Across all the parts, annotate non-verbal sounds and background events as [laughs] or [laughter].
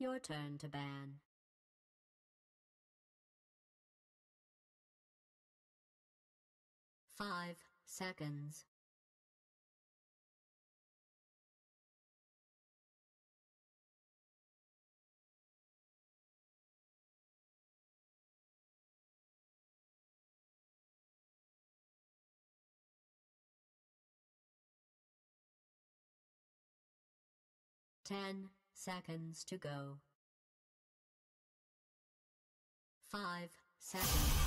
Your turn to ban. Five seconds. Ten seconds to go. Five seconds.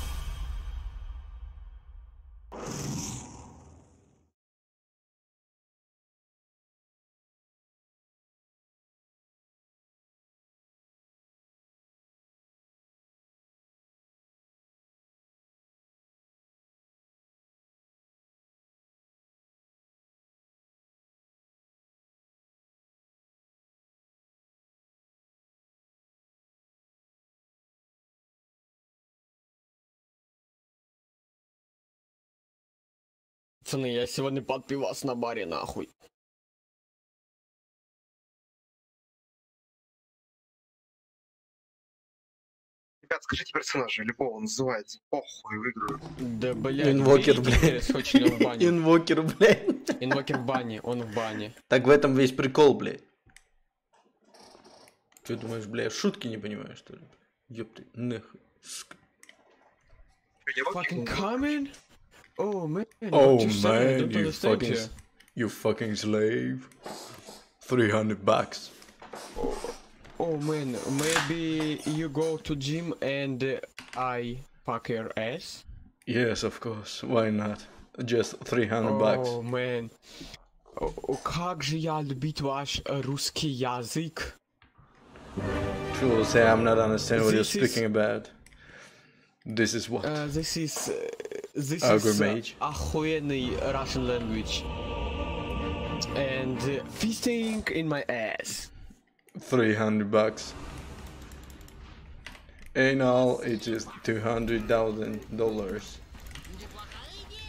Пацаны, я сегодня под пивас на баре, нахуй. Ребят, скажите персонажа, любого называйте. Похуй, выиграю. Да, блядь, Инвокер, блядь. Он. Инвокер, блядь. Инвокер в бане, он в бане. Так в этом весь прикол, блядь. Че думаешь, блядь, шутки не понимаешь, что ли? Ёпты, нахуй. Fucking coming? Oh, man. Oh what you saying? I man, don't you understand fucking, you. you fucking slave. 300 bucks. Oh, man, maybe you go to gym and uh, I fuck your ass? Yes, of course. Why not? Just 300 bucks. Oh, man. О, о, Как же я любить ваш э, русский язык. People say I'm not understand what you're This is- speaking about. This is what? Uh, this is uh, this Ogre is Mage. Uh, Russian language. And uh, feasting in my ass. 300 bucks. In all, it is $200,000.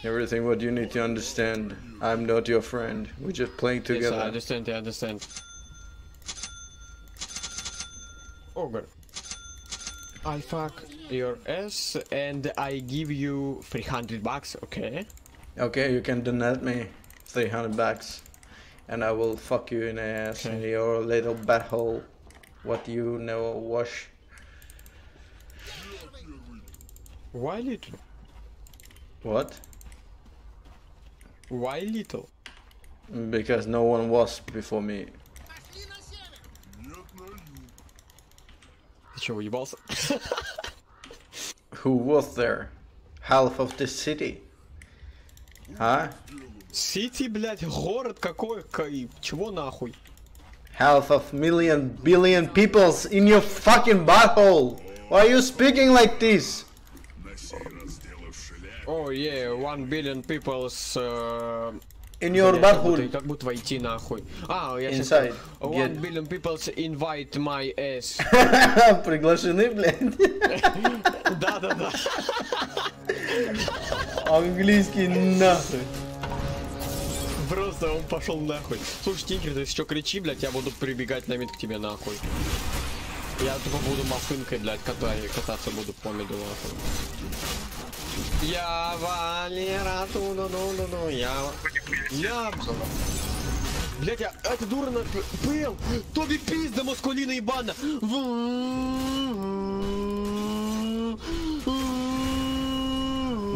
Everything what you need to understand. I'm not your friend. We're just playing together. Yes, I understand, I understand. Oh, Ogre. I fuck your ass and I give you 300 bucks, okay? Okay, you can donate me 300 bucks. And I will fuck you in the ass in Okay. your little butthole. What you know wash. Why little? What? Why little? Because no one was before me. Ты чё, уебался? Who was there? Half of the city. Huh? Сити, блядь, город какой? ка- Чего нахуй? half of million billion peoples in your fucking butthole. Why are you speaking like this? О, yeah, one billion people's... э, In your блядь, как будто, как будто войти нахуй. А, я сейчас Inside. One Get- billion people's invite my ass. [laughs] Приглашены, блядь. [laughs] Да-да-да. Английский нахуй. Просто он пошел нахуй. Слушай, Тигр, ты еще кричи, блядь, я буду прибегать на мид к тебе нахуй. Я тупо буду машинкой, блядь, кататься буду по миду нахуй. Я Валера, ту ну ну ну ну я... Я... Блять, я... Это дура на... Пэл! Тоби пизда, маскулина ебана!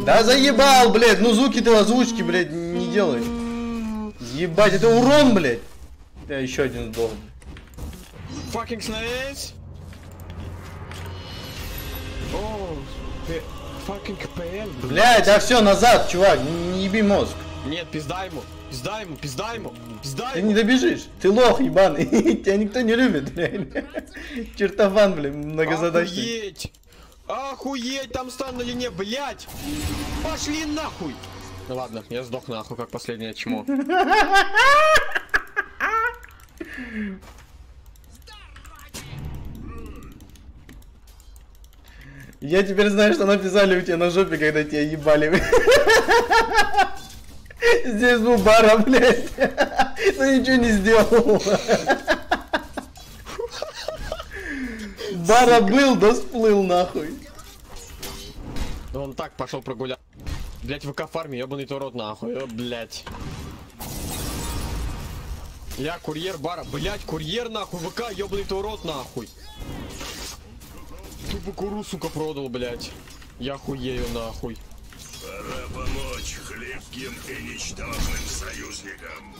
Да заебал, блядь. Ну звуки ты озвучки, блядь, не делай. Ебать, это урон, блядь. Я еще один сдох. Fucking snakes! О, Блядь, да все, назад, чувак, не еби мозг. Нет, пизда ему, пизда ему, пизда ему, пизда Ты ему. не добежишь. Ты лох, ебаный. [laughs] Тебя никто не любит, блядь. Чертофан, блядь, многозадачный. Охуеть! Охуеть, там стан на лине, блядь! Пошли нахуй! Ну ладно, я сдох нахуй, как последнее чмо. [laughs] Я теперь знаю, что написали у тебя на жопе, когда тебя ебали. Здесь был бара, блядь. Но ничего не сделал. Бара был, да сплыл нахуй. Он так пошел прогулял. Блять, ВК фарме, ебаный то рот нахуй, э, блять. Я курьер бара, блять, курьер нахуй, ВК, ебаный то рот нахуй. Тупо куру, сука, продал, блять. Я хуею нахуй. Пора помочь хлипким и ничтожным союзникам.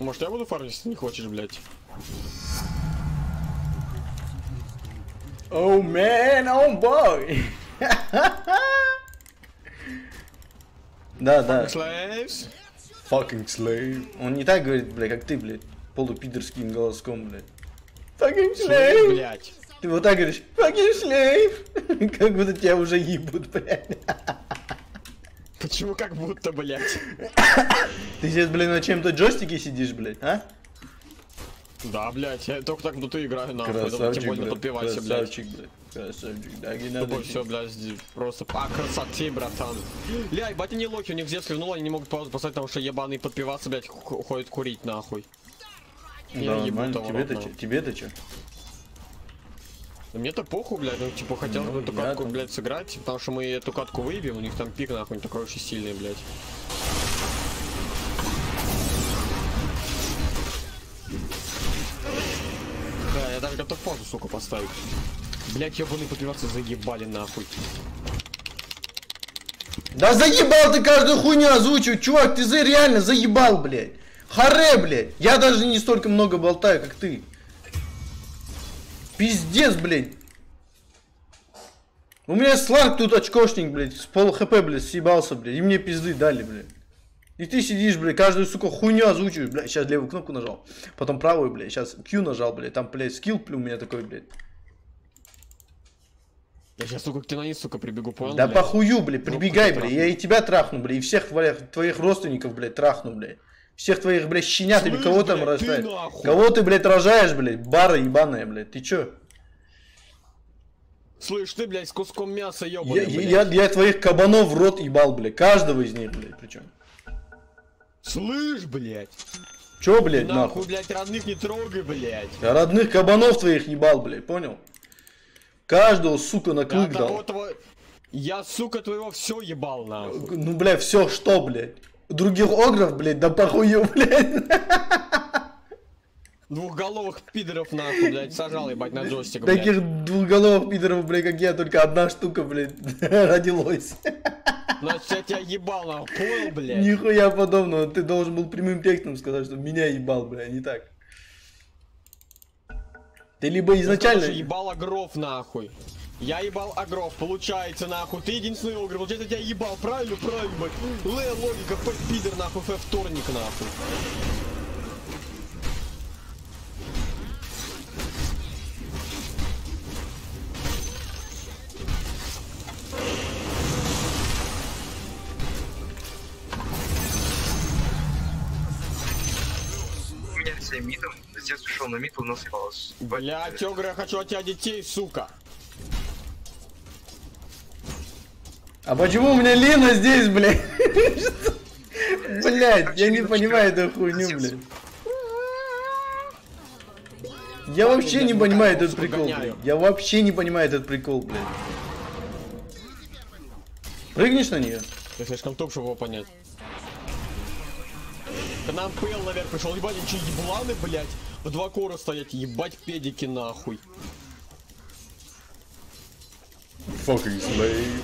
Может, я буду фармить, если не хочешь, блять. Oh man, oh boy. Да, да. Slaves? Fucking slave. Он не так говорит, бля, как ты, блядь, полупидорским голоском, блядь. Fucking Slaves, slave. блять. Ты вот так говоришь, fucking slave. [laughs] Как будто тебя уже ебут, блядь. Почему как будто, блять? Ты сейчас, блин, на чем-то джойстике сидишь, блядь, а? Да, блять, я только так в доту играю, нахуй. Тем Красавчик, более блядь. подпевайся, блять. Красавчик, блядь. Красавчик. Да, не надо. Тупо все, блядь, здесь просто по красоте, братан. Блядь, батя не лохи, у них детство ливнуло, они не могут паузу поставить, потому что ебаные подпиваться, блядь, ходят курить, нахуй. Да, нормально. Тебе-то чё? Тебе-то чё? Да Мне-то похуй, блядь, ну, типа, хотел Ну, бы эту катку, там- блядь, сыграть, потому что мы эту катку выбьем, у них там пик, нахуй, такой и сильный, блядь. Да, я даже готов паузу, сука, поставить. Блядь, ебаные подпиваться заебали, нахуй. Да заебал ты каждую хуйню озвучивать, чувак, ты за реально заебал, блядь. Харе, блядь. Я даже не столько много болтаю, как ты. Пиздец, блядь. У меня сларк тут очкошник, блядь, с пол хп, блядь, съебался, блядь, и мне пизды дали, блядь. И ты сидишь, блядь, каждую, сука, хуйню озвучиваешь, блядь, сейчас левую кнопку нажал, потом правую, блядь, сейчас Q нажал, блядь, там, блядь, скилл у меня такой, блядь. Я сейчас, сука, к тебе сука, прибегу, понял, Да блядь? похую, блядь, прибегай, блядь, я и тебя трахну, блядь, и всех твоих родственников, блядь, трахну, блядь. Всех твоих, блядь, щенят или Слышь, кого там блядь, ты рожаешь. Кого ты, блядь, рожаешь, блядь, бара ебаная, блядь, ты чё? Слышь, ты, блядь, с куском мяса ебаный, я, блядь. я, я твоих кабанов в рот ебал, блядь, каждого из них, блядь, причем. Слышь, блядь. Чё, блядь, Нахуй, нахуй? блядь, родных не трогай, блядь. Я родных кабанов твоих ебал, блядь, понял? Каждого, сука, на клык того, дал. того... Я, сука, твоего все ебал, нахуй. Ну, блядь, все что, блядь? Других огров, блядь, да похую, блядь. Двухголовых пидоров, нахуй, блядь, сажал, ебать, на джойстик, блядь. Таких двухголовых пидоров, блядь, как я, только одна штука, блядь, [laughs] родилась. Значит, я тебя ебал, нахуй, понял, блядь? Нихуя подобного. Ты должен был прямым текстом сказать, что меня ебал, бля, не так. Ты либо изначально... Потому что ебал Агров, нахуй. Я ебал Агров, получается, нахуй. Ты единственный Огр, получается, я тебя ебал, правильно, правильно, блядь. Л, логика, П, пидор, нахуй, Ф, вторник, нахуй. У меня все мидом, с детства шел на мид, у нас ебалось. Блядь, Огр, я хочу от тебя детей, сука. А почему у меня Лена здесь, блядь? [laughs] Блядь, я не понимаю эту хуйню, блядь. Я вообще не понимаю этот прикол, блядь. Я вообще не понимаю этот прикол, блядь. Прыгнешь на нее? Я слишком топ, чтобы его понять. К нам ПЛ наверх пришел, ебать, они че, ебланы, блядь? В два кора стоять, ебать педики, нахуй. Fucking slave.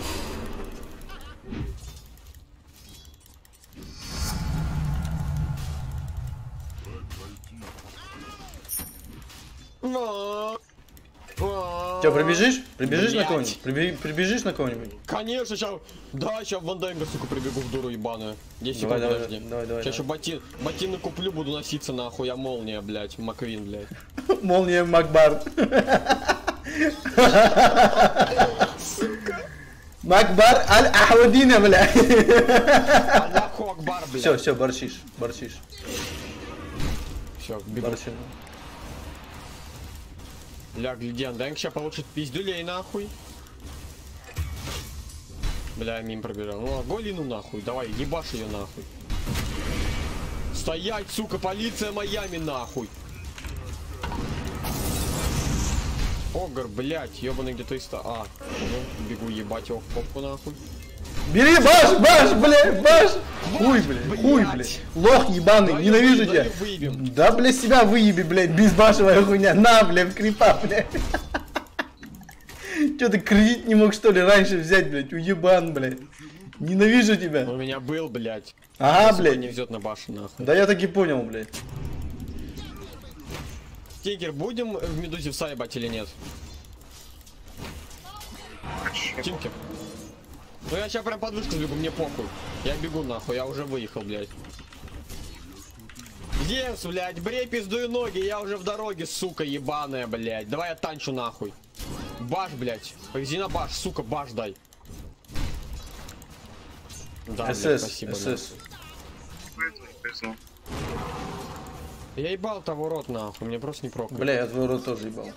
Че, прибежишь? Прибежишь на Блядь. кого-нибудь? Приби- Прибежишь на кого-нибудь? Конечно, сейчас. Да, сейчас в Вандайга, сука, прибегу в дуру ебаную. 10 Давай, секунд, давай, подожди. давай, давай, Сейчас еще ботин, ботины куплю, буду носиться нахуй, я молния, блядь, Маквин, блядь. [laughs] Молния Макбар. [laughs] Макбар аль-Ахудина, бля. Аллаху Акбар, блядь. Все, все, борщишь, борщишь, все, бегу. борщишь. Бля, гляди, Андайк сейчас получит пиздюлей, нахуй. Бля, мим пробежал. Ну, голину нахуй, давай, ебашь ее нахуй. Стоять, сука, полиция Майами, нахуй. Огр, блядь, ебаный где-то из... А, ну, бегу ебать его в попку нахуй. Бери, баш, баш, блядь, баш! Хуй, блядь, хуй, блядь. Лох ебаный, ненавижу тебя. Да, блядь, себя выеби, блядь, безбашевая хуйня. На, блядь, в крипа, блядь. Че ты кредит не мог, что ли, раньше взять, блядь, уебан, блядь. Ненавижу тебя. У меня был, блядь. Ага, блядь. не везет на башню нахуй. Да я так и понял, блядь. Тигер, будем в Медузе в ебать или нет? Тимки. Ну я сейчас прям подвышку сбегу, мне похуй. Я бегу нахуй, я уже выехал, блядь. Зевс, блядь, брей пиздую ноги, я уже в дороге, сука, ебаная, блядь. Давай я танчу нахуй. Баш, блядь. Повези на баш, сука, баш дай. Да, блядь, СС, спасибо. да. СС. Повезло. Я ебал того рот нахуй, мне просто не прокнул. Бля, я твой рот тоже ебал.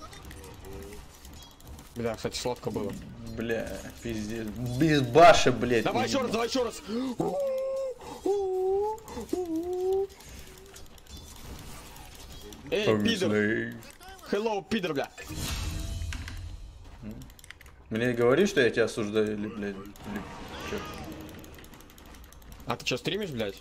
Бля, кстати, сладко было. Бля, пиздец. Без баши, блядь. Давай еще раз, давай еще раз. Эй, пидор. Hello, пидор, бля. Мне говори, что я тебя осуждаю, или, блядь, или? А ты что, стримишь, блядь?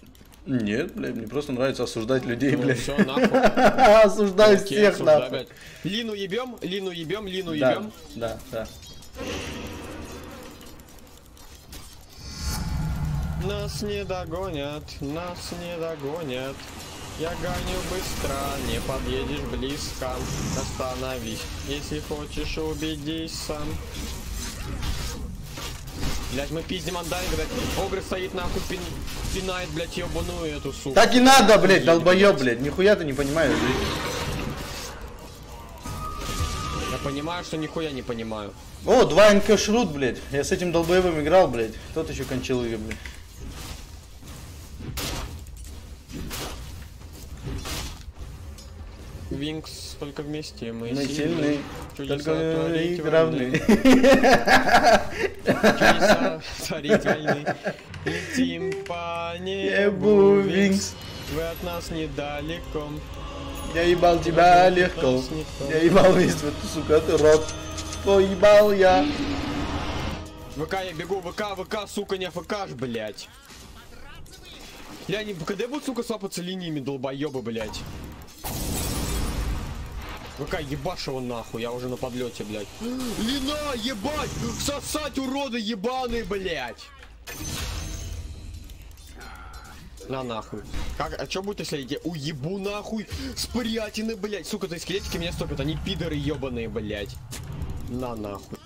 Нет, блядь, мне просто нравится осуждать людей, Ну блядь. все, нахуй. [laughs] Осуждаю Окей, всех, осуждай, нахуй. Лину ебем, Лину ебем, Лину ебем. да, да. Нас не догонят, нас не догонят. Я гоню быстро, не подъедешь близко. Остановись, если хочешь, убедись сам. Блять, мы пиздим Андайга, блядь. Огр стоит нахуй, пин, пинает, блядь, ебаную эту суку. Так и надо, блядь, долбоеб, блядь. Нихуя ты не понимаешь, блядь. Я понимаю, что нихуя не понимаю. О, два НК шрут, блядь. Я с этим долбоебом играл, блядь. Тот еще кончил ее, блядь. Винкс, только вместе мы, Мы сильны, Чудеса творить равны. Чудеса творить войны. Летим по небу, Винкс. Вы от нас недалеко. Я ебал тебя легко. Я ебал весь в эту, сука, ты рот. Поебал я. ВК я бегу, ВК, ВК, сука, не АФК, блять. Я не, когда будут, сука, свапаться линиями, долбоебы, блять. ВК, ебашь его нахуй, я уже на подлете, блять. [gasps] Лина, ебать! Сосать, уроды ебаные, блять! На нахуй. Как, а что будет, если я уебу нахуй? Спрятины, блять. Сука, ты скелетики меня стопят, они пидоры ебаные, блять. На нахуй.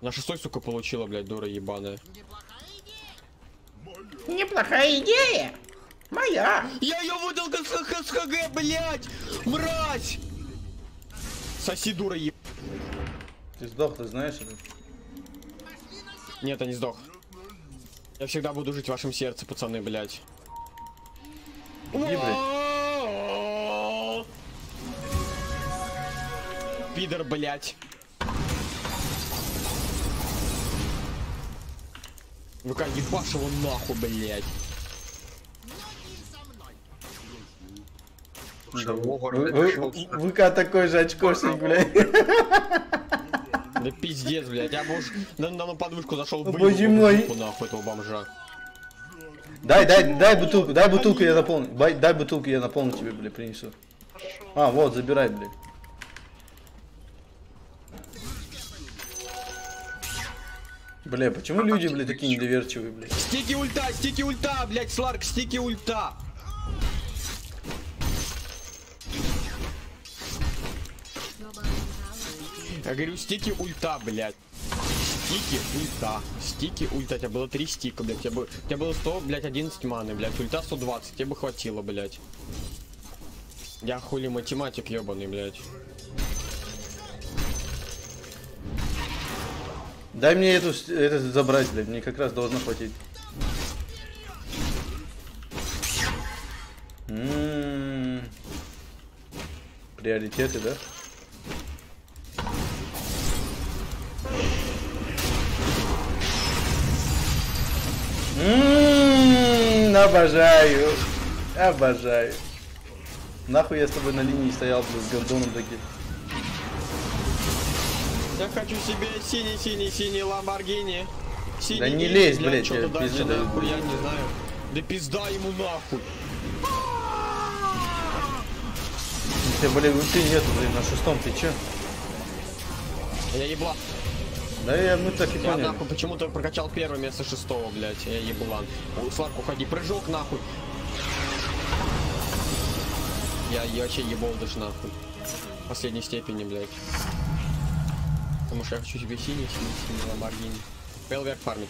На шестой, сука, получила, блядь, дура ебаная. Неплохая идея. Моя. Я ее выдал как с ХГ, блядь! Мразь! Соси, дура еб... Ты сдох, ты знаешь это? Нет, я не сдох. Я всегда буду жить в вашем сердце, пацаны, блядь. Иди, блядь. Пидор, блядь. Ну-ка, ебашь его нахуй, блядь. Да, Огр вы- вы- сюда. ВК такой же очкошник, блядь. Да пиздец, блядь. Я бы уж на, на, на подвышку зашел, боже бы в мой. нахуй этого бомжа. Дай, дай, дай бутылку, дай бутылку, я наполню. Дай, дай бутылку, я наполню тебе, блядь, принесу. А, вот, забирай, блядь. Бля, почему люди, блядь, такие недоверчивые, блядь? Стики ульта, стики ульта, блядь, Сларк, стики ульта. Я говорю, стики ульта, блядь. Стики ульта. Стики ульта. У тебя было 3 стика, блядь. У тебя, бы- у тебя было 100, блядь, 11 маны, блядь. Ульта 120. Тебе бы хватило, блядь. Я хули математик ебаный, блядь. Дай мне эту, это забрать, блядь, мне как раз должно хватить. М-м-м. Приоритеты, да? М-м, Обожаю. Обожаю. Нахуй я с тобой на линии стоял, блядь, с гондоном таким. Я хочу себе синий-синий-синий Ламборгини. Синий, Да не лезь, блядь, я пизды даю. я не знаю. Да пизда ему нахуй. Тебя, блин, ульты нету, блин, на шестом ты чё? Я ебла. Да я, мы так и Я поняли. нахуй почему-то прокачал первое место шестого, блядь. Я еблан. У, Сларк, уходи. Прыжок нахуй. Я, я вообще ебол даже нахуй. В последней степени, блядь. Потому что я хочу себе синий, синий, синий ламборгини. Пел вверх фармить.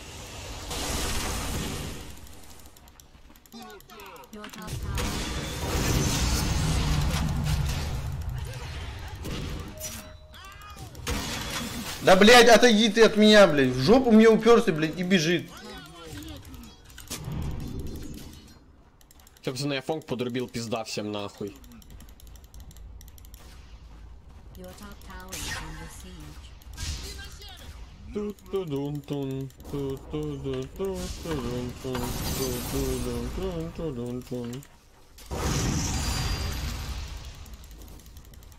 Your Да, блядь, отойди ты от меня, блядь. В жопу мне уперся, блядь, и бежит. Собственно, я фонг подрубил пизда всем нахуй. Ту-ту-дун-тун,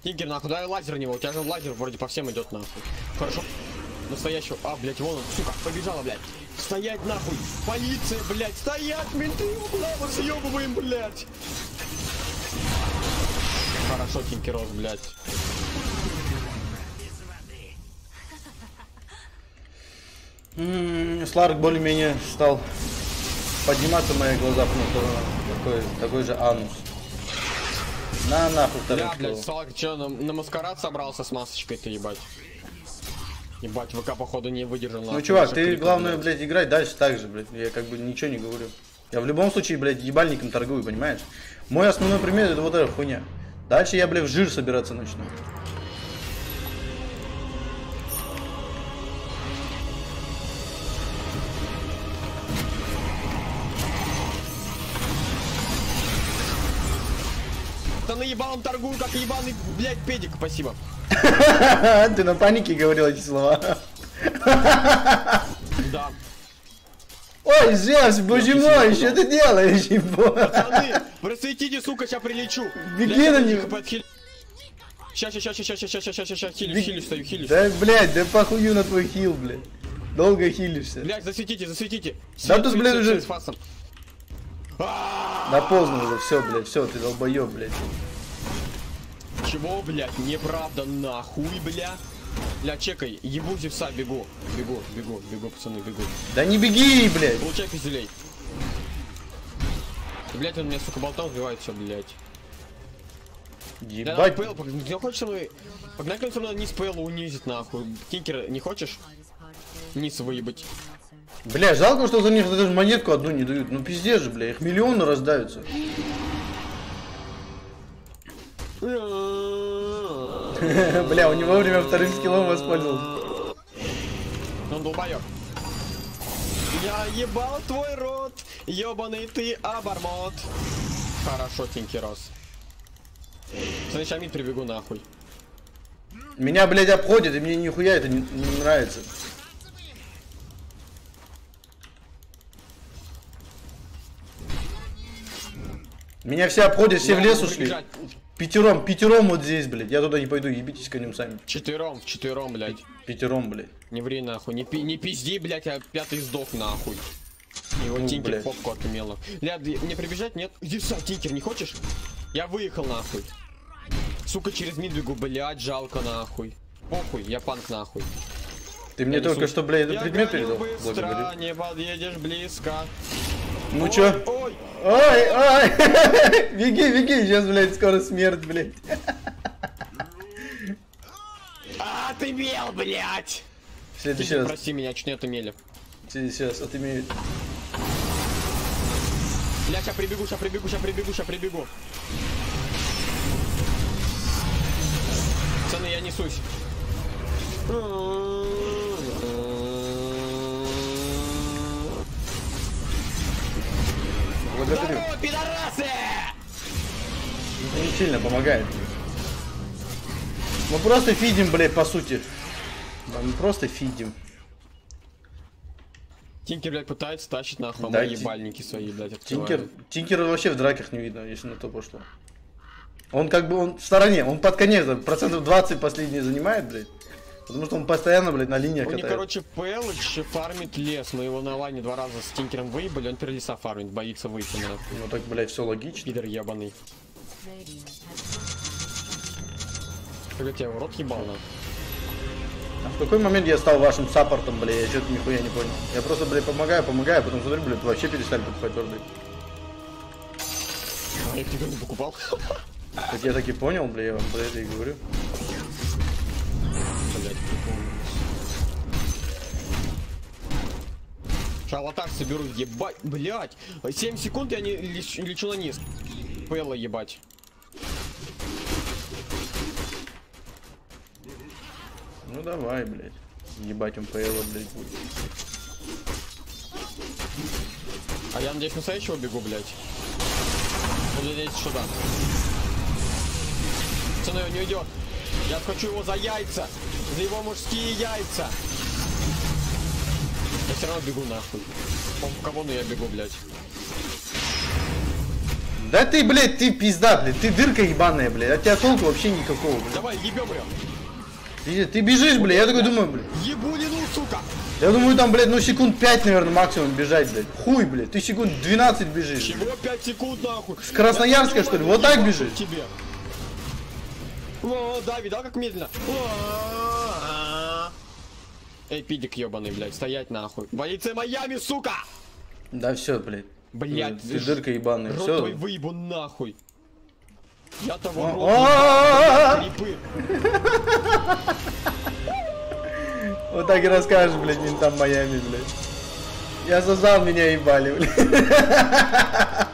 Тигер, нахуй, дай лазер него, у тебя же лазер вроде по всем идет нахуй. Хорошо. Настоящего. А, блять, вон он, сука, побежала, блядь. Стоять нахуй! Полиция, блядь! Стоять, менты! Мы съебываем, блядь? Хорошо, Тинкерос, блядь. Сларк более-менее стал подниматься в моих глазах, ну, такой, такой же анус. На нахуй вторым Да, блядь. Салак, что, на, на маскарад собрался с масочкой-то, ебать? Ебать, ВК, походу, не выдержал. Ну, чувак, ты клипов, главное, блядь, играть дальше так же, блядь. Я как бы ничего не говорю. Я в любом случае, блядь, ебальником торгую, понимаешь? Мой основной пример это вот эта хуйня. Дальше я, блядь, в жир собираться начну. ебалом торгую, как ебаный, блядь, педик, спасибо. [laughs] Ты на панике говорил эти слова. Да. Ой, Зевс, боже мой, что ты делаешь, ебо? Пацаны, [laughs] просветите, сука, сейчас прилечу. Беги на них. Сейчас, сейчас, сейчас, сейчас, сейчас, сейчас, сейчас, хилишь, хилишь, стою, хилишь. Да, блядь, да похую на твой хил, блядь. Долго хилишься. Блядь, засветите, засветите. Да тут, блядь, уже... На поздно уже, все, блядь, все, ты долбоеб, блядь. Чего, блядь, неправда, нахуй, бля. Бля, чекай, ебу Зевса, бегу. Бегу, бегу, бегу, пацаны, бегу. Да не беги, блядь. Получай пизделей. Блять, он меня, сука, болтом сбивает все, блять. Да, Ебать. Пэл, не хочешь со мной... Погнали со мной низ Пэла унизить, нахуй. Кинкер, не хочешь? Низ выебать. Бля, жалко, что за них даже монетку одну не дают. Ну пиздец же, бля, их миллионы раздаются. [laughs] Бля, он не вовремя вторым скиллом воспользовался. Он долбоёб. Я ебал твой рот, ебаный ты обормот. Хорошо, Тинкерос. Значит, Амид прибегу нахуй. Меня, блядь, обходит, и мне нихуя это не, не нравится. Меня все обходят, все в Я лес могу ушли. бежать. Пятером, пятером вот здесь, блядь. Я туда не пойду, ебитесь конем сами. Четвером, вчетвером, блядь. Пятером, блядь. Не ври нахуй, не, пи- не пизди, блядь, а пятый сдох нахуй. Его Ну, тинкер блядь. попку отымела. Бля, мне прибежать, нет? Иди сюда, тинкер, не хочешь? Я выехал нахуй. Сука, через мид бегу, блядь, жалко нахуй. Похуй, я панк нахуй. Ты мне Я только несу. что, блядь, этот Я предмет передал. быстро, не подъедешь близко. Ну Ой, чё? Ой, Ой, [laughs] беги, беги, сейчас, блядь, скоро смерть, блядь. а ты мел, блядь! В следующий раз, прости меня, чуть не отымели. в следующий раз, отымею. Бля, сейчас прибегу, сейчас прибегу, сейчас прибегу, сейчас прибегу. Пацаны, я несусь. Благодарю. Здорово, пидорасы! Это не сильно помогает. Мы просто фидим, блядь, по сути. Да, Мы просто фидим. Тинкер, блядь, пытается тащить нахуй Да, ебальники свои, блядь, Тинкер. Тинкера вообще в драках не видно, если на то пошло. Он как бы, он в стороне, он под конец, процентов 20 последние занимает, блядь. Потому что он постоянно, блядь, на линиях катает. короче, Пэлыч фармит лес. Мы его на лане два раза с Тинкером выебали, он теперь леса фармит, боится выйти на Ну так, блядь, все логично. пидор ебаный. Как тебя в рот ебал, на? А в какой момент я стал вашим саппортом, бля, я что-то нихуя не понял. Я просто, блядь, помогаю, помогаю, а потом смотрю, блядь, вообще перестали покупать орды. А я тебя не покупал. Так я так и понял, бля, я вам про это и говорю. Блять, прикол. Сейчас лотар соберу, ебать, блять. 7 секунд я не лечу, лечу на низ. Пэлла ебать. Ну давай, блядь. Ебать он поела, блядь, будет. А я надеюсь, настоящего бегу, блять. Ну, надеюсь, что да. Пацаны, он не уйдет. Я хочу его за яйца. За его мужские яйца. Я все равно бегу нахуй. По кого ну я бегу, блять. Да ты, блядь, ты пизда, блядь, ты дырка ебаная, блядь, от тебя толку вообще никакого, блядь. Давай, ебем ее. Ты, ты бежишь, блядь, я такой думаю, блядь. Ебулину, сука. Я думаю, там, блядь, ну секунд 5, наверное, максимум бежать, блядь. Хуй, блядь, ты секунд 12 бежишь. Чего 5 секунд нахуй? С Красноярска, что ли? Вот так бежишь? Тебе. О, да, видал, как медленно? О, Эй, пидик ебаный, блядь, стоять нахуй. Полиция Майами, сука! Да все, блядь. Блядь, ты дырка ебаная, Рот все. твой выебу нахуй. Я того грибы. [laughs] Вот так и расскажешь, блядь, ментам Майами, блядь. Я сосал, меня ебали, блядь. [laughs]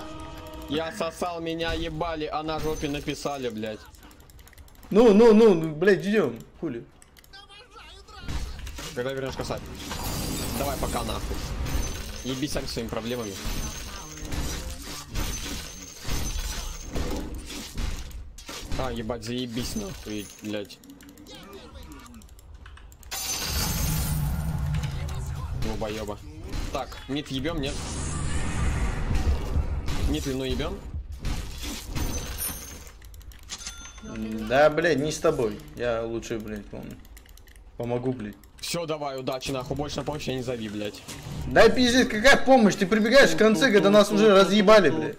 Я сосал, меня ебали, а на жопе написали, блядь. Ну, ну, ну, ну, блядь, идем. Хули. Когда вернешь касать? Давай пока нахуй. Ебись сам своими проблемами. А, ебать, заебись нахуй, блядь. Долбоеба. Так, мид ебем, нет? Мид вину ебем? Да, блядь, не с тобой. Я лучше, блядь, помню. Помогу, блядь. Все, давай, удачи, нахуй, больше на помощь я не зови, блядь. Да пиздец, какая помощь? Ты прибегаешь в конце, когда нас уже разъебали, блядь.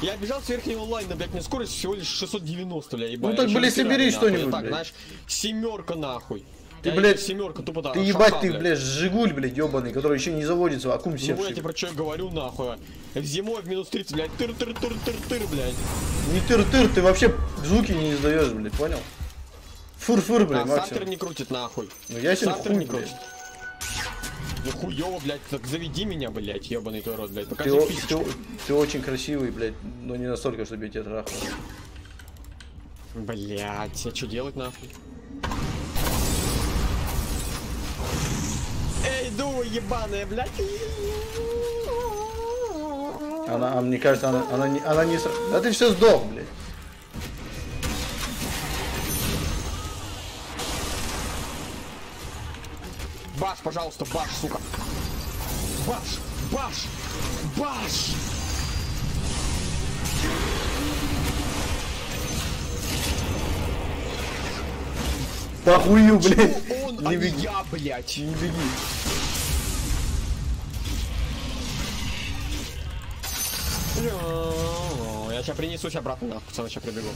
Я бежал с верхнего лайна, блядь, мне скорость всего лишь 690, бля, ебать. Ну так, блядь, собери что-нибудь, Так, блядь. знаешь, семерка нахуй. Ты, Я блядь, семерка, тупо. Ты ебать, ты, блядь, Жигуль, блядь, ебаный, который еще не заводится, акум Ну, я севший. тебе про что я говорю, нахуй. Зимой в минус 30, блядь, тыр-тыр-тыр-тыр-тыр, блядь. Не тыр-тыр, ты вообще звуки не издаешь, блядь, понял? Фур-фур, блядь, А, максимум. не крутит, нахуй. Ну я себе хуй, не крутит. Ну хуёво, блядь, так заведи меня, блядь, ебаный твой рот, блядь. Ты, Покажи писечку. ты, ты очень красивый, блядь, но не настолько, чтобы я тебя трахнул. Блядь, а что делать, нахуй? Эй, дура ебаная, блядь. Она, а мне кажется, она, она, не, она не... Да ты все сдох, блядь. Баш, пожалуйста, баш, сука. Баш, баш, баш. Похую, блядь. Он, Не а не беги. я, блядь. Не беги. Я сейчас принесусь обратно, нахуй, пацаны, сейчас прибегу.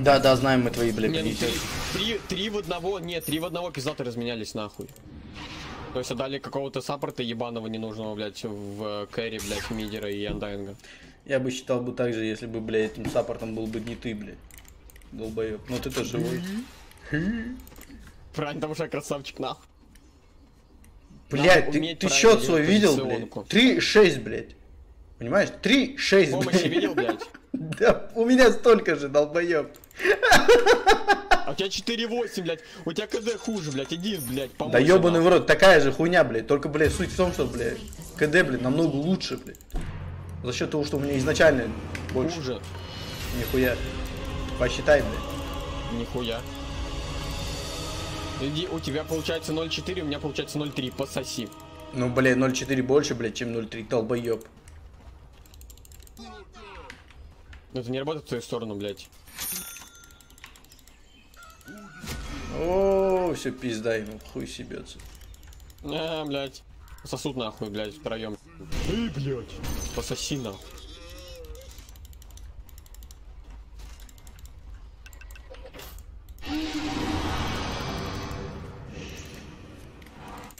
Да, да, знаем мы твои, блядь, Не, ну три, три, три в одного, нет, три в одного пиздаты разменялись, нахуй. То есть отдали какого-то саппорта ебаного ненужного, блядь, в э, кэрри, блядь, мидера и андайнга. Я бы считал бы так же, если бы, блядь, этим саппортом был бы не ты, блядь. Долбоёб. Но ты тоже живой. Потому что я красавчик, нахуй. Блядь, Надо ты, ты счет свой видел, блядь? 3-6, блядь. Понимаешь? 3-6, Помощи блядь. видел, блядь? [laughs] Да, у меня столько же, долбоёб. А у тебя 4-8, блядь. У тебя КД хуже, блядь. Иди, блядь, помочь. Да ебаный в рот, такая же хуйня, блядь. Только, блядь, суть в том, что, блядь, КД, блядь, намного лучше, блядь. За счет того, что у меня изначально больше. Хуже. Нихуя. Посчитай, блядь. Нихуя. Иди, у тебя получается 0.4, у меня получается 0.3. Пососи. Ну, блядь, 0.4 больше, блядь, чем 0.3, долбоёб. Это не работает в твою сторону, блядь. О, все пизда ему, хуй себется. А, блядь. Сосуд нахуй, блядь, втроем. Эй, блядь. Пососи нахуй.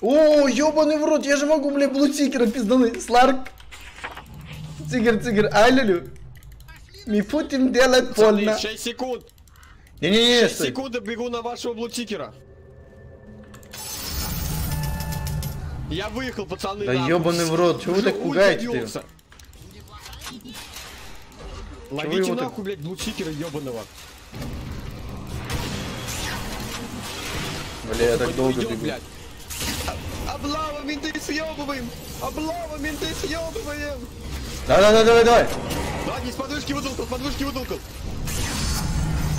О, ёбаный в рот, я же могу, бля, блутикера пиздануть. Сларк. Цигер, айлюлю. Ми Путин делает Пацаны, больно. 6 секунд. Не-не-не, 6 стой. секунд бегу на вашего блутикера. Я выехал, пацаны. Да нахуй. ёбаный в рот, чего вы так вы Ловите его так- нахуй, блядь, блутикера ёбаного. Бля, я так долго бегу. блядь. Облава, менты съебываем! Облава, менты съебываем! Да-да-да, давай, давай. Ладно, с подушки вытолкал, с подушки вытолкал.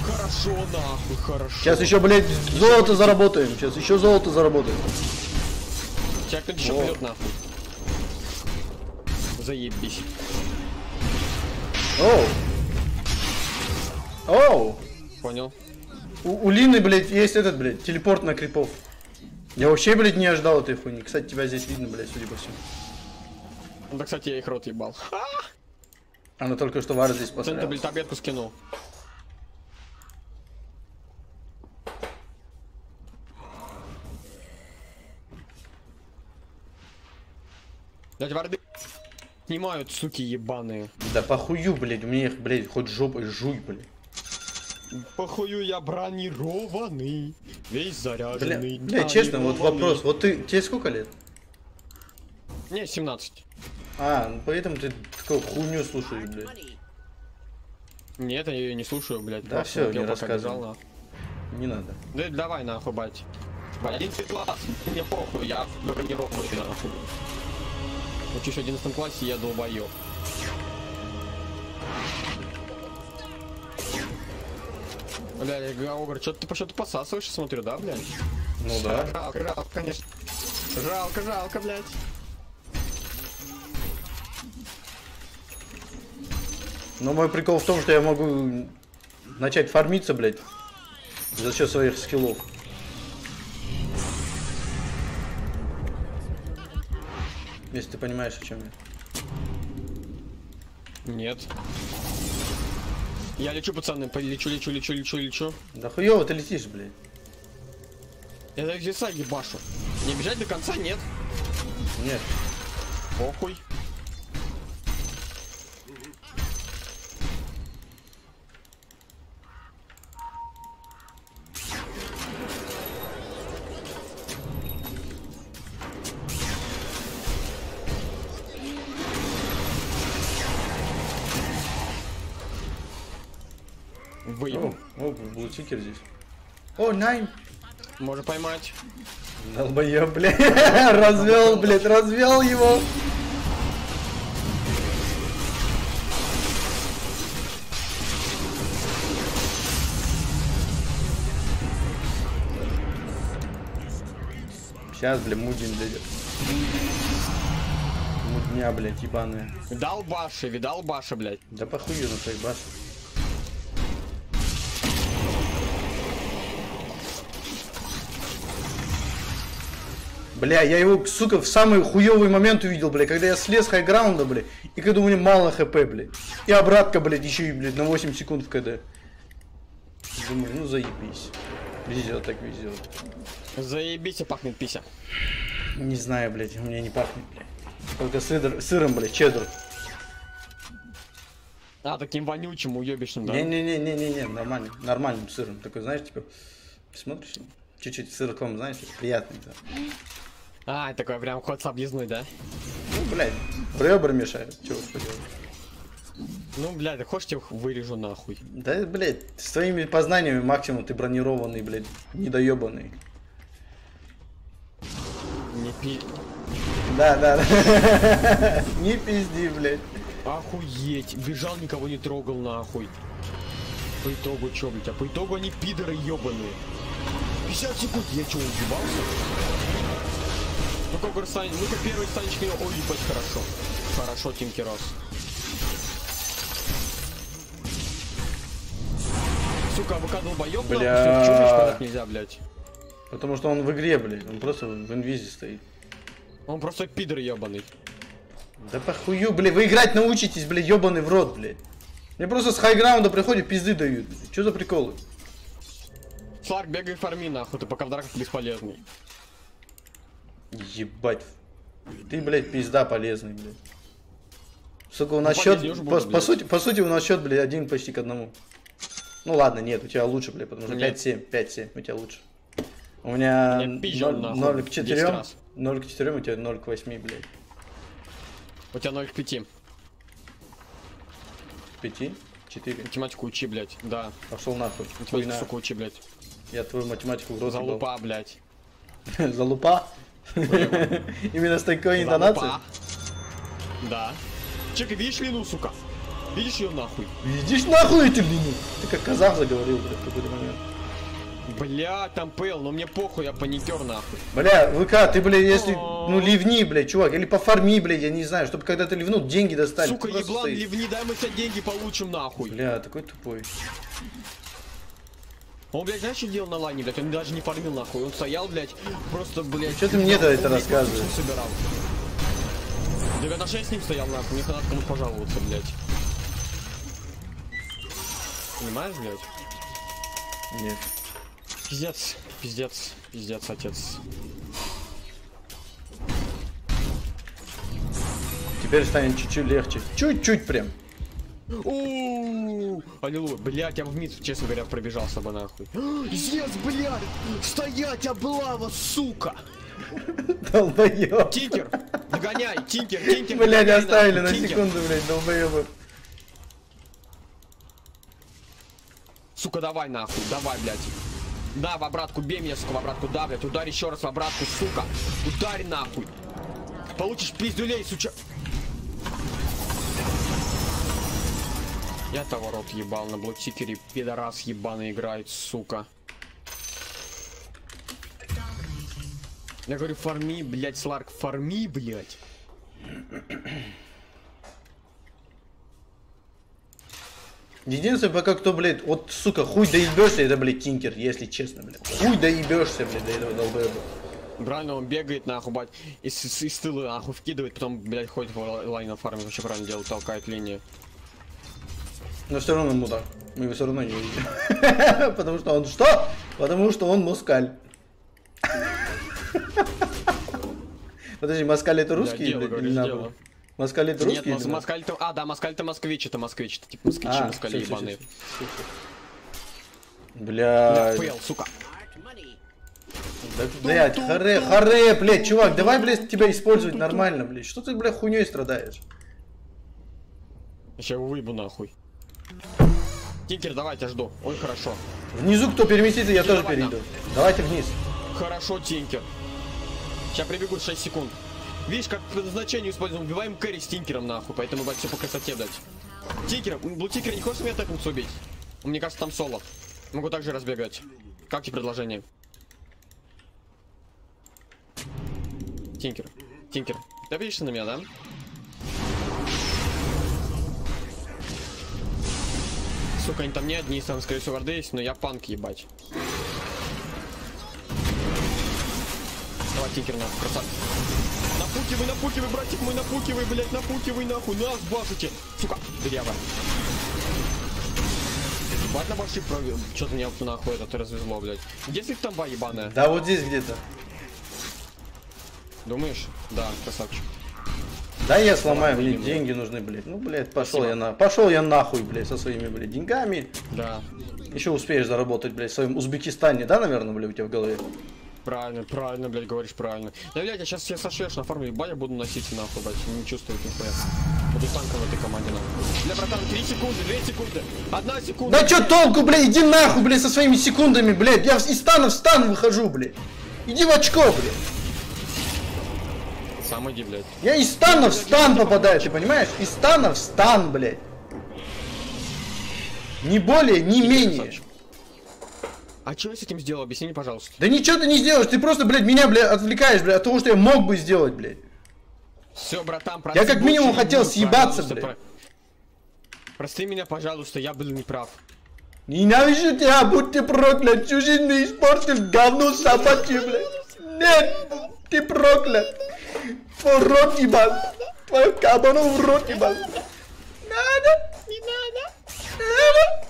Хорошо, нахуй, хорошо. Сейчас еще, блядь, золото заработаем. Сейчас еще золото заработаем. Сейчас кто-то еще придет нахуй. Заебись. Оу. Оу. Понял? У, у Лины, блядь, есть этот, блядь, телепорт на крипов. Я вообще, блядь, не ожидал этой хуйни. Кстати, тебя здесь видно, блядь, судя по всему. Да, кстати, я их рот ебал. Она только что вар здесь Центр, посмотрела. блядь, таблетку скинул. Блядь, варды снимают, суки ебаные. Да похую, блядь, у меня их, блядь, хоть жопой жуй, блядь. Похую я бронированный, весь Бля, заряженный. бля, честно, вот вопрос. Вот ты, тебе сколько лет? Не, 17. А, ну поэтому ты такую хуйню слушаешь, блядь. Нет, я ее не слушаю, блядь. Да я не бежал, нахуй. Не надо. Да давай нахуй, бать. Один класс, мне похуй, я бронированный нахуй. Учусь в 11 классе, я долбоёб. Бля, Гаугар, что ты что-то посасываешь, смотрю, да, блядь? Ну да. Жалко, жалко, конечно. Жалко, жалко, блядь. Но мой прикол в том, что я могу начать фармиться, блядь, за счет своих скиллов. Если ты понимаешь, о чем я. Нет. Я лечу, пацаны, полечу, лечу, лечу, лечу, лечу. Да хуёво ты летишь, блядь. Я так здесь ебашу. Не бежать до конца, нет. Нет. Похуй. Выебал. О, о, блутикер здесь. О, найн. Можно поймать. Долбоёб, блядь. [laughs] Развел, блядь, развел его. Сейчас, бля, мудин, блядь. Мудня, блядь, ебаная. Видал Баши, видал Баши, блядь. Да похую на твоей башне. Бля, я его, сука, в самый хуёвый момент увидел, бля, когда я слез с хайграунда, бля, и когда у меня мало хп, блядь. И обратка, блядь, еще и, блядь, на 8 секунд в КД. Думаю, ну заебись. Везет так везет. Заебись, и пахнет пися. Не знаю, блядь, у меня не пахнет, блядь. Только сыр, сыром, блядь, чеддер. А, таким вонючим, уебищным, да? Не-не-не-не-не, нормальным, нормальным сыром. Такой, знаешь, типа, смотришь, чуть-чуть сырком, знаешь, приятный. Да. А, такой прям ход с облизной, да? Ну, блядь, ребра мешают, чего уж поделать. Ну, блядь, хочешь, я их вырежу нахуй. Да, блядь, с твоими познаниями максимум ты бронированный, блядь, недоебанный. Не пи... Да, да, да. [laughs] Не пизди, блядь. Охуеть, бежал, никого не трогал нахуй. По итогу чё, блядь, а по итогу они пидоры ебаные. 50 секунд, я чё, уебался? Ну-ка, Горсань, ну-ка первый станчик меня... Ой, ебать, хорошо. Хорошо, Тимки Рос. сука, АВК долбоёб, Бля. мне сказать нельзя, блядь? Потому что он в игре, блядь. Он просто в инвизе стоит. Он просто пидор ебаный. Да похую, блядь. Вы играть научитесь, блядь, ебаный в рот, блядь. Мне просто с хайграунда приходят, пизды дают. блядь. Чё за приколы? Сларк, бегай фарми, нахуй, ты пока в драках бесполезный. Ебать. Ты, блядь, пизда полезный, блядь. Сука, у нас Ну, счет, по, по блядь. сути, по сути, у нас счет, блядь, один почти к одному. Ну ладно, нет, у тебя лучше, блядь, потому что Нет. 5-7, 5-7, у тебя лучше. У меня Меня пизжил, 0, нахуй, 0 к 10 4, раз. 0 к 4, у тебя 0 к 8, блядь. У тебя 0 к 5. 5, 4. Математику учи, блядь, да. Пошел нахуй. Математику, сука, учи, блядь. Я твою математику в рот. Залупа, блядь. [laughs] Залупа? [laughs] Именно с такой интонацией? Да. Чекай, видишь лину, сука? Видишь ее нахуй? Видишь нахуй эти длину? Ты как казах заговорил, блядь, в какой-то момент. Бля, там пэл, но мне похуй, я паникер нахуй. Бля, ВК, ты, бля, если, ну, ливни, блядь, чувак, или пофарми, блядь, я не знаю, чтобы когда ты ливнул, деньги достали. Сука, еблан, ливни, дай мы тебе деньги получим нахуй. Бля, такой тупой. Он, блядь, знаешь, что делал на лайне, блядь? Он даже не фармил нахуй. Он стоял, блядь, просто, блядь. Чё ты он, это блядь, рассказываешь? собирал. Да я на 6 с ним стоял, нахуй, мне надо кому пожаловаться, блядь. Понимаешь, блядь? Нет. Пиздец, пиздец, пиздец, отец. Теперь станет чуть-чуть легче. Чуть-чуть прям. Аллилуйя, блядь, я в мид, честно говоря, пробежался бы нахуй. Yes, блядь, стоять, облава, сука! Долбоёб. Тинкер, догоняй, Тинкер, Тинкер, Блядь, оставили на секунду, блядь, долбоёбы. Сука, давай нахуй, давай, блядь. Да, в обратку, бей меня, сука, в обратку, да, блядь, ударь еще раз в обратку, сука. Ударь нахуй. Получишь пиздюлей, суча. Я того рот ебал на блудсикере, пидорас ебаный играет, сука. Я говорю, фарми, блядь, Сларк, фарми, блядь. Единственное, пока кто, блядь, вот, сука, хуй доебешься, это, блядь, Тинкер, если честно, блядь. Хуй доебешься, блядь, до этого долбоеба. Правильно, он бегает, нахуй, бать, из, из, из тыла, нахуй, вкидывает, потом, блядь, ходит в лай- лайн фармит, вообще правильно делает, толкает линию. Но все равно мудак. Мы его все равно не увидим. [laughs] Потому что он что? Потому что он москаль. [laughs] Подожди, москаль это русский дело, или- наоборот? Москаль это Нет, русский? наоборот? москаль это... А, да, москаль это москвич, это москвич, это типа москвичи, А, москали всё, ебаные. Блядь. Фейл, сука. Да, блядь, харе, харе, блядь, чувак, давай, блядь, тебя использовать нормально, блядь. Что ты, блядь, хуйней страдаешь? Я сейчас его выебу нахуй. Тинкер, давай, тебя жду. Ой, хорошо. Внизу кто переместится, я тоже давай перейду. Давайте вниз. Хорошо, Тинкер. Сейчас прибегут 6 секунд. Видишь, как по назначению используем, убиваем Кэрри с Тинкером нахуй, поэтому бать все по красоте дать. Тинкер, Блутикер, не хочешь меня тэкнуться убить? Мне кажется, там соло. Могу также разбегать. Как тебе предложение? Тинкер, Тинкер, ты обидишься на меня, да? Сука, они там не одни, там, скорее всего, варды есть, но я панк, ебать. Давай, Тинкер, нахуй, красавчик. Напукивай, напукивай, братик мой, напукивай, блядь, напукивай, нахуй, нас башите. Сука, дырява. Ебать на баши провел. Что-то мне нахуй это развезло, блядь. Где слив тамба ебаная? Да, вот здесь где-то. Думаешь? Да, красавчик. Да я сломаю, не деньги нужны, блядь. Ну, блядь, пошел Спасибо. я на, пошел я нахуй, блядь, со своими, блядь, деньгами. Да. Еще успеешь заработать, блядь, в своем Узбекистане, да, наверное, блядь, у тебя в голове? Правильно, правильно, блядь, говоришь правильно. Да, блядь, я сейчас все сошьешь на фарме, ебать, я буду носить нахуй, блядь, не чувствую нихуя. Буду танком в этой команде, нахуй. Бля, братан, 3 секунды, 2 секунды, 1 секунда. Да чё толку, блядь, иди нахуй, блядь, со своими секундами, блядь. Я из стана в стан выхожу, блядь. Иди в очко, блядь. Сам иди, блядь. Я из стана в стан попадаю, ты понимаешь? Из стана в стан, блядь. Не более, не менее. А что я с этим сделал? Объясни мне, пожалуйста. Да ничего ты не сделаешь, ты просто, блядь, меня, блядь, отвлекаешь, блядь, от того, что я мог бы сделать, блядь. Все, братан, Я как минимум хотел будь, съебаться, блядь. про- Прости меня, пожалуйста, я был неправ. Ненавижу тебя, будь ты проклят. Ты испортил говно собачье, блядь. Нет, ты проклят. В рот ебал. Твою кабану в рот ебал. Надо, не надо, надо.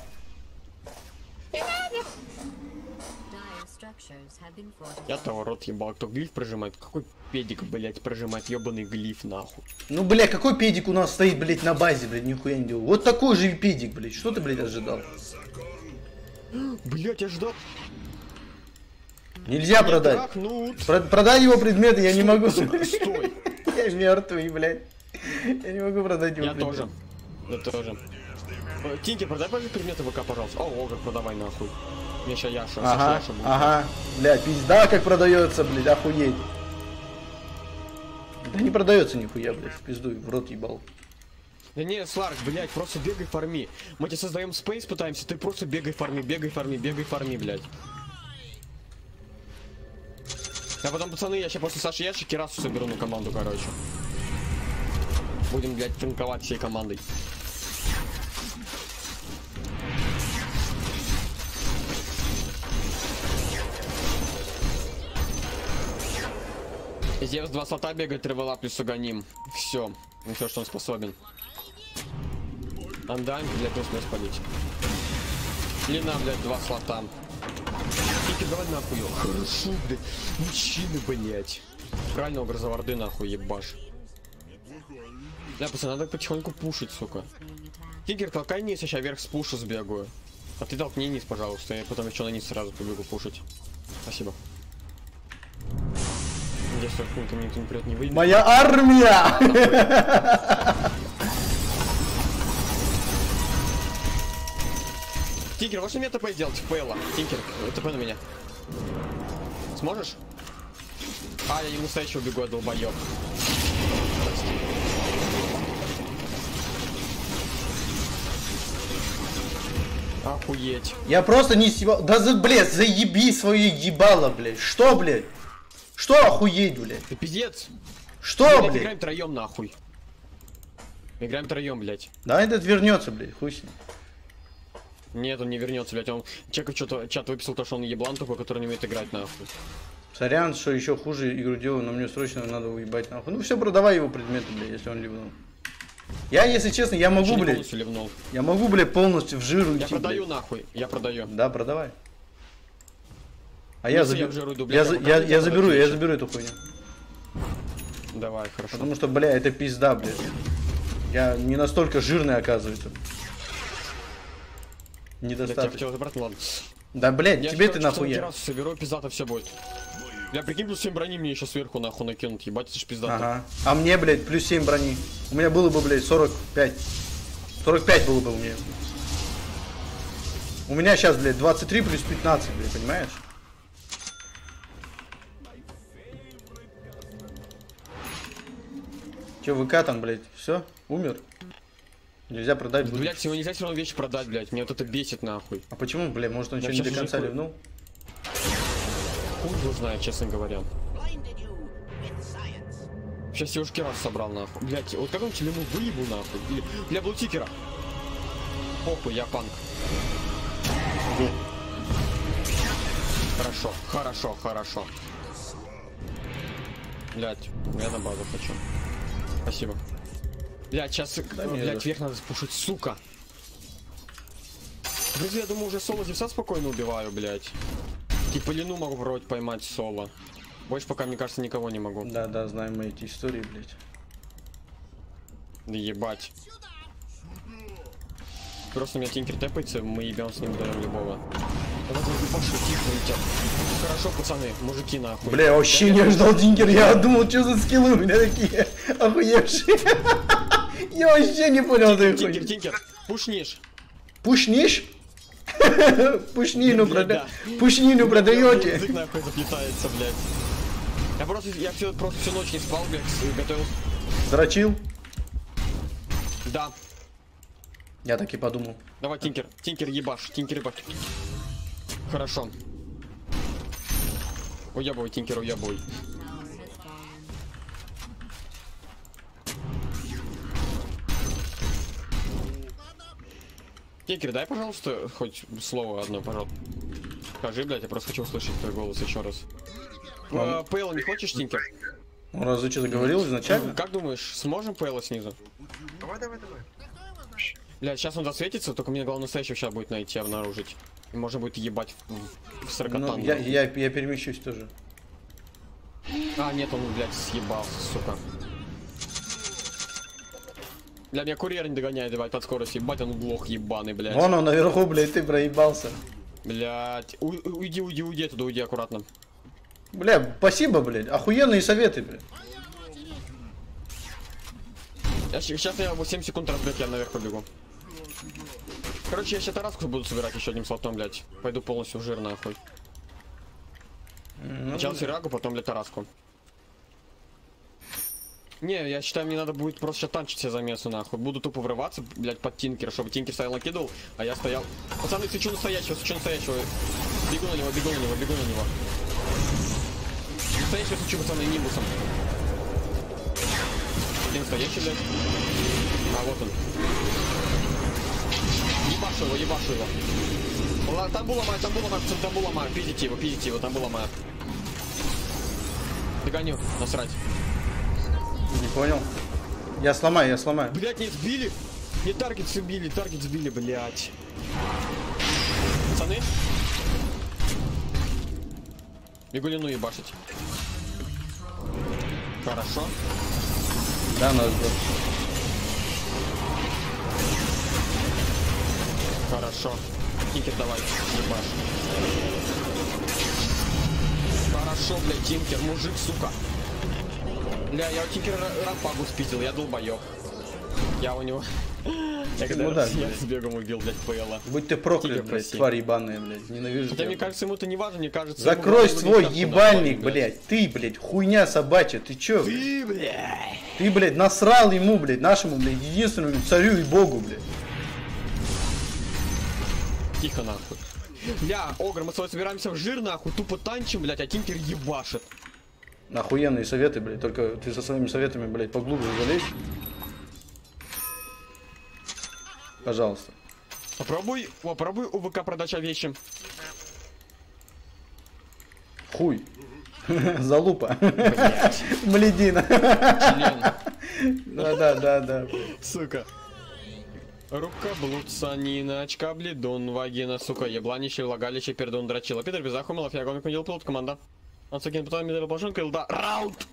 Dire structures have been fortified. Я того рот ебал, кто глиф прожимает. Какой педик, блять, прожимает ебаный глиф нахуй. Ну, бля, какой педик у нас стоит, блядь, на базе, блядь, нихуя не делал. Вот такой же педик, блядь. Что ты, блядь, ожидал? Блять, я ждал. Нельзя продать. Трахнут. Про- продай его предметы я не могу. Сука, Стой. [laughs] Я мертвый, блядь. Я не могу продать его Я предметы. тоже. Я тоже. Э, Тинки, продай пожалуйста предметы ВК, пожалуйста. О, Огр, продавай нахуй. Мне ща Яша, Ага, Яша будет. ага. Бля, пизда как продается, блядь, охуеть. Да не продается нихуя, блядь, в пизду, в рот ебал. Да не, Сларк, блядь, просто бегай фарми. Мы тебе создаем спейс, пытаемся, ты просто бегай фарми, бегай фарми, бегай фарми, блядь. А потом, пацаны, я сейчас после Саши Яши Кирасу соберу на команду, короче. Будем, блядь, танковать всей командой. Зевс два слота бегает, тревела плюс угоним. Все. Все, что он способен. Андайн, блядь, успел спалить. Лина, блядь, два слота. Тики, давай нахуй. Хорошо, блядь. Мужчины, блядь. Правильно, образоварды нахуй, ебаш. Бля, пацаны, надо потихоньку пушить, сука. Тигер, толкай низ, я сейчас вверх с пуша сбегаю. А ты толкни низ, пожалуйста, я потом еще на низ сразу побегу пушить. Спасибо. Что какой-то мне никто вперед не выйдет. Моя армия! [laughs] Тигер, можно мне ТП сделать? Пейла. Тинкер, ТП на меня. Сможешь? А, я не настоящего убегу, я долбоёб. Охуеть. Я просто не съебал. Да, за, блядь, заеби свое ебало, блядь. Что, блядь? Что охуеть, блядь? Ты пиздец. Что, Блядь, блядь? играем троем нахуй. Играем троем, блядь. Да, этот вернется, блядь, хуй с ним. Нет, он не вернется, блядь. Он чеков что-то чат выписал то, что он еблан тупой, который не умеет играть нахуй. Сорян, что еще хуже игру делаю, но мне срочно надо уебать нахуй. Ну все, продавай его предметы, блядь, если он ливнул. Я, если честно, я могу, не блядь, ливнул. я могу, блядь, полностью в жиру Я идти, продаю блядь. нахуй, я продаю. Да, продавай. А я, Если заби- я жиру иду, блядь, я, я я, я я заберу, я заберу эту хуйню. Давай, хорошо. Потому что, бля, это пизда, блядь. Я не настолько жирный, оказывается. Я Недостаточно. хотел забрать, ладно. Да, блядь, Я тебе ты нахуя. раз соберу, пиздато все будет. Я прикинь, плюс 7 брони мне еще сверху нахуй накинут, ебать, это ж пиздато. Ага. А мне, блядь, плюс 7 брони. У меня было бы, блядь, 45. 45 было бы у меня. У меня сейчас, блядь, 23 плюс 15, блядь, понимаешь? Че, ВК там, блядь, все? Умер? Нельзя продать будет? Блять, его нельзя все равно вещи продать, блять. Мне вот это бесит нахуй. А почему, блядь, может он еще не до конца хуй. ливнул? Хуй его знает, честно говоря. Сейчас я уж раз собрал нахуй. Блять, вот как он тебе ему выебу нахуй? Или для блутикера. Попы, я панк. Хорошо, хорошо, хорошо. Блять, я на базу хочу. Спасибо. Блять, сейчас, не блять, вверх надо спушить, сука. Принципе, я думаю, уже соло Зевса спокойно убиваю, блять. Типа Лину могу вроде поймать соло. Больше пока, мне кажется, никого не могу. Да, да, знаем мы эти истории, блядь. Да ебать. Просто у меня тинкер тэпается, мы ебем с ним даем любого. Тихо летят. Хорошо, пацаны, мужики нахуй. Бля, вообще не ожидал Динкер, я думал, что за скиллы у меня такие охуевшие. Я вообще не понял этой Тинкер, тинкер, пушнишь. Пушнишь? [laughs] Пушнину Блядь, прода... да. Пушнину Язык продаете? нахуй заплетается, блядь. Я просто, я все, просто всю ночь не спал, блядь, готовил. Дрочил? Да, Я так и подумал. давай, тинкер, тинкер ебаш, тинкер ебаш. Хорошо. Уебывай, тинкер, уебывай. Тикер, дай, пожалуйста, хоть слово одно, пожалуйста. Скажи, блядь, я просто хочу услышать твой голос еще раз. Ладно. Э, Пейла не хочешь, Тинкер? Он разве что-то говорил изначально? Как думаешь, сможем Пейла снизу? Давай, давай, давай. Блядь, сейчас он засветится, только мне главное настоящего сейчас будет найти, обнаружить. И можно будет ебать в, в Ну, сорокотан. я, я, я перемещусь тоже. А, нет, он, блядь, съебался, сука. Бля, меня курьер не догоняет, давай, под скорость, ебать, он лох ебаный, блядь. Вон он наверху, блядь, ты проебался. Блядь, У- уйди, уйди, уйди оттуда, уйди аккуратно. Бля, спасибо, блядь. Охуенные советы, блядь. Я, сейчас я 7 секунд разбег, я наверх побегу. Короче, я сейчас Тараску буду собирать еще одним слотом, блядь. Пойду полностью в жир, нахуй. Ну, Сначала Сирагу, потом, блядь, Тараску. Не, я считаю, мне надо будет просто танчить все замесы, нахуй. Буду тупо врываться, блядь, под Тинкера, чтобы Тинкер стоял накидывал, а я стоял... Пацаны, свечу настоящего, свечу настоящего. Бегу на него, бегу на него, бегу на него. Настоящего свечу, пацаны, нимбусом. Ты настоящий, блядь? А, вот он. Ебашу его, ебашу его. Там было моя, там было моя, там было моя. Пиздите его, пиздите его, там было моя. Догоню, насрать. Не понял. Я сломаю, я сломаю. Блять, не сбили! Не таргет сбили, таргет сбили, блять. Пацаны? Бегулину ебашить. Хорошо. Да, нас ждет. Хорошо. Тинкер, давай, ебашь. Хорошо, блядь, Тинкер, мужик, сука. Бля, я у Тинкера ра- рампагу спиздил, я долбоёб. Я у него... Я когда да, раз- я с бегом убил, блядь, Пейла. Будь ты проклят, блядь, тварь ебаная, блядь. Ненавижу тебя. мне кажется, ему это не важно, мне кажется... Закрой свой ебальник, блядь. Ты, блядь, хуйня собачья. Ты чё? Ты, блядь. Ты, блядь, насрал ему, блядь, нашему, блядь, единственному царю и богу, блядь. Тихо, нахуй. Бля, Огр, мы с тобой собираемся в жир, нахуй, тупо танчим, блядь, а Тинкер ебашит. Охуенные советы, блядь. Только ты со своими советами, блядь, поглубже залезь. Пожалуйста. Попробуй, попробуй у ВК продать вещи. Хуй. [laughs] Залупа. [laughs] Член. Да, да, да, да. Сука. Рука блудца, Ниночка, бледун, вагина, сука, ебланище, влагалище, пердун, дрочила. Питер Безахумилов, я гомик удел пилот, команда. Ансаген, потом медаль положенка, илда, раунд!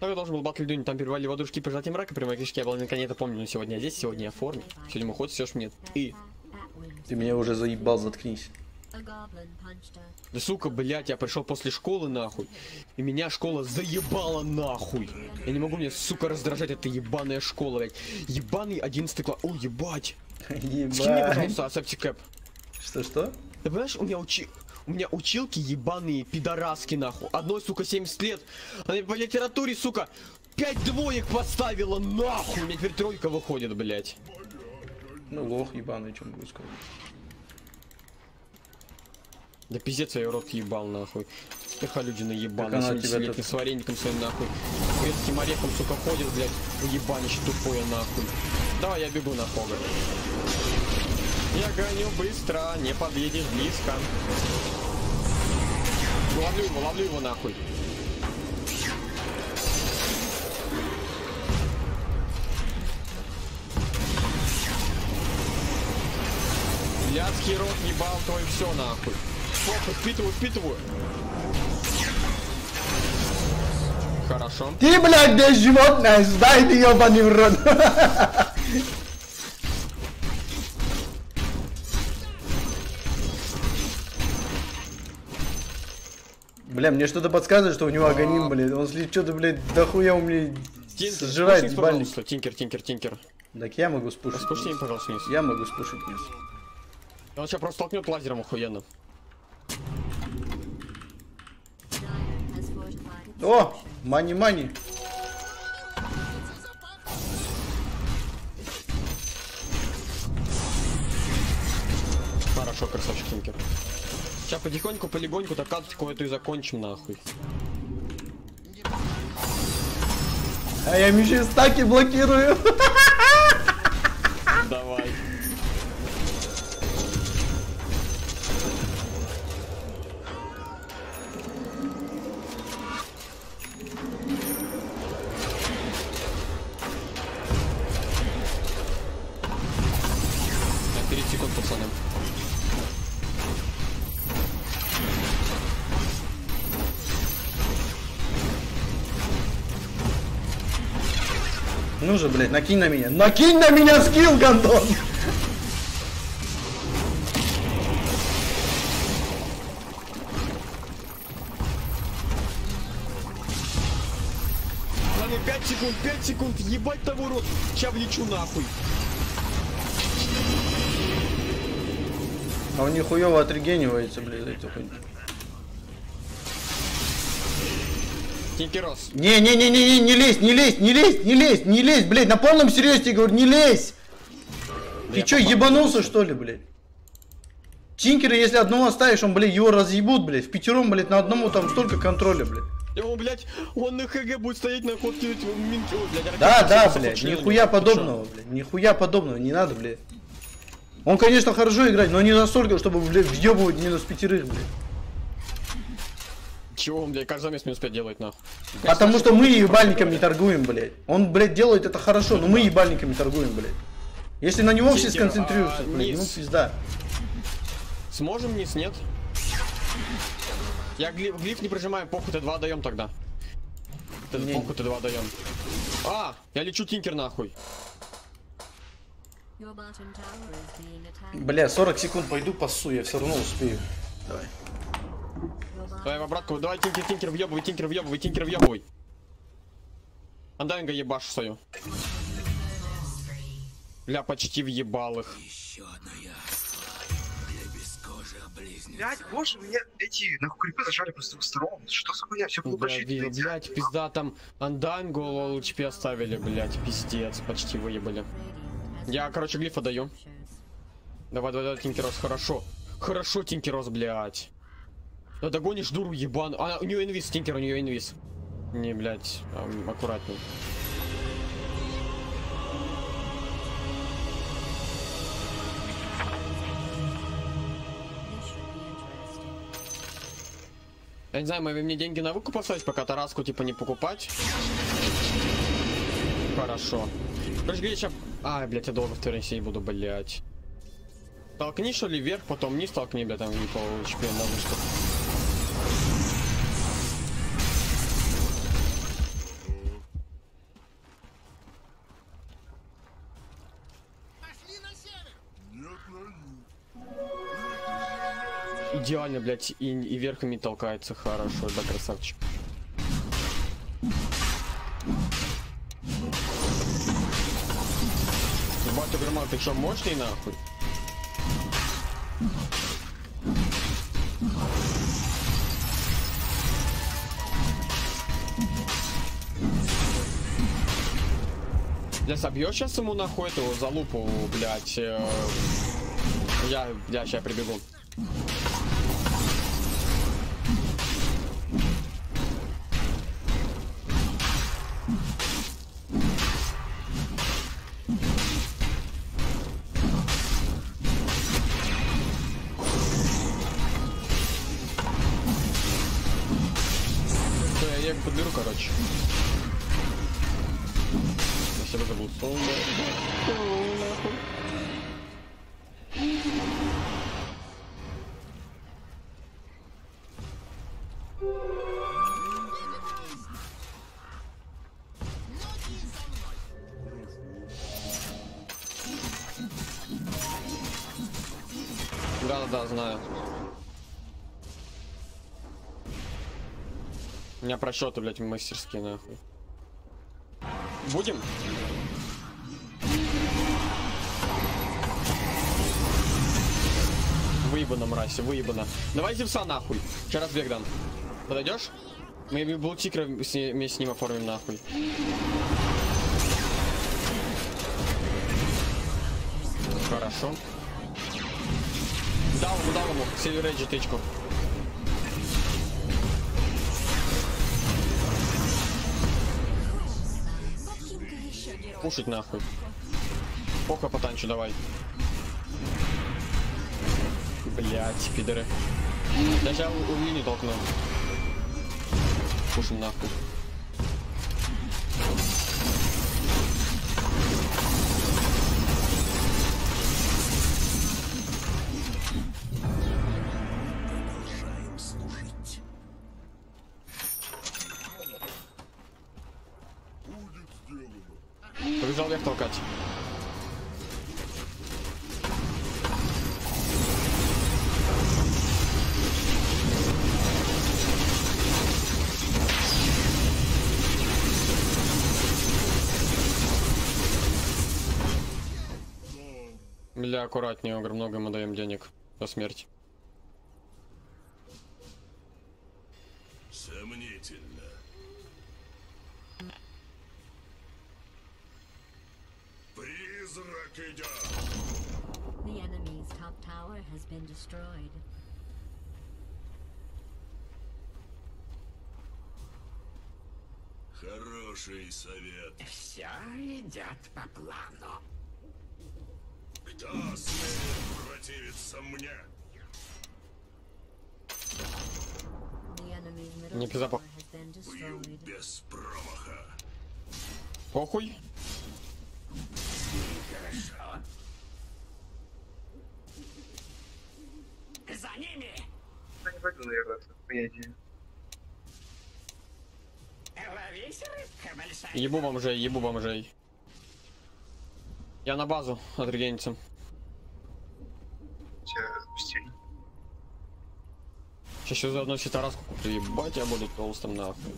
Так я должен был батл дюнь, там перевали водушки пожатия мрака, прямой кишки, я был наконец это помню, но сегодня я здесь, сегодня я в форме. Сегодня мы ход, все мне. И, Ты меня уже заебал, заткнись. Да сука, блять, я пришел после школы нахуй, и меня школа заебала нахуй. Я не могу мне, сука, раздражать эта ебаная школа, блять. Ебаный 11 класс, о, ебать. Скинь мне, Ебать. пожалуйста, асептик кэп. Что-что? Ты понимаешь, у меня учи... У меня училки ебаные пидораски нахуй. Одной, сука, 70 лет. Она по литературе, сука, 5 двоек поставила нахуй. У меня теперь тройка выходит, блядь. Ну, лох ебаный, чем буду сказать. Да пиздец, я её рот ебал нахуй. Эхолюдина ебаный, она тебя 70 тут- с вареником своим нахуй. Грецким орехом, сука, ходит, блядь, уебанище тупое нахуй. Давай, я бегу на хога. Я гоню быстро, не подъедешь близко. Ловлю его, ловлю его нахуй. Блядский рот ебал твой все нахуй. Фокус, впитываю, впитываю. Хорошо. Ты, блядь, без животное, сдай ты ебаный в рот. [laughs] Бля, мне что-то подсказывает, что у него агоним, блядь. Он слит что-то, блядь, дохуя умнее Тинкер, сжирает пожалуйста. Тинкер, тинкер, тинкер. Так я могу спушить. Спусти, вниз. пожалуйста, вниз. Я могу спушить вниз. Он сейчас просто толкнет лазером охуенно. О, мани-мани. Хорошо, красавчик Тинкер. Сейчас потихоньку, полегоньку так каточку эту и закончим нахуй. А я мечи стаки блокирую. Давай. Ну же, блядь, накинь на меня. Накинь на меня скилл, гандон! Ладно, 5 секунд, 5 секунд, ебать того рот. Ща влечу нахуй. А он нихуево отрегенивается, блядь, эти хуйни. Тинкерос. Не-не-не-не-не, не лезь, не лезь, не лезь, не лезь, не лезь, блядь, на полном серьезе тебе говорю, не лезь! Ты чё, ебанулся, что ли, блядь? Тинкера, если одного оставишь, он, блядь, его разъебут, блядь. В пятером, блядь, на одному там столько контроля, блядь. Он, блядь, он на ХГ будет стоять на ходке минки. Ой, блядь, Да, да, блядь, нихуя подобного, блядь, нихуя подобного, не надо, блядь. Он, конечно, хорошо играть, но не настолько, чтобы, блядь, въебывать минус пятерых, блядь. Чего он, блядь, каждый месяц минус 5 делает, нахуй? Потому что мы ебальником не торгуем, блядь. Он, блядь, делает это хорошо, но мы ебальниками торгуем, блядь. Если на него все Тинкер, сконцентрируются, а, блядь, ну пизда. Сможем, низ, нет? Я глиф, глиф не прижимаем, похуй, Т2 даем тогда. Не. Похуй, Т2 даем. А, я лечу тинкер нахуй. Бля, 40 секунд пойду пасу, я все равно успею. Давай. Давай в обратку, давай тинкер, тинкер, въебывай, тинкер, въебывай, тинкер, въебывай. Андайнга ебашь свою. Бля, почти въебал их. Еще одна. Блядь, боже, меня эти нахуй крипы зажали просто двух сторон. Что за хуйня? Все было Бля, почти ви- идеально. блядь, пизда, там Андайнгу лучпи оставили, блядь, пиздец, почти выебали. Я, короче, глифа даю. Давай, давай, давай, Тинкерос, хорошо. Хорошо, Тинкерос, блядь. Да догонишь дуру ебану. А, у нее инвиз, Тинкер, у нее инвиз. Не, блядь, ам, аккуратней. Я не знаю, вы мне деньги на выкуп оставить, пока Тараску типа не покупать. Хорошо. Короче, говоря, сейчас... А, блядь, я долго в Теренсии буду, блядь. Толкни, что ли, вверх, потом вниз толкни, блядь, там не по HP надо что Идеально, блядь, и, и верхами толкается хорошо, да, красавчик. Ты прямо, ты что, мощный нахуй? Бля, собьешь сейчас ему нахуй эту залупу, блядь. э, Я, я сейчас прибегу. Просчеты, блядь, мастерские, нахуй. Будем? Выебано, мразь, выебано. Давай Зевса нахуй. Сейчас разбег дам. Подойдешь? Мы Блутикра вместе с ним оформим нахуй. Хорошо. Дал ему, дал ему. Сильверейджи тычку. Пушить нахуй. Пока потанчу, давай. Блять, пидоры. Сейчас у линии толкну. Пушим нахуй. Аккуратнее, Огр, много ему даем денег. До смерти. Сомнительно. Призрак идет. The enemy's top tower has been destroyed. Хороший совет. Все идет по плану. Кто смеет противиться мне? Не has been Бью без промаха. Похуй. Хорошо. За ними! Я не пойду, наверное, рыбка большая. Ебу бомжей, ебу бомжей. Я на базу отрегениться. Тебя отпустили. Сейчас еще заодно все Тараску куплю. Ебать, я буду толстым нахуй.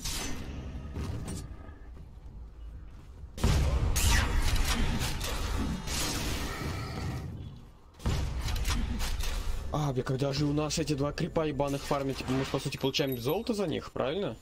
А, когда же у нас эти два крипа ебаных фармят, типа мы по сути получаем золото за них, правильно?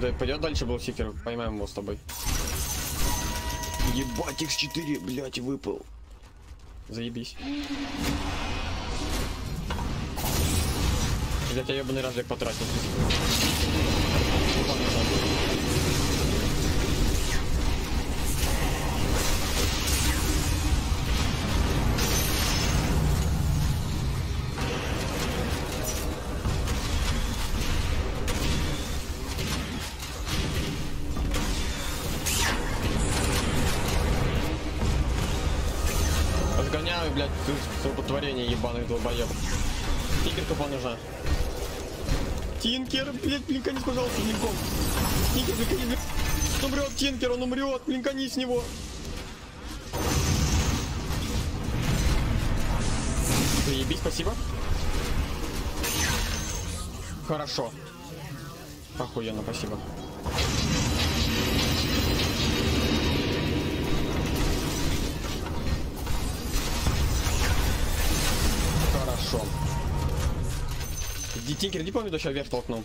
Да, пойдет дальше был сикер, поймаем его с тобой. Ебать, x4, блять, выпал. Заебись. Блять, я ебаный развек потратил. Тинкер, блядь, блинканись, пожалуйста, блинком. Тинкер, блинканись, блядь. Он умрет, Тинкер, он умрет, блинканись с него. Заебись, спасибо. Хорошо. Охуенно, спасибо. Тинкер, иди помню, сейчас вверх толкнул.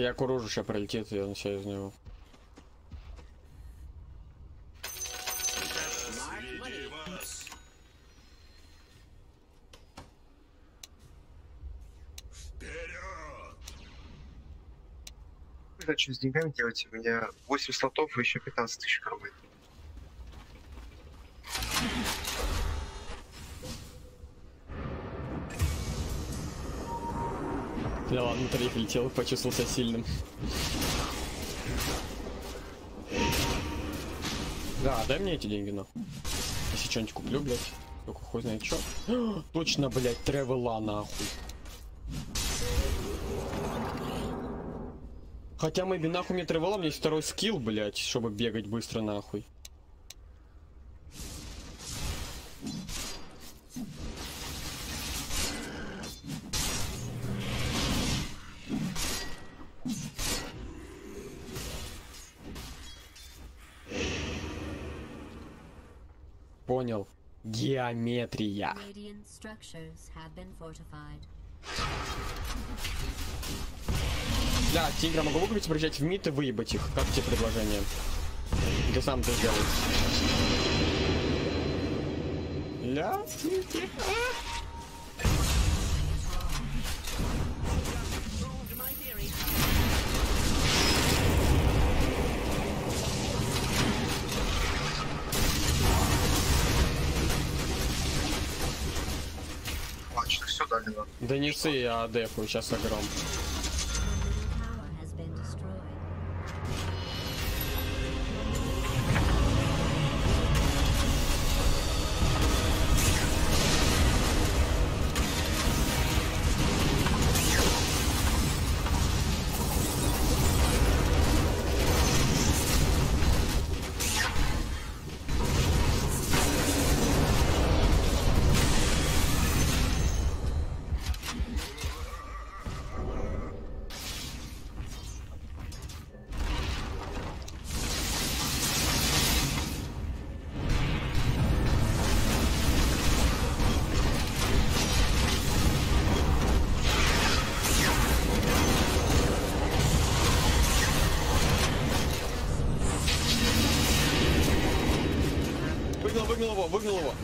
Я курожу ще прилетит, я начаю из него. Когда что с деньгами делать? У меня 8 слотов и еще 15 тысяч карман. Я ладно, тариф летел, почувствовал сильным. Да, дай мне эти деньги, на. Если что-нибудь куплю, блядь. Только хуй знает что. [gasps] Точно, блядь, тревела нахуй. Хотя мы нахуй мне тревела, у второй скилл, блядь, чтобы бегать быстро нахуй. Понял. Геометрия. Да, тигра могу выкупить, приезжать в мид и выебать их. Как тебе предложение? Ты сам это сделаешь. Ля? Да не ссы, я дефу, сейчас огром. Его, выгнал его.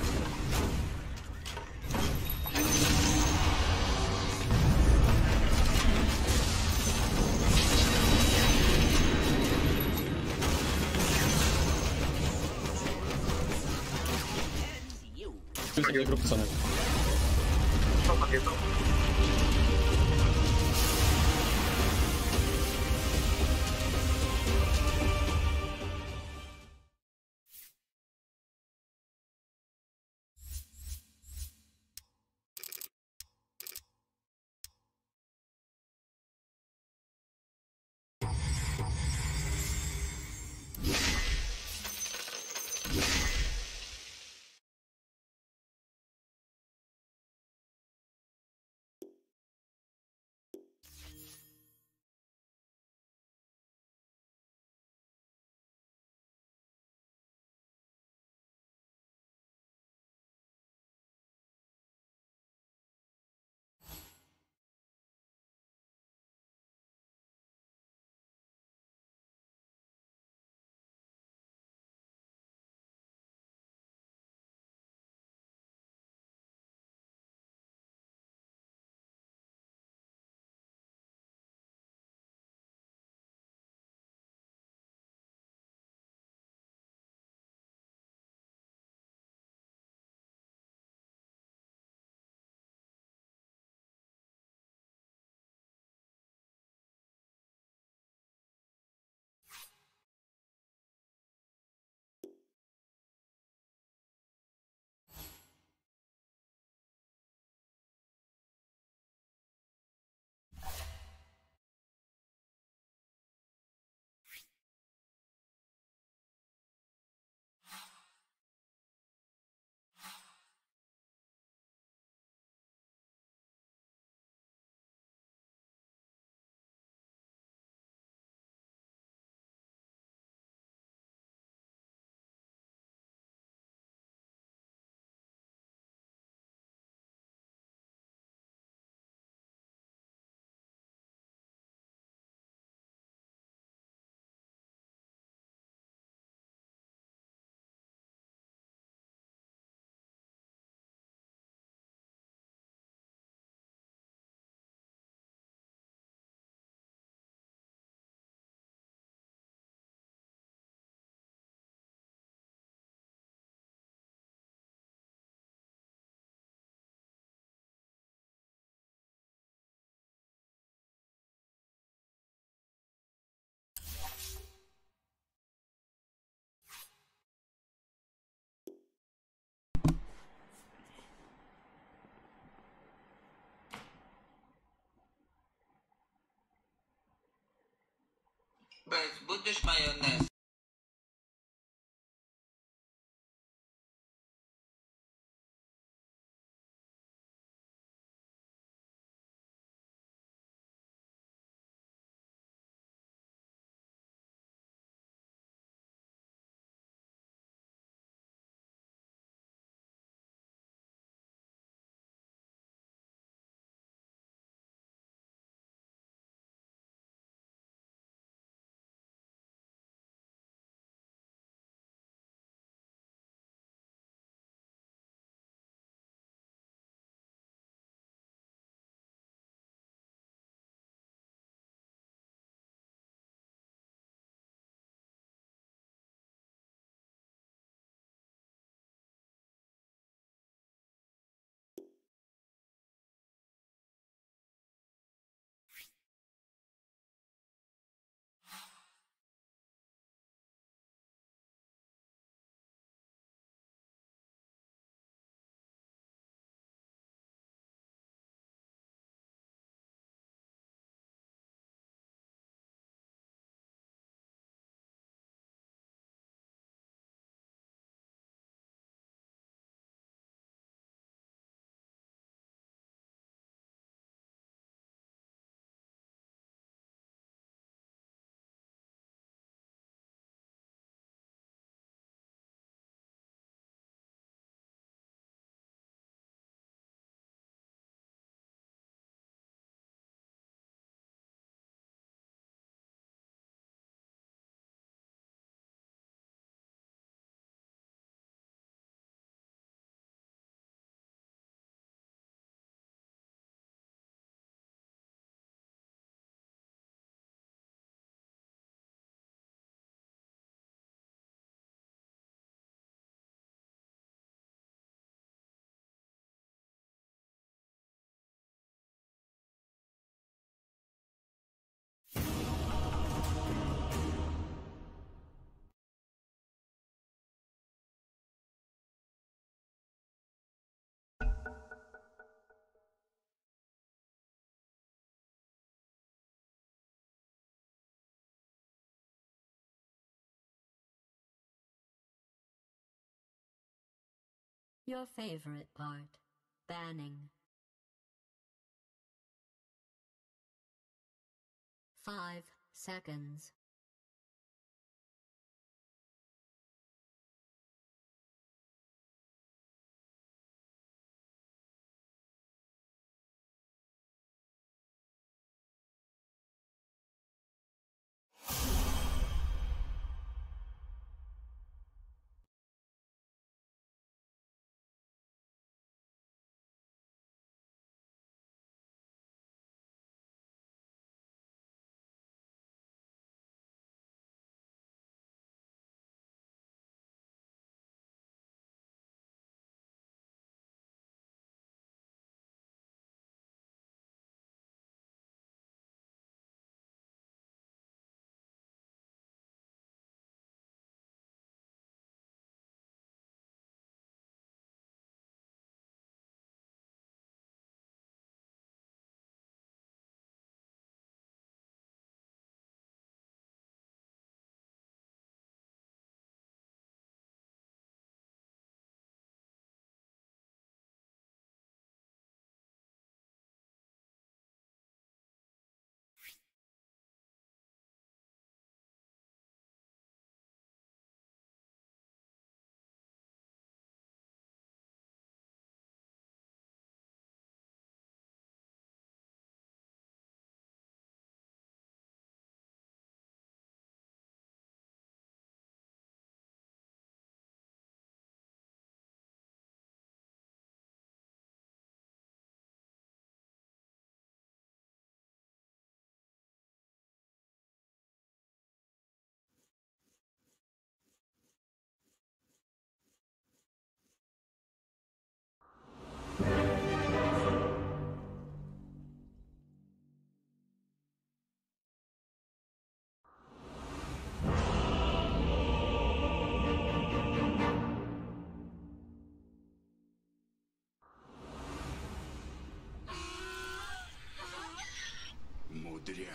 Игру, пацаны. Burst, Butters Mayonnaise. Your favorite part. Banning. Five seconds.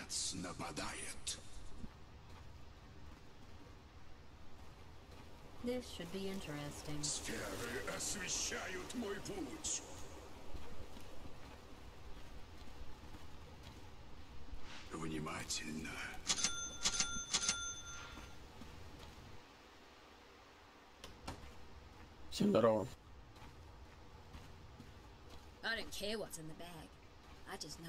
Братец нападает. This should be interesting. Сферы освещают мой путь. Внимательно. Всем здорово. I don't care what's in the bag.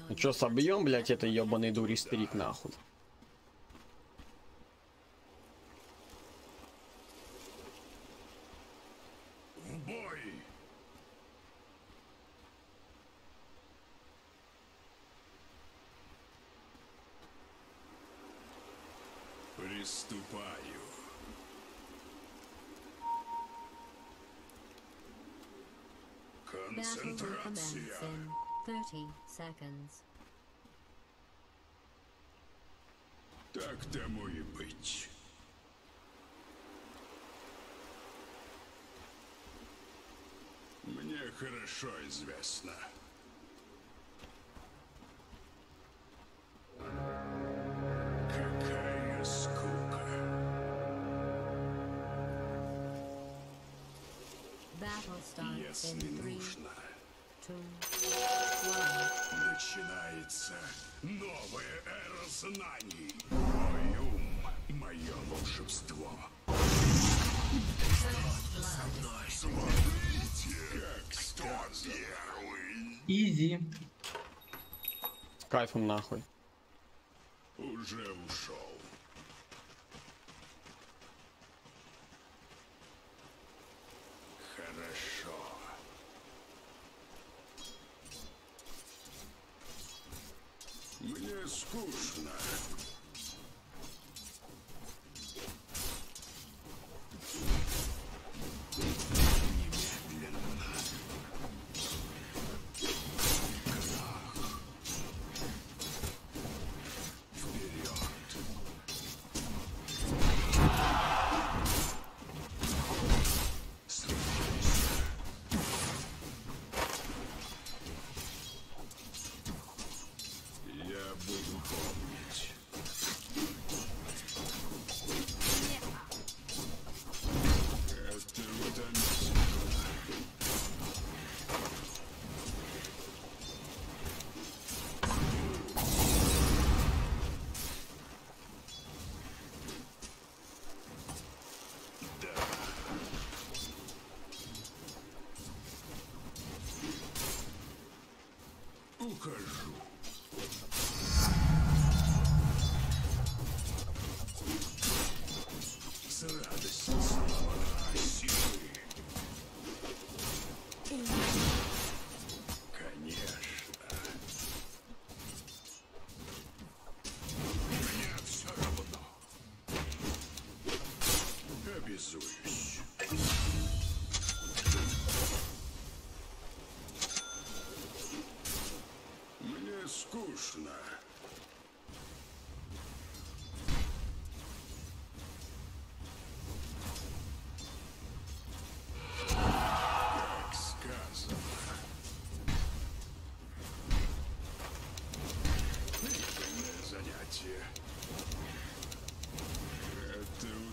Ну чё, собьем, блять, это ебаный дури стрик нахуй. В бой! Приступаю. Battle will commence Концентрация. in 30 seconds. Так тому и быть. Мне хорошо известно. Какая скука. Если нужно. Начинается новая эра знаний. Мой ум, мое волшебство. Смотрите, как сказано. Изи. С кайфом нахуй. Уже ушел. Хорошо. Мне скучно.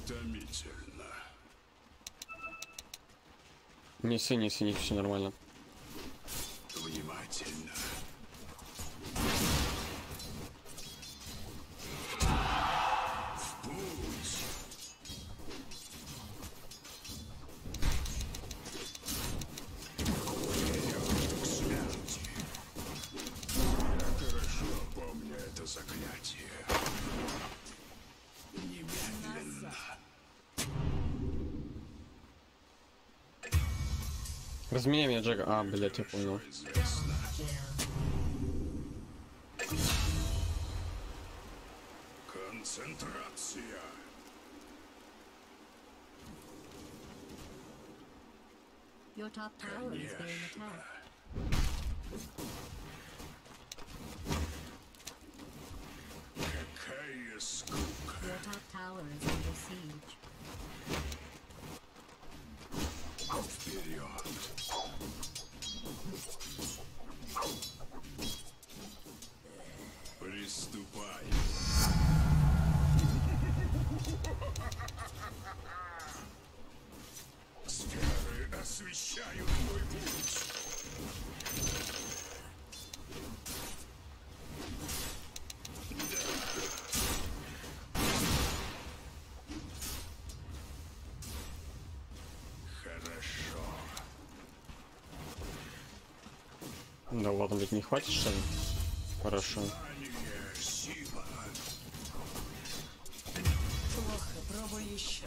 Это утомительно. Неси, неси, неси, все нормально. Разменяй меня, Джек. А, блять, я понял. Известно. Концентрация. Your top tower is being Конечно. attacked. Ладно, ведь не хватит что ли? Хорошо. Плохо, пробуй еще.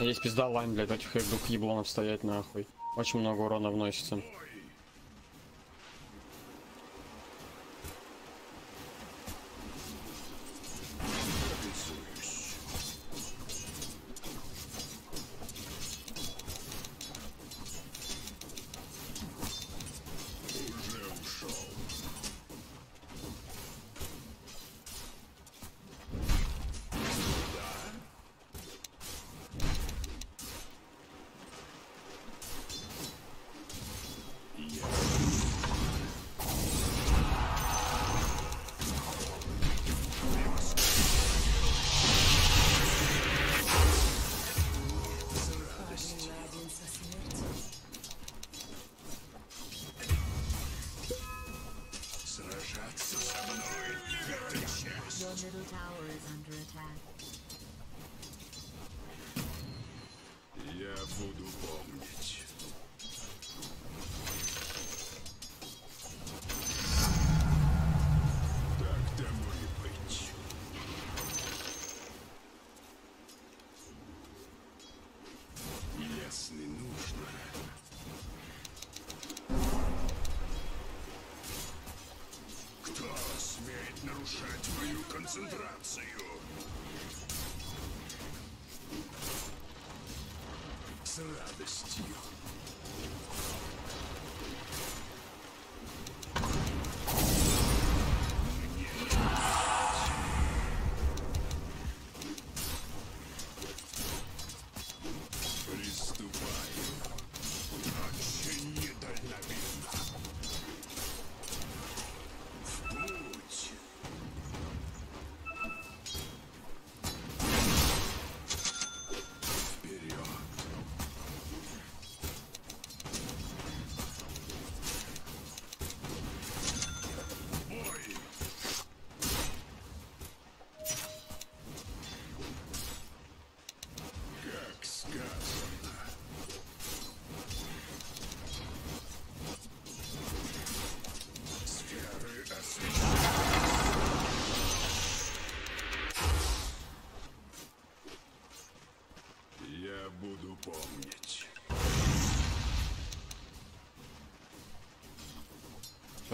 Есть пизда лайн, блядь, этих двух еблонов стоять нахуй. Очень много урона вносится.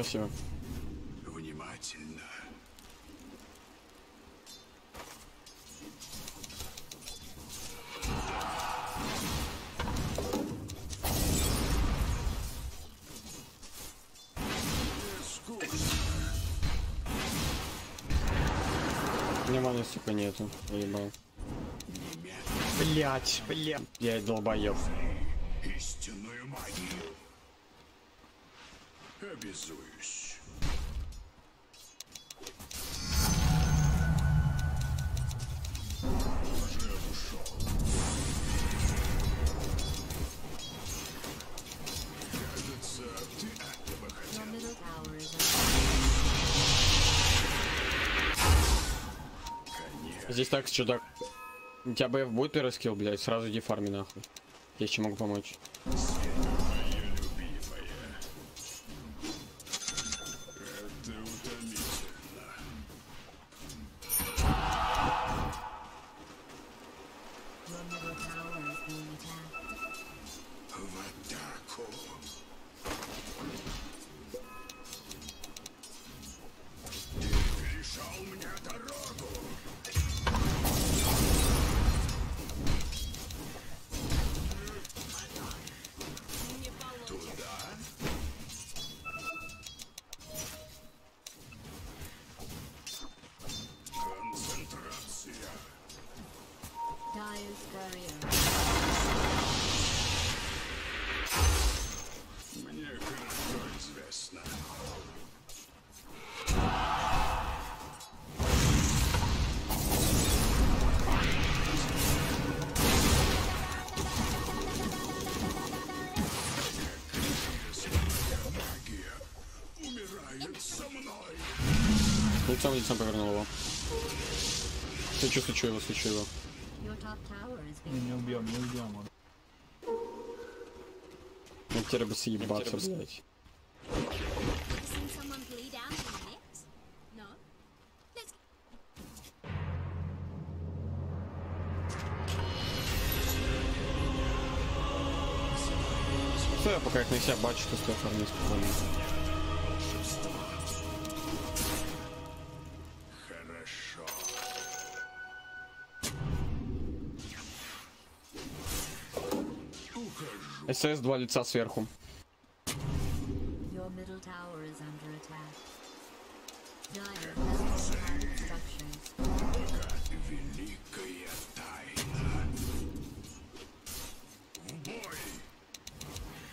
Спасибо. Внимательно. Мне маны, сука, нету. Я ебал. Блять, блять. Я долбоеб. Истинную Здесь так, чудак. У тебя БФ будет первый скилл, блядь, сразу иди фарми нахуй. Я чем могу помочь. Стучу его, стучу его. Не, не убьем, не убьем. он. Ну теперь бы съебаться, блядь. я пока их на себя бачу, что стоит фармить спокойно. СС два лица сверху.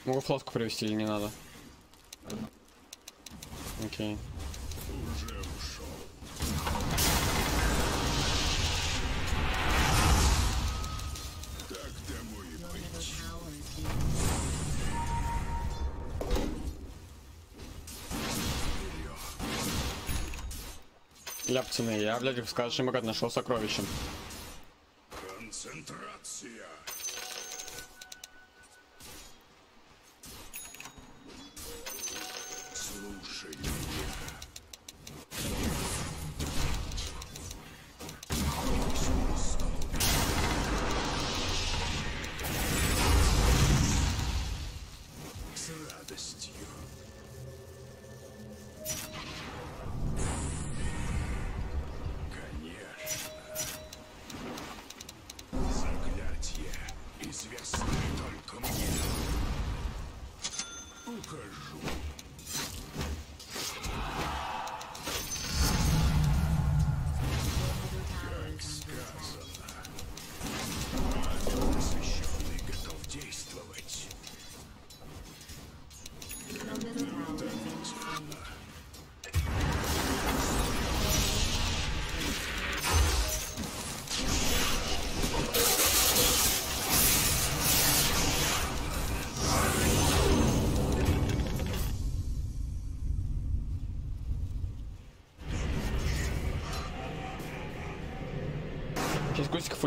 Могу флотку привести или не надо? Окей. Уже пацаны, я, блядь, скажем, как нашел сокровище.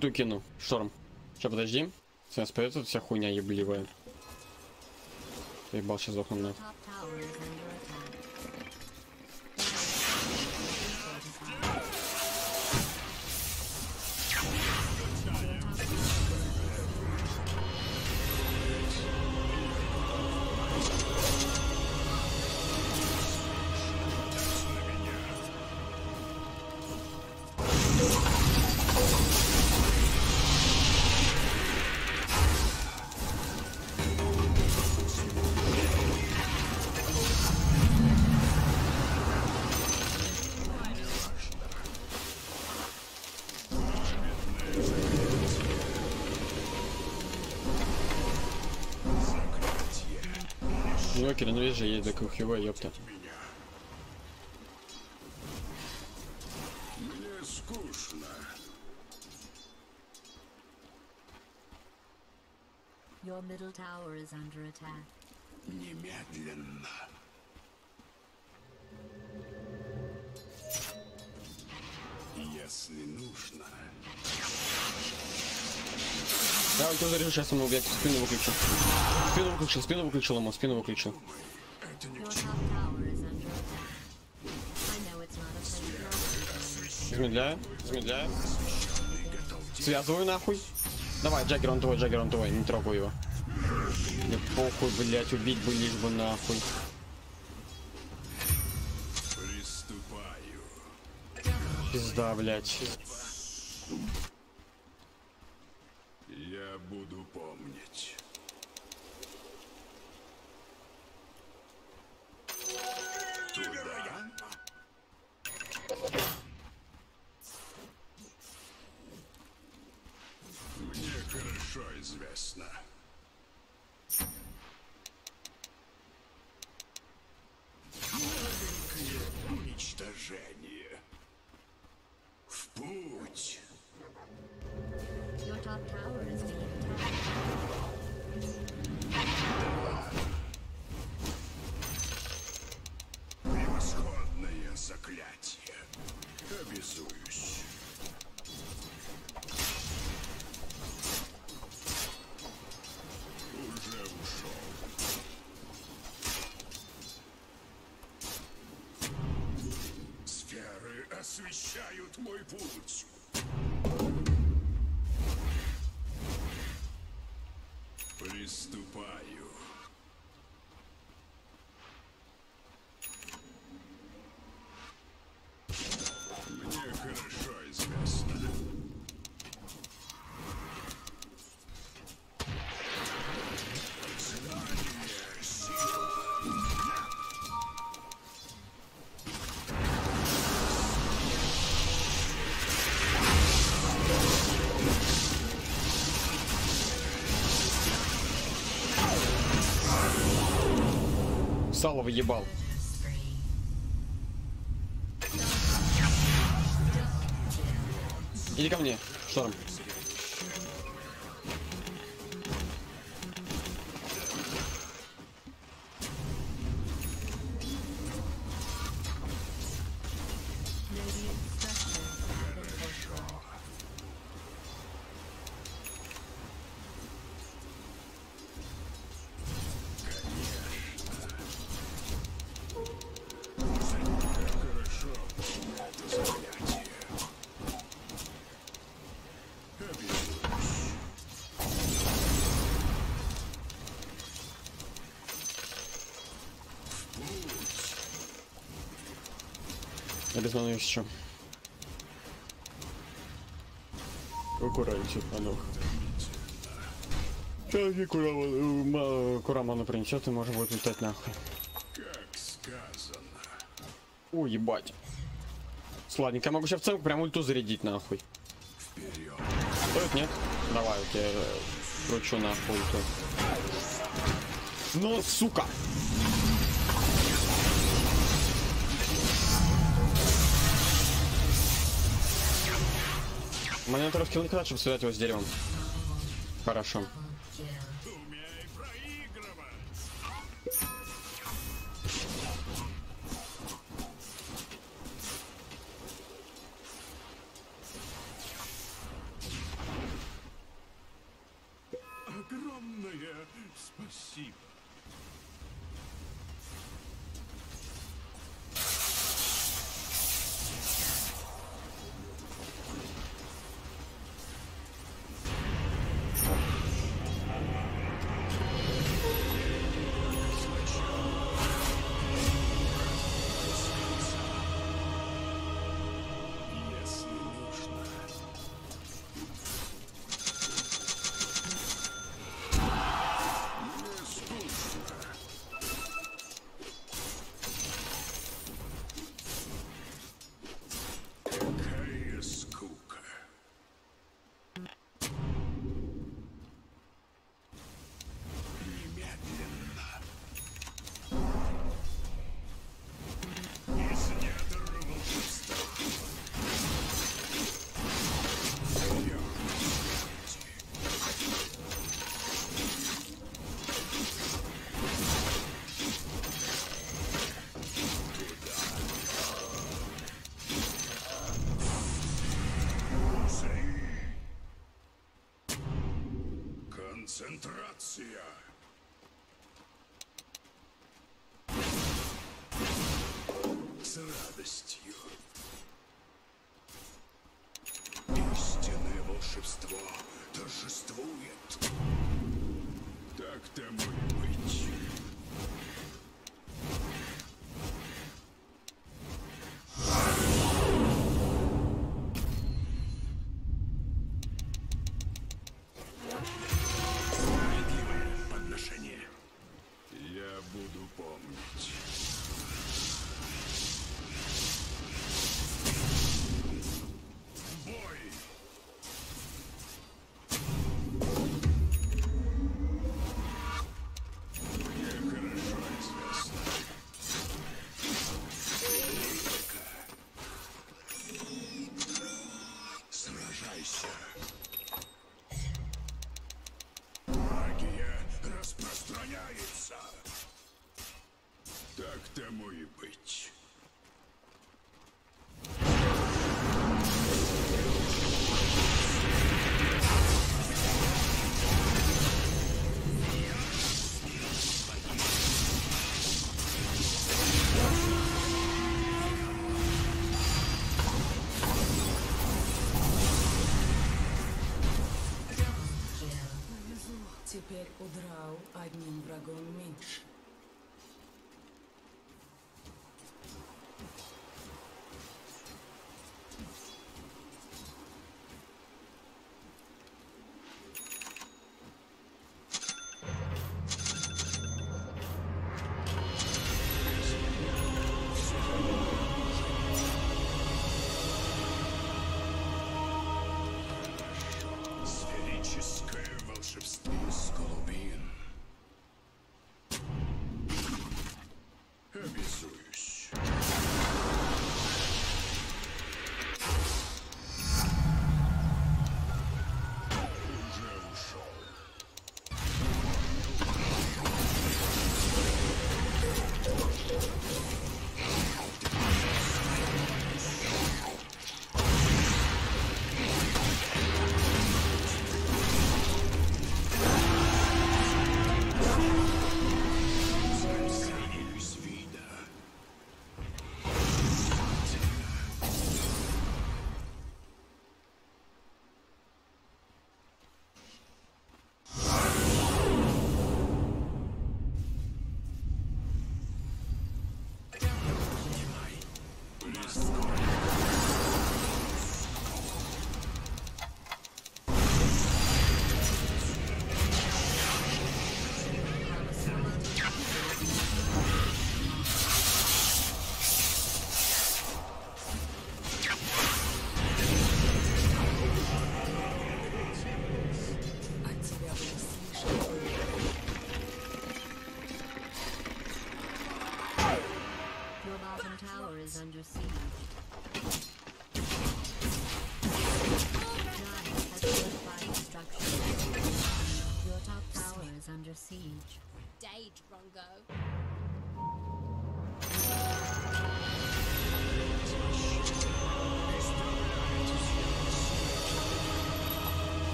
Фольту кину. Шторм. Сейчас подожди. Сейчас появится вся хуйня ебливая. Ебал, сейчас сдохну на. Is under attack. Немедленно. Если нужно. Да, он тоже решил, сейчас ему, блядь, спину выключу. Спину выключил, спину выключил ему, спину выключил. Это ни к чему. Замедляю, замедляю. Связываю нахуй. Давай, Джаггер, он твой, Джаггер, он твой, не трогай его. Похуй, блядь, убить бы лишь бы нахуй. Приступаю. Пизда, блядь. Сало. Spree. Иди ко мне, Я без маны еще. Аккуратнее, панух. Сейчас не кура, ма- кура ману принесет и можно будет летать нахуй. Как сказано. О, ебать. Сладненько, я могу сейчас в целку прям ульту зарядить нахуй. Вперед. Стоит, нет? Давай, я тебе э, кручу нахуй ульту. Ну, сука! Мне надо раскил не чтобы связать его с деревом. Хорошо.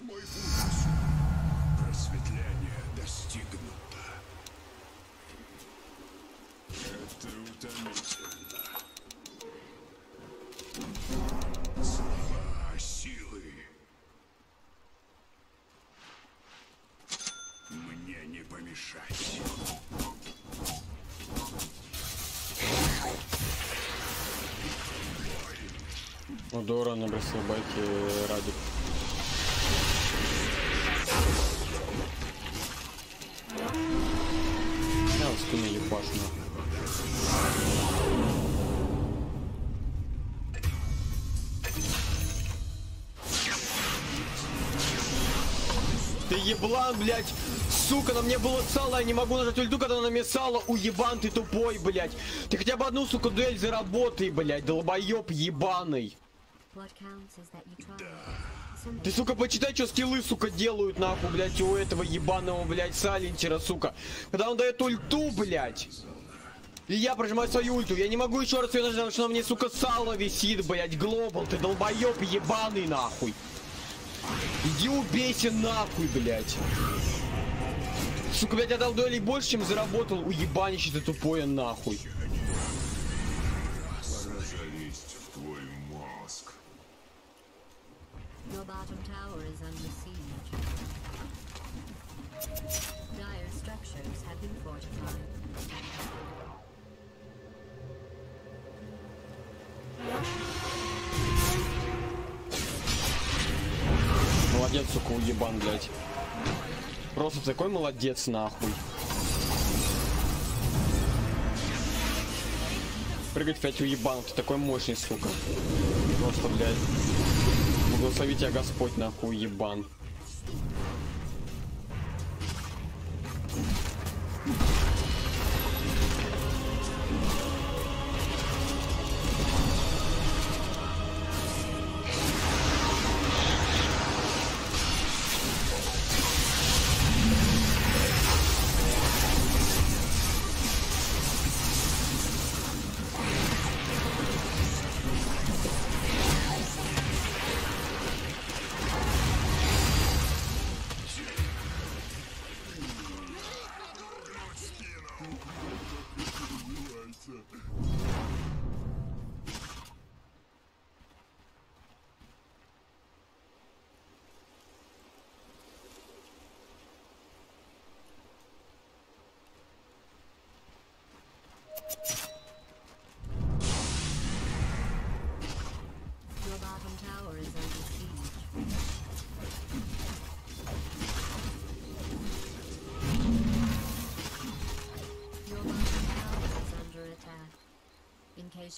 Мой путь. Просветление достигнуто. Это утомительно. Слова силы. Мне не помешать. У Дора набросил байки Радик. Еблан, блядь! Сука, на мне было сало, я не могу нажать ульту, когда на мне сало. Уебан ты тупой, блядь! Ты хотя бы одну, сука, дуэль заработай, блядь, долбоеб ебаный! Ты, сука, почитай, что скиллы, сука, делают, нахуй, блядь, у этого ебаного, блядь, Салентера, сука. Когда он дает ульту, блядь. И я прожимаю свою ульту. Я не могу еще раз ее нажать, потому что на мне, сука, сало висит, блядь, глобал. Ты долбоеб ебаный, нахуй. Иди убейся нахуй, блядь. Сука, блядь, я дал дуэлей больше, чем заработал. Уебанище ты тупое, нахуй. Просто такой молодец, нахуй. Прыгать 5 уебан, ты такой мощный, сука. Просто, блядь. Благослови тебя Господь, нахуй, ебан.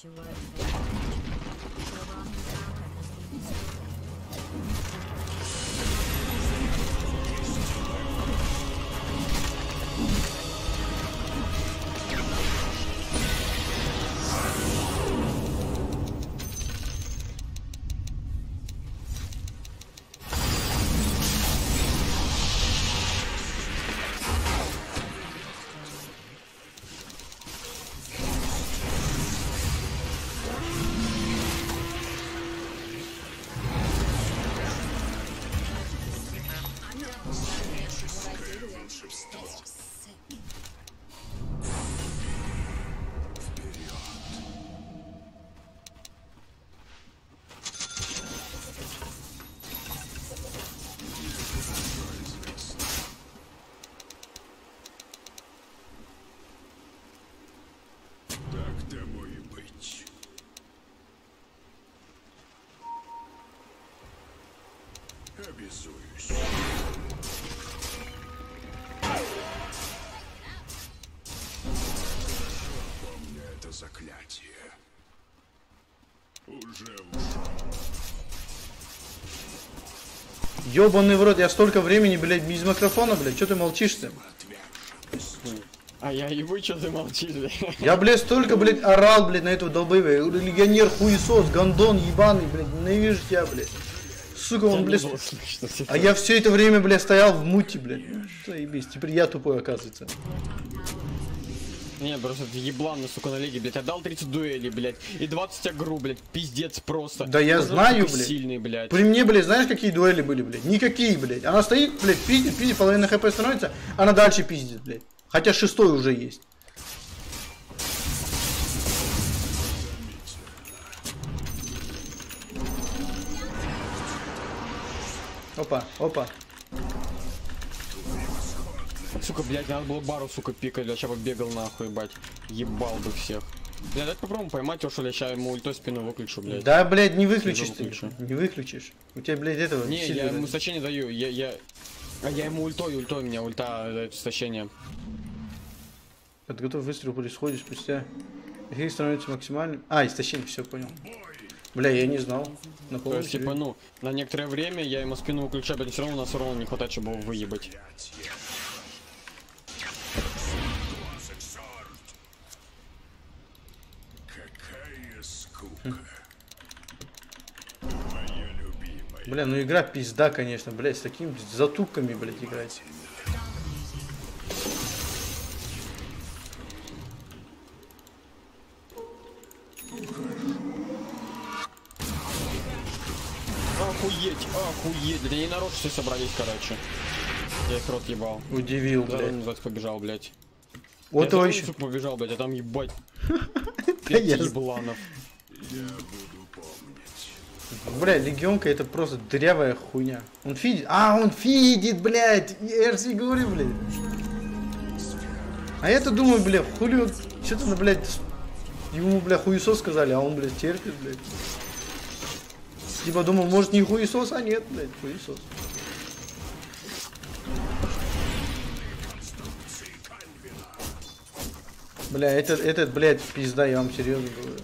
She works Обязуюсь. Помню это заклятие. Уже ушел. Ёбаный в рот, я столько времени, блядь, без микрофона, блядь, что ты молчишь ты? А я и вы что ты молчишь, блядь? Я, блядь, столько, блядь, орал, блядь, на этого долбоева. Легионер, хуесос, гондон, ебаный, блядь, ненавижу тебя, блядь. Сука, он, блядь. А я все это время, бля, стоял в муте, блядь. Заебись, теперь я тупой, оказывается. Не, просто ты еблан, сука, на лиге, блядь. Отдал 30 дуэлей, блядь. И 20 агру, блядь. Пиздец просто. Да я знаю, блядь. сильный, блядь. При мне, блядь, знаешь, какие дуэли были, блядь? Никакие, блядь. Она стоит, блядь, пиздит, пиздит, половина хп становится, она дальше пиздит, блядь. Хотя шестой уже есть. Опа, опа. Сука, блядь, надо было бару, сука, пикать, я сейчас бы бегал нахуй, ебать. Ебал бы всех. Блядь, давай попробуем поймать его, что ли, я ща ему ультой спину выключу, блядь. Да, блядь, не выключишь ты. выключу. Не выключишь. У тебя, блядь, этого Не, я ему истощение даю, я, я... А я ему ультой, ультой, у меня ульта, э, истощение. Подготовь выстрел происходит спустя. Эффект становится максимальным. А, истощение, все понял. Бля, я не знал. На То есть, типа, ну, на некоторое время я ему спину выключаю, блядь, все равно у нас урона не хватает, чтобы его выебать. Любимая. Бля, ну игра пизда, конечно, блядь, с такими затупками, блядь, играть. Охуеть, охуеть, блядь, они народ все собрались, короче. Я их рот ебал. Удивил, Здорово, блядь. называется, побежал, блядь. Вот я еще. побежал, блядь, а там ебать. [laughs] Да я- ебланов. Бля, легионка это просто дырявая хуйня. Он фидит. А, он фидит, блядь. Я же говорю, блядь. А я-то думаю, бля, хули он... Что-то, ну, блядь, ему, бля, хуесос сказали, а он, блядь, терпит, блядь. Типа думал, может не хуесос, а нет, блядь, хуесос. Бля, этот, этот, блядь, пизда, я вам серьезно говорю.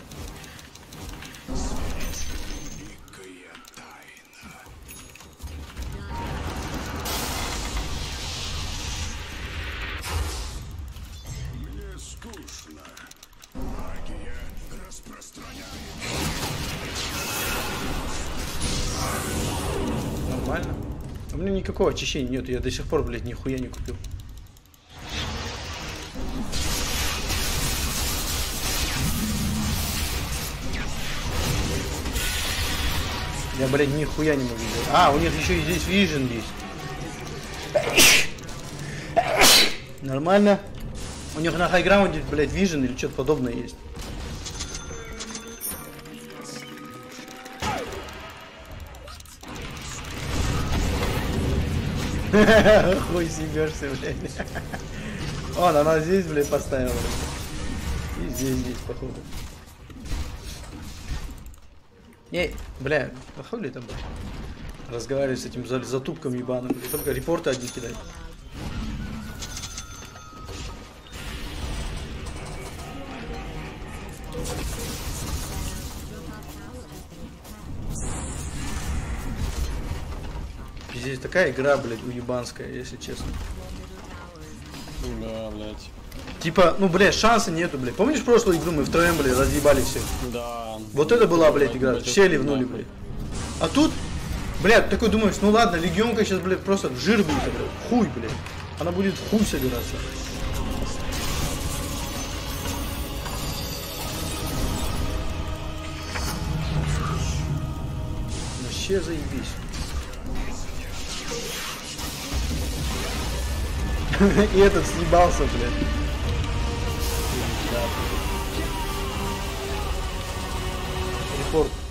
Нормально. У меня никакого очищения нет, я до сих пор, блядь, нихуя не купил. Я, блядь, нихуя не могу делать. А, у них еще и здесь вижен есть. Нормально. У них на хайграунде, блядь, вижен или что-то подобное есть. [laughs] Хуй съебешься, блядь. Он, она здесь, блядь, поставила. И здесь, здесь, походу. Не, бля, хули там, блядь? Разговаривать с этим за- затупком ебаным, блядь. Только репорты одни кидай. Здесь такая игра, блядь, уебанская, если честно. Да, блядь. Типа, ну, блядь, шанса нету, блядь. Помнишь прошлую игру мы втроем, блядь, разъебали всех? Да. Вот это была, блядь, игра. Все ливнули, да. блядь. А тут, блядь, такой думаешь, ну ладно, легионка сейчас, блядь, просто в жир будет, блядь. Хуй, блядь. Она будет в хуй собираться. Вообще заебись. И этот съебался, блядь. Репорт.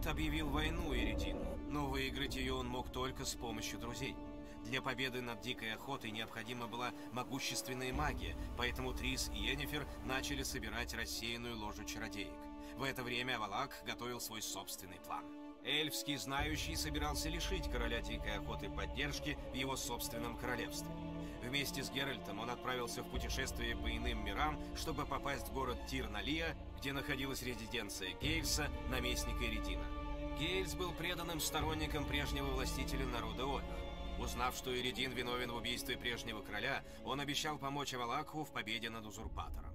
Геральт объявил войну Эридину, но выиграть ее он мог только с помощью друзей. Для победы над дикой охотой необходима была могущественная магия, поэтому Трис и Йеннифер начали собирать рассеянную ложу чародеек. В это время Авалак готовил свой собственный план. Эльфский знающий собирался лишить короля дикой охоты поддержки в его собственном королевстве. Вместе с Геральтом он отправился в путешествие по иным мирам, чтобы попасть в город Тир-Налия, где находилась резиденция Гейльса, наместника Эридина. Гейльс был преданным сторонником прежнего властителя народа Ольх. Узнав, что Эридин виновен в убийстве прежнего короля, он обещал помочь Авалакху в победе над узурпатором.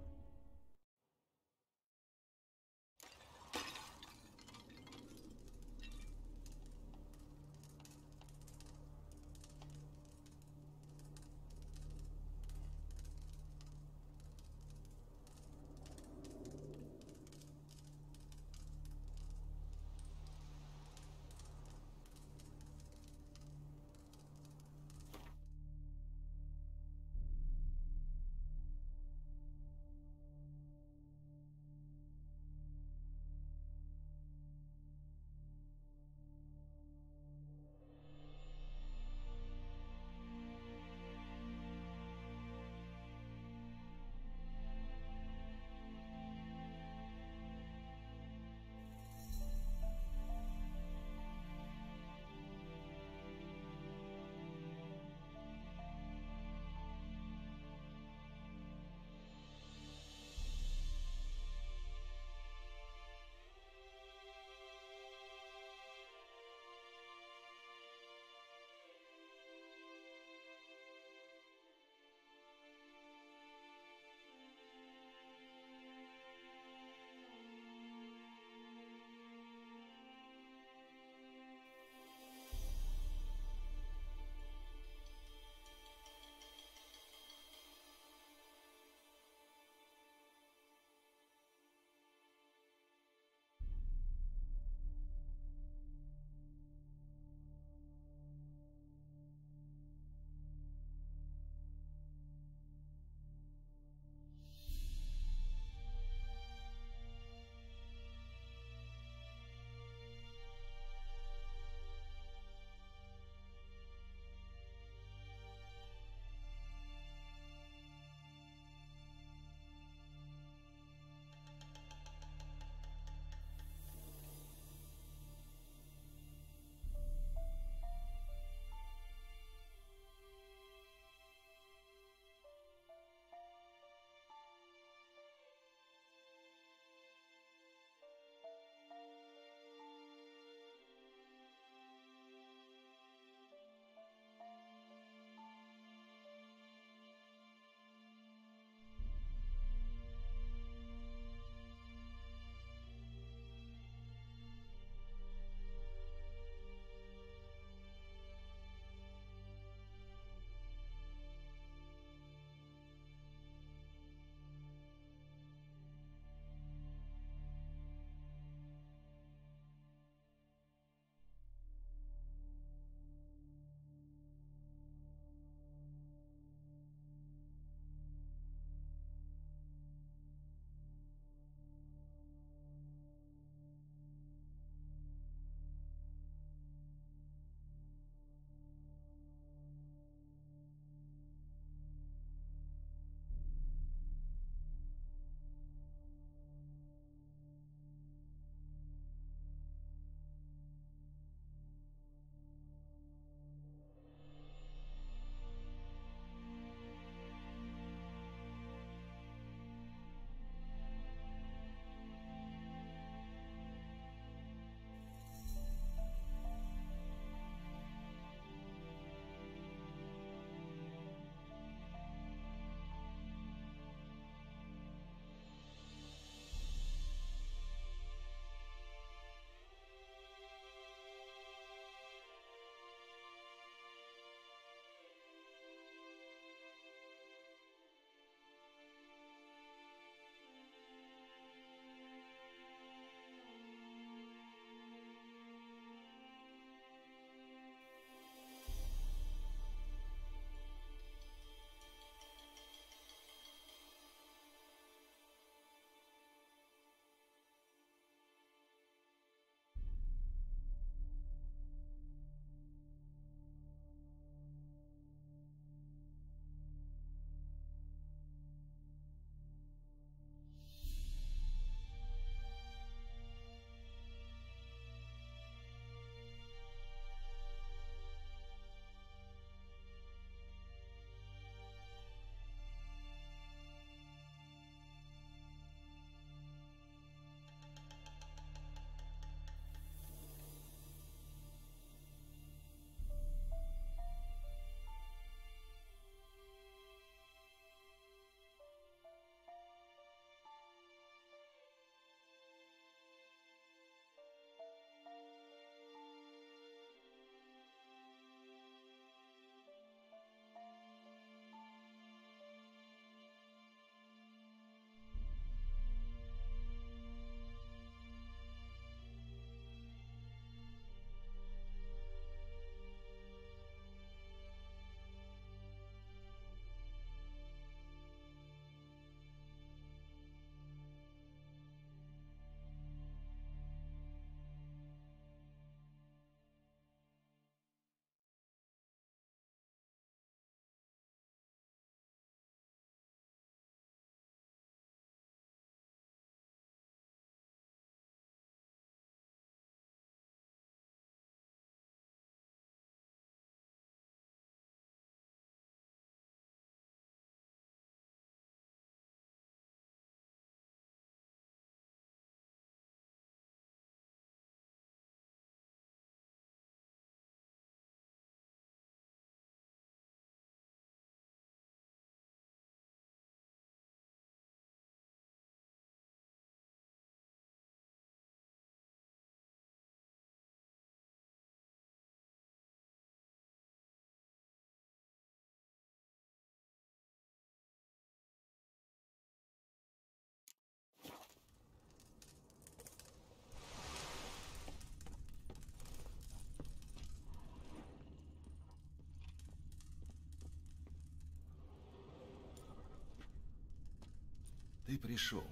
Ты пришел.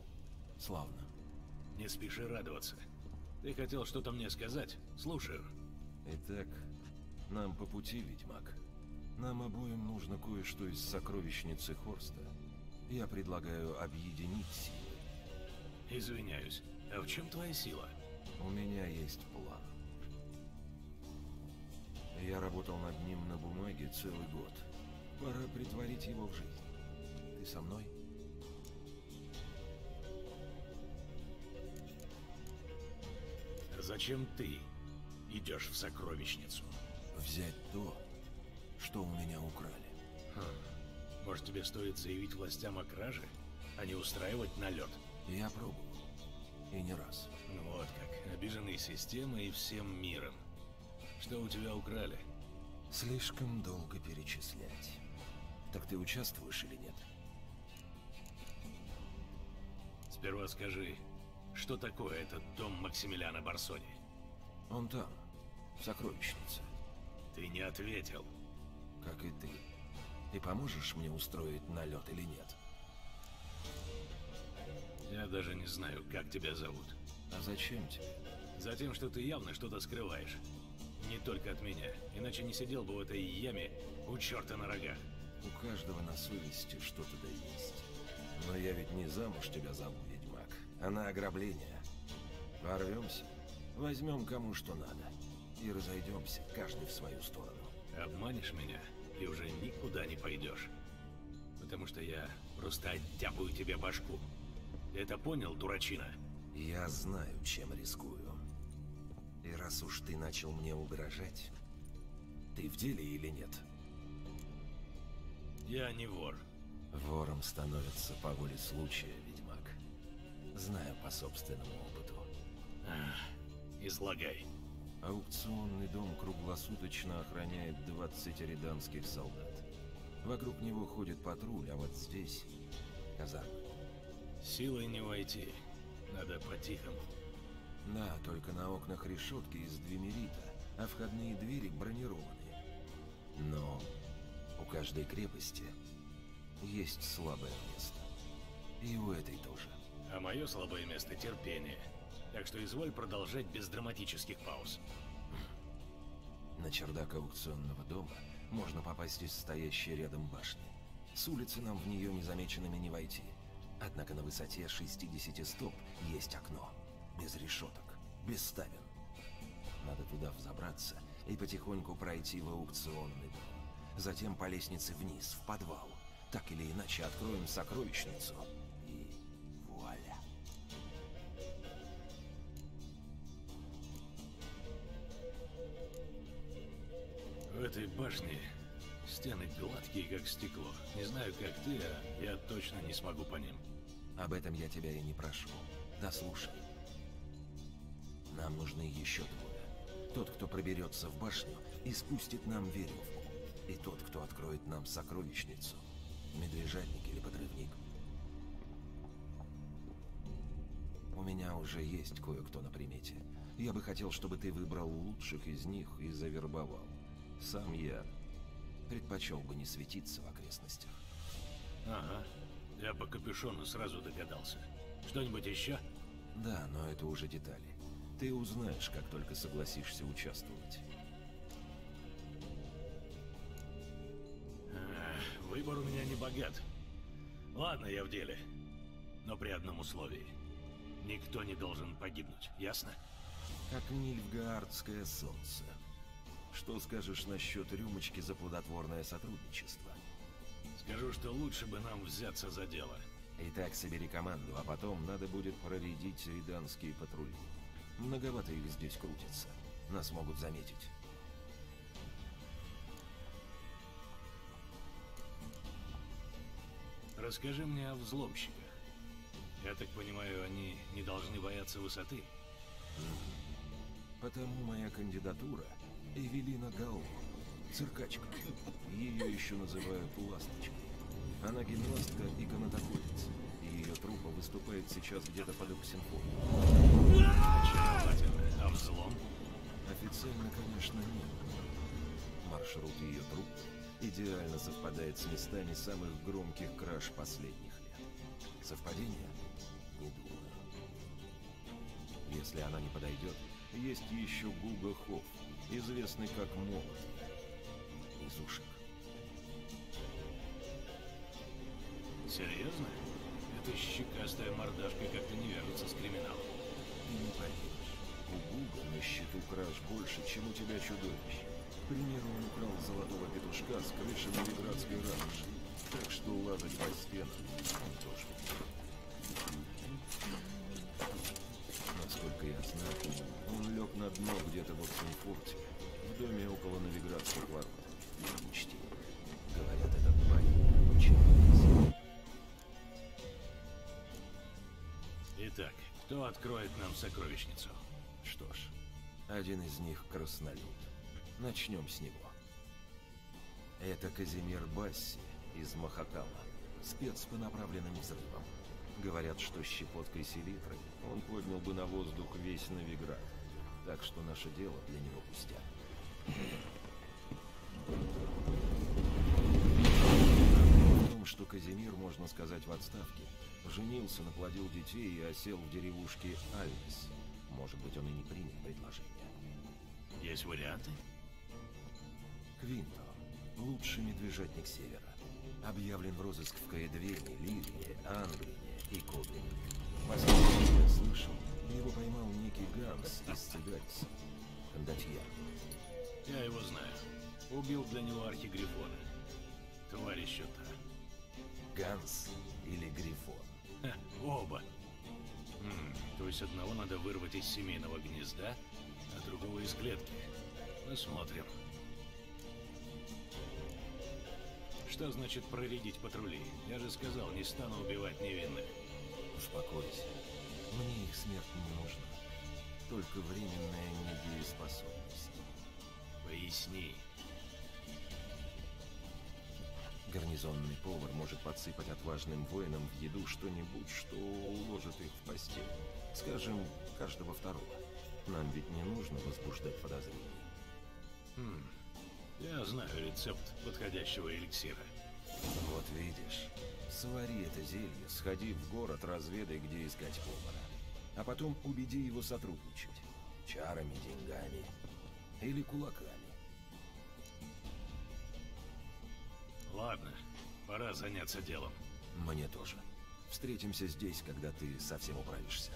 Славно. Не спеши радоваться. Ты хотел что-то мне сказать? Слушаю. Итак, нам по пути, ведьмак. Нам обоим нужно кое-что из сокровищницы Хорста. Я предлагаю объединить силы. Извиняюсь, а в чем твоя сила? У меня есть план. Я работал над ним на бумаге целый год. Пора притворить его в жизнь. Ты со мной? Зачем ты идешь в сокровищницу? Взять то, что у меня украли. Хм. Может, тебе стоит заявить властям о краже, а не устраивать налет? Я пробовал. И не раз. Ну вот как. Обиженные системой и всем миром. Что у тебя украли? Слишком долго перечислять. Так ты участвуешь или нет? Сперва скажи, что такое этот дом Максимилиана Барсони? Он там, в сокровищнице. Ты не ответил. Как и ты. Ты поможешь мне устроить налет или нет? Я даже не знаю, как тебя зовут. А зачем тебе? Затем, что ты явно что-то скрываешь. Не только от меня. Иначе не сидел бы в этой яме у черта на рогах. У каждого на совести что-то да есть. Но я ведь не замуж тебя зову, а на ограбление. Порвемся, возьмем кому что надо и разойдемся, каждый в свою сторону. Обманешь меня, и уже никуда не пойдешь. Потому что я просто оттяпаю тебе башку. Ты это понял, дурачина? Я знаю, чем рискую. И раз уж ты начал мне угрожать, ты в деле или нет? Я не вор. Вором становится по воле случая. Знаю по собственному опыту. Ах, излагай. Аукционный дом круглосуточно охраняет 20 реданских солдат. Вокруг него ходит патруль, а вот здесь казармы. Силой не войти. Надо по-тихому. Да, только на окнах решетки из двемерита, а входные двери бронированные. Но у каждой крепости есть слабое место. И у этой тоже. А мое слабое место — терпение. Так что изволь продолжать без драматических пауз. На чердак аукционного дома можно попасть из стоящей рядом башни. С улицы нам в нее незамеченными не войти. Однако на высоте 60 стоп есть окно. Без решеток, без ставен. Надо туда взобраться и потихоньку пройти в аукционный дом. Затем по лестнице вниз, в подвал. Так или иначе откроем сокровищницу. В этой башне стены гладкие, как стекло. Не знаю, как ты, а я точно не смогу по ним. Об этом я тебя и не прошу. Дослушай. Нам нужны еще двое. Тот, кто проберется в башню и спустит нам веревку. И тот, кто откроет нам сокровищницу. Медвежатник или подрывник. У меня уже есть кое-кто на примете. Я бы хотел, чтобы ты выбрал лучших из них и завербовал. Сам я предпочел бы не светиться в окрестностях. Ага. Я по капюшону сразу догадался. Что-нибудь еще? Да, но это уже детали. Ты узнаешь, как только согласишься участвовать. Эх, выбор у меня не богат. Ладно, я в деле. Но при одном условии. Никто не должен погибнуть, ясно? Как нильфгаардское солнце. Что скажешь насчет рюмочки за плодотворное сотрудничество? Скажу, что лучше бы нам взяться за дело. Итак, собери команду, а потом надо будет проредить риданские патрули. Многовато их здесь крутится. Нас могут заметить. Расскажи мне о взломщиках. Я так понимаю, они не должны бояться высоты? Потому моя кандидатура Эвелина Дао, циркачка. Ее еще называют ласточкой. Она гимнастка и канатоходец. Ее трупа выступает сейчас где-то под Оксенфоном. А взлом? Официально, конечно, нет. Маршрут ее труп идеально совпадает с местами самых громких краж последних лет. Совпадение? Не думаю. Если она не подойдет, есть еще Гуга Хофф, известный как Молот. Из ушек. Серьезно? Эта щекастая мордашка как-то не вяжется с криминалом. Ты не поверишь. У Гуга на счету краж больше, чем у тебя чудовищ. К примеру, он украл золотого петушка с крыши Новиградской ратуши. Так что лазать по стенам он тоже. Насколько я знаю, он лег на дно где-то в Оксенфорте, в доме около Новиградских ворот. Учти, говорят, этот парень очень. Итак, кто откроет нам сокровищницу? Что ж, один из них краснолюд. Начнем с него. Это Казимир Басси из Махакама, спец по направленным взрывам. Говорят, что щепоткой селитры он поднял бы на воздух весь Новиград. Так что наше дело для него пустяк. В том, что Казимир, можно сказать, в отставке, женился, наплодил детей и осел в деревушке Альвис. Может быть, он и не примет предложение. Есть варианты? Квинто, лучший медвежатник Севера. Объявлен в розыск в Каэдвене, Ливии, Англине и Коблине. Последнее я слышал, его поймал некий Ганс из Цигальца. Кондотьяр. Я его знаю. Убил для него архигрифона. Тварь еще та. Ганс или Грифон? Ха, оба. М, то есть одного надо вырвать из семейного гнезда, а другого из клетки. Посмотрим. Что значит проредить патрули? Я же сказал, не стану убивать невинных. Успокойся. Мне их смерть не нужна. Только временная недееспособность. Поясни. Гарнизонный повар может подсыпать отважным воинам в еду что-нибудь, что уложит их в постель. Скажем, каждого второго. Нам ведь не нужно возбуждать подозрений. Хм, я знаю рецепт подходящего эликсира. Вот видишь, свари это зелье, сходи в город, разведай, где искать повара. А потом убеди его сотрудничать. Чарами, деньгами или кулаками. Ладно, пора заняться делом. Мне тоже. Встретимся здесь, когда ты совсем управишься.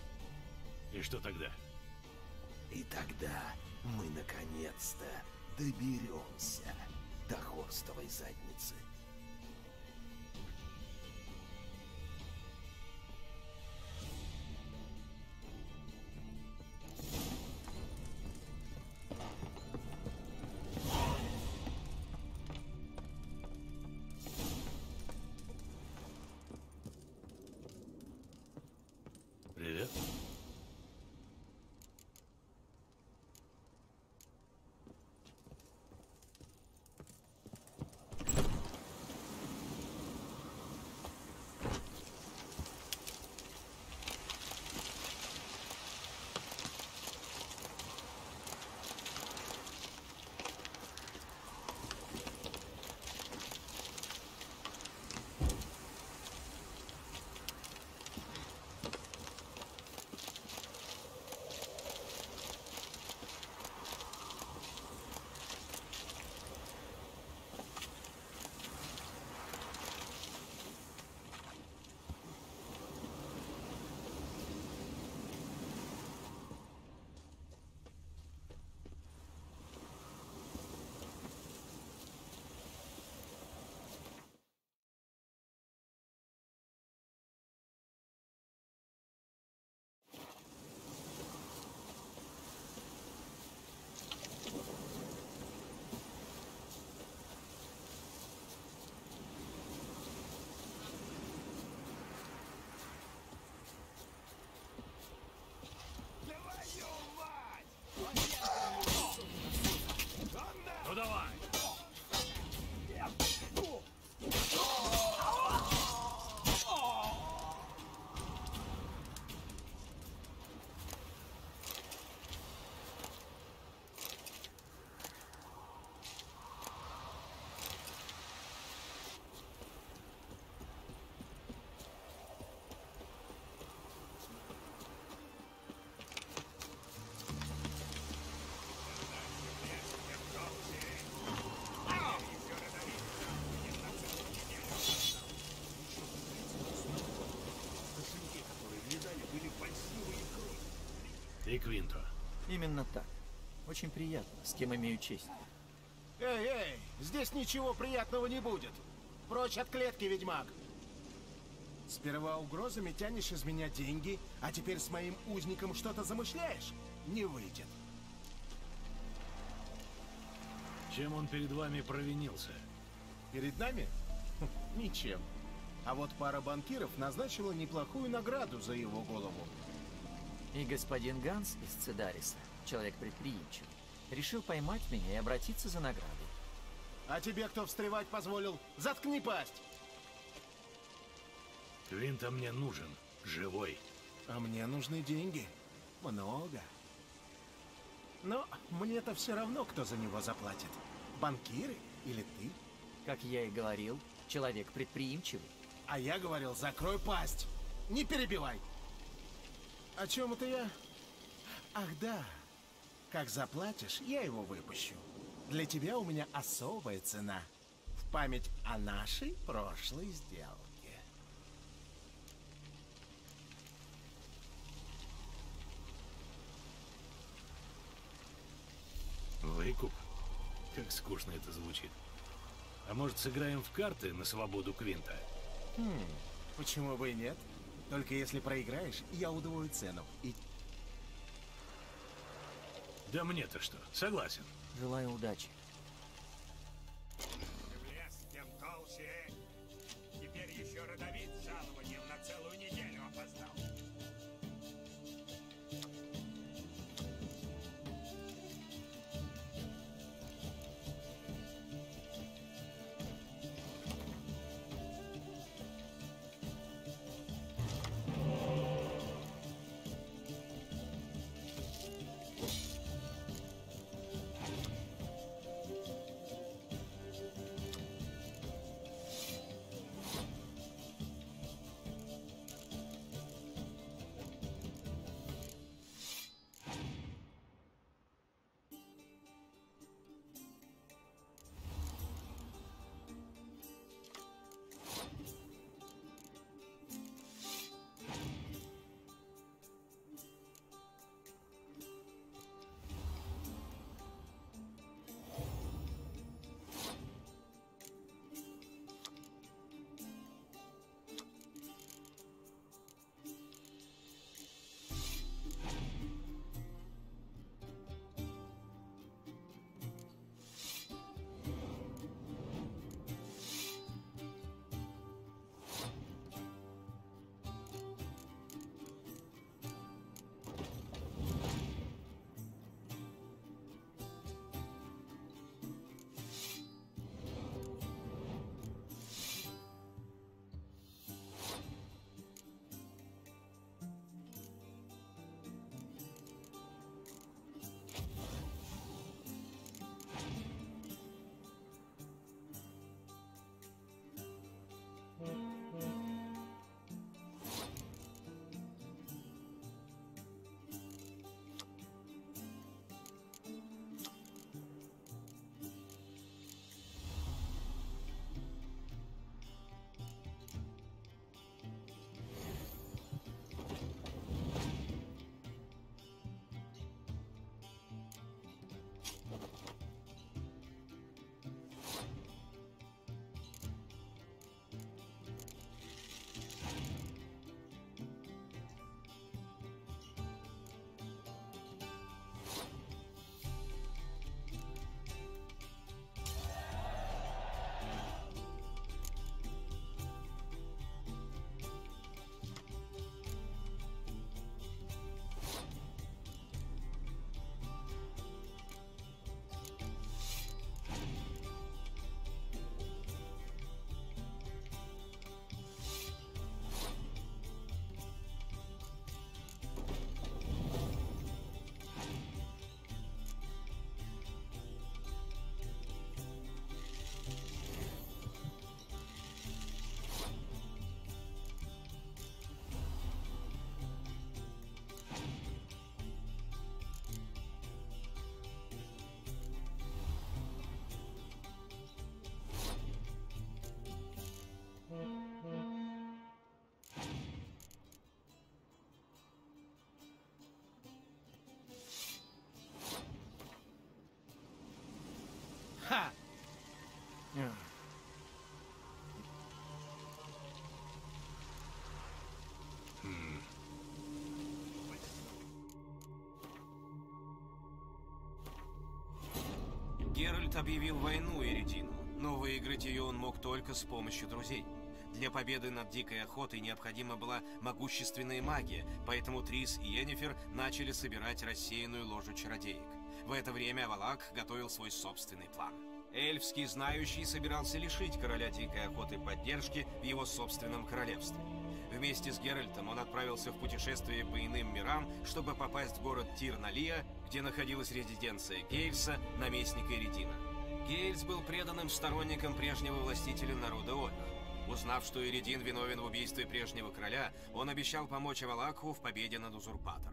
И что тогда? И тогда мы наконец-то доберемся до Хорстовой задницы. Квинто. Именно так. Очень приятно. С кем имею честь. Эй, эй, здесь ничего приятного не будет. Прочь от клетки, ведьмак. Сперва угрозами тянешь из меня деньги, а теперь с моим узником что-то замышляешь? Не выйдет. Чем он перед вами провинился? Перед нами? Хм, Ничем. А вот пара банкиров назначила неплохую награду за его голову. И господин Ганс из Цедариса, человек предприимчивый, решил поймать меня и обратиться за наградой. А тебе кто встревать позволил? Заткни пасть! Квинто мне нужен. Живой. А мне нужны деньги. Много. Но мне-то все равно, кто за него заплатит. Банкиры или ты? Как я и говорил, человек предприимчивый. А я говорил, закрой пасть. Не перебивай. О чем это я? Ах да. Как заплатишь, я его выпущу. Для тебя у меня особая цена. В память о нашей прошлой сделке. Выкуп? Как скучно это звучит. А может, сыграем в карты на свободу Квинта? Хм, почему бы и нет? Только если проиграешь, я удвою цену. И Да мне-то что? Согласен. Желаю удачи. Геральт объявил войну Эридину, но выиграть ее он мог только с помощью друзей. Для победы над дикой охотой необходима была могущественная магия, поэтому Трис и Йеннифер начали собирать рассеянную ложу чародеек. В это время Авалак готовил свой собственный план. Эльфский знающий собирался лишить короля дикой охоты поддержки в его собственном королевстве. Вместе с Геральтом он отправился в путешествие по иным мирам, чтобы попасть в город Тир-Налия, где находилась резиденция Гейльса, наместника Эридина. Гейльс был преданным сторонником прежнего властителя народа Ольх. Узнав, что Эридин виновен в убийстве прежнего короля, он обещал помочь Авалакху в победе над узурпатором.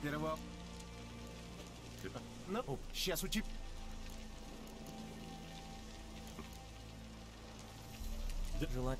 Сперва... Ну, сейчас у тебя... Желать.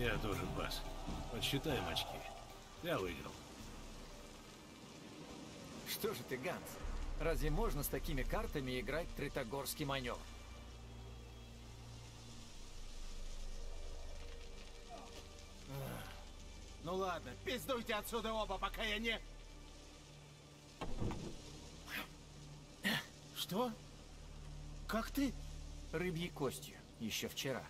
Я тоже пас. Подсчитаем очки. Я выиграл. Что же ты, Ганс? Разве можно с такими картами играть тритогорский маневр? Ну ладно, пиздуйте отсюда оба, пока я не... Что? Как ты? Рыбьей костью. Еще вчера.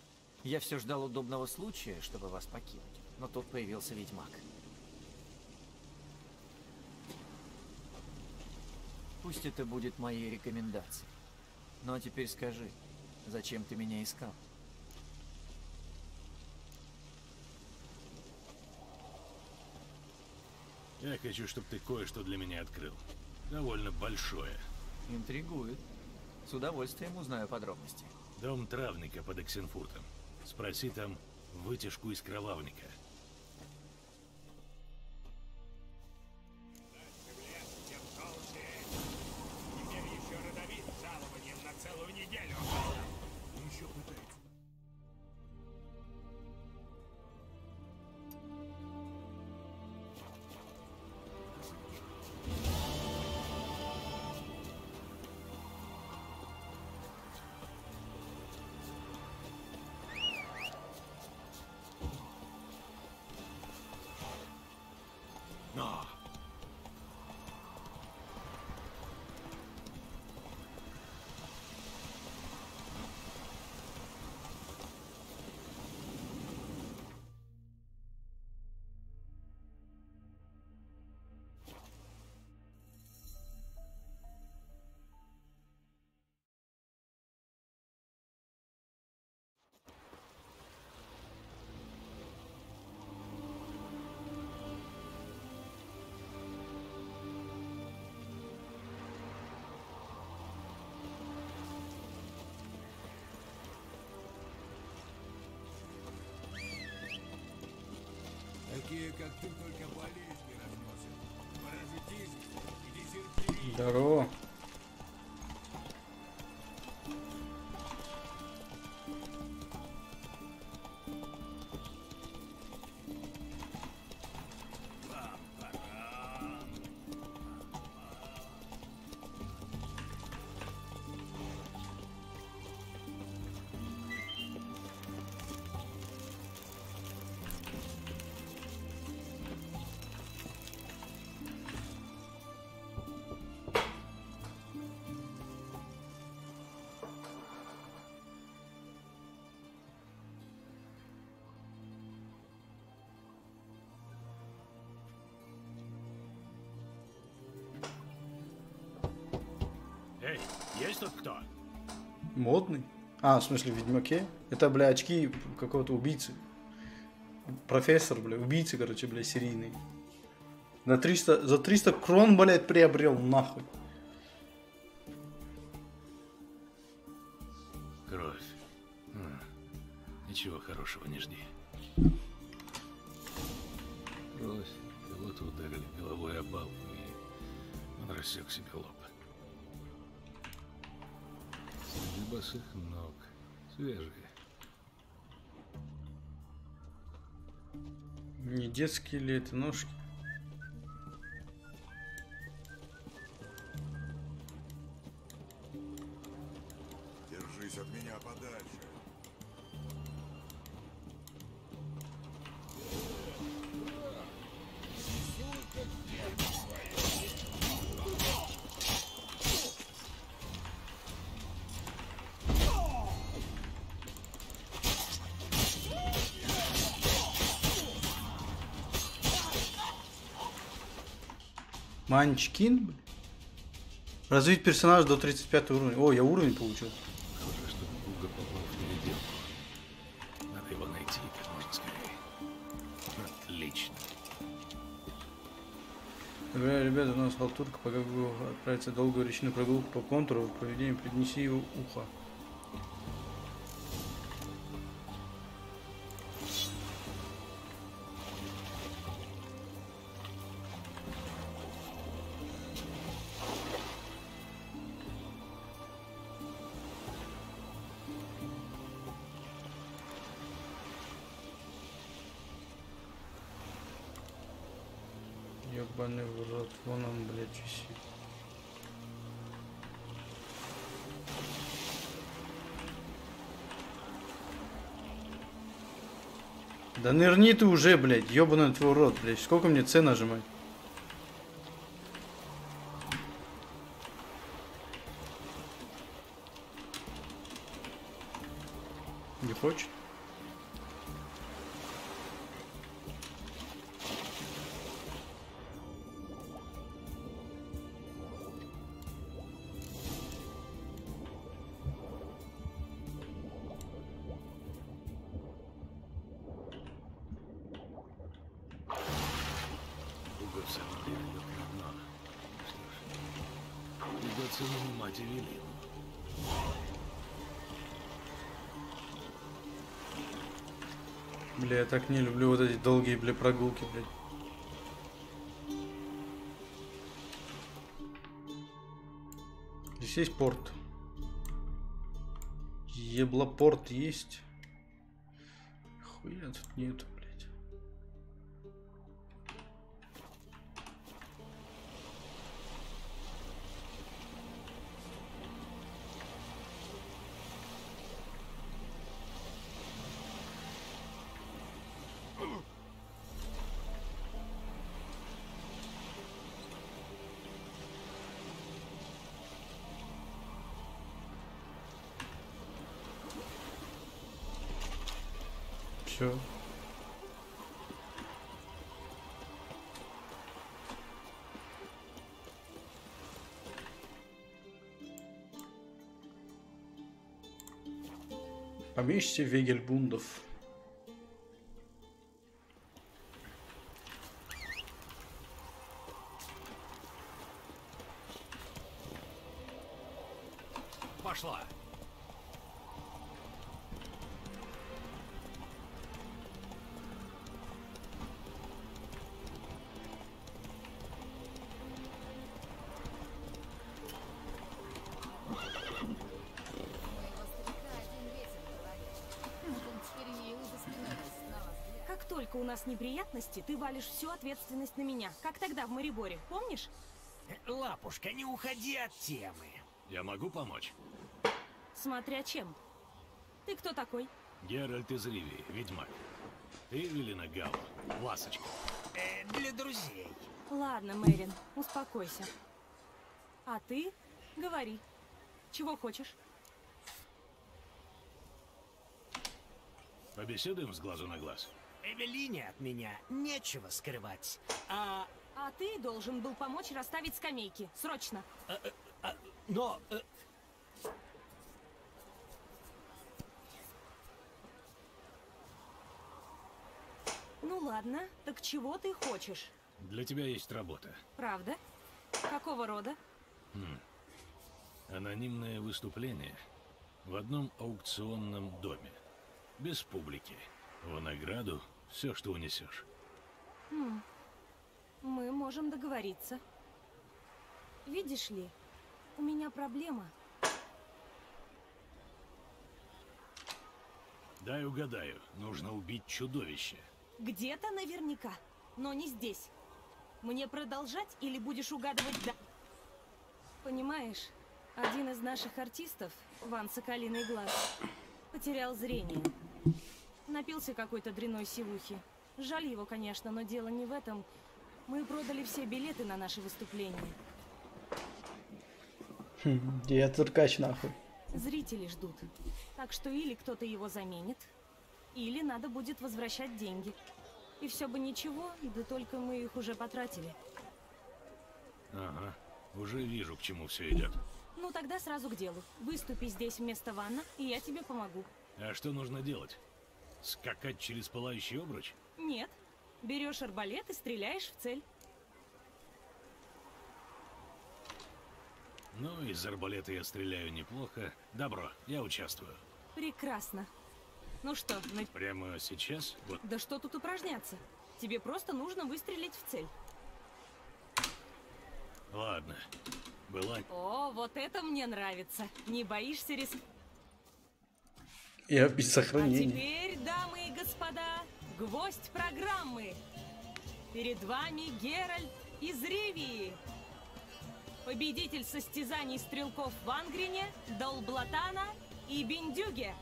Я все ждал удобного случая, чтобы вас покинуть. Но тут появился ведьмак. Пусть это будет моей рекомендацией. Ну а теперь скажи, зачем ты меня искал? Я хочу, чтобы ты кое-что для меня открыл. Довольно большое. Интригует. С удовольствием узнаю подробности. Дом травника под Оксенфуртом. Спроси там вытяжку из кровавника. Такие, как ты, только болезни разносят. Паразитизм и дизентерия. Здорово. Эй, есть тут кто? Модный? А, в смысле, в Ведьмаке? Это, бля, очки какого-то убийцы. Профессор, бля, убийцы, короче, бля, серийный. На 300, за 300 крон, блядь, приобрел, нахуй. Это ножки? Манчкин? Развить персонаж до 35 уровня. О, я уровень получил. Похоже, что Буга попал в переделку. Надо его найти как можно скорее. Отлично. Бля, ребята, у нас халтурка, пока вы отправиться в долгую речную прогулку по контуру, в проведении принеси его ухо. Да нырни ты уже, блядь, ёбаный твой рот, блядь. Сколько мне С нажимать? Так не люблю вот эти долгие, бля, прогулки, блядь. Здесь есть порт. Еблопорт есть. Хуя тут нету, ما بيشتي فيجي البوندف нас неприятности, ты валишь всю ответственность на меня. Как тогда в Мариборе, помнишь? Лапушка, не уходи от темы. Я могу помочь? Смотря чем. Ты кто такой? Геральт из Ривии, ведьмак. Ты Эвелина Гала, ласочка. Э, для друзей. Ладно, Мэрин, успокойся. А ты? Говори. Чего хочешь? Побеседуем с глазу на глаз. Эвелине от меня нечего скрывать. А... А ты должен был помочь расставить скамейки. Срочно. Но... э, Ну ладно, так чего ты хочешь? Для тебя есть работа. Правда? Какого рода? Хм. Анонимное выступление в одном аукционном доме. Без публики. В награду все, что унесешь. Хм. Мы можем договориться. Видишь ли, у меня проблема. Дай угадаю, нужно убить чудовище. Где-то наверняка, но не здесь. Мне продолжать или будешь угадывать да? Понимаешь, один из наших артистов, Ван Соколиный Глаз, потерял зрение. Напился какой-то дряной сивухи. Жаль его, конечно, но дело не в этом. Мы продали все билеты на наше выступление. Хм, Я циркач нахуй. Зрители ждут. Так что или кто-то его заменит, или надо будет возвращать деньги. И все бы ничего, да только мы их уже потратили. Ага, уже вижу, к чему все идет. Ну тогда сразу к делу. Выступи здесь вместо Ванна, и я тебе помогу. А что нужно делать? Скакать через пылающий обруч? Нет. Берешь арбалет и стреляешь в цель. Ну, из арбалета я стреляю неплохо. Добро, я участвую. Прекрасно. Ну что, на... Прямо сейчас? Вот. да что тут упражняться? Тебе просто нужно выстрелить в цель. Ладно. Была... О, вот это мне нравится. Не боишься риск... Я без А сохранения. теперь, дамы и господа, гвоздь программы. Перед вами Геральт из Ривии. Победитель состязаний стрелков в Ангрине, Долблатана и Бендюге.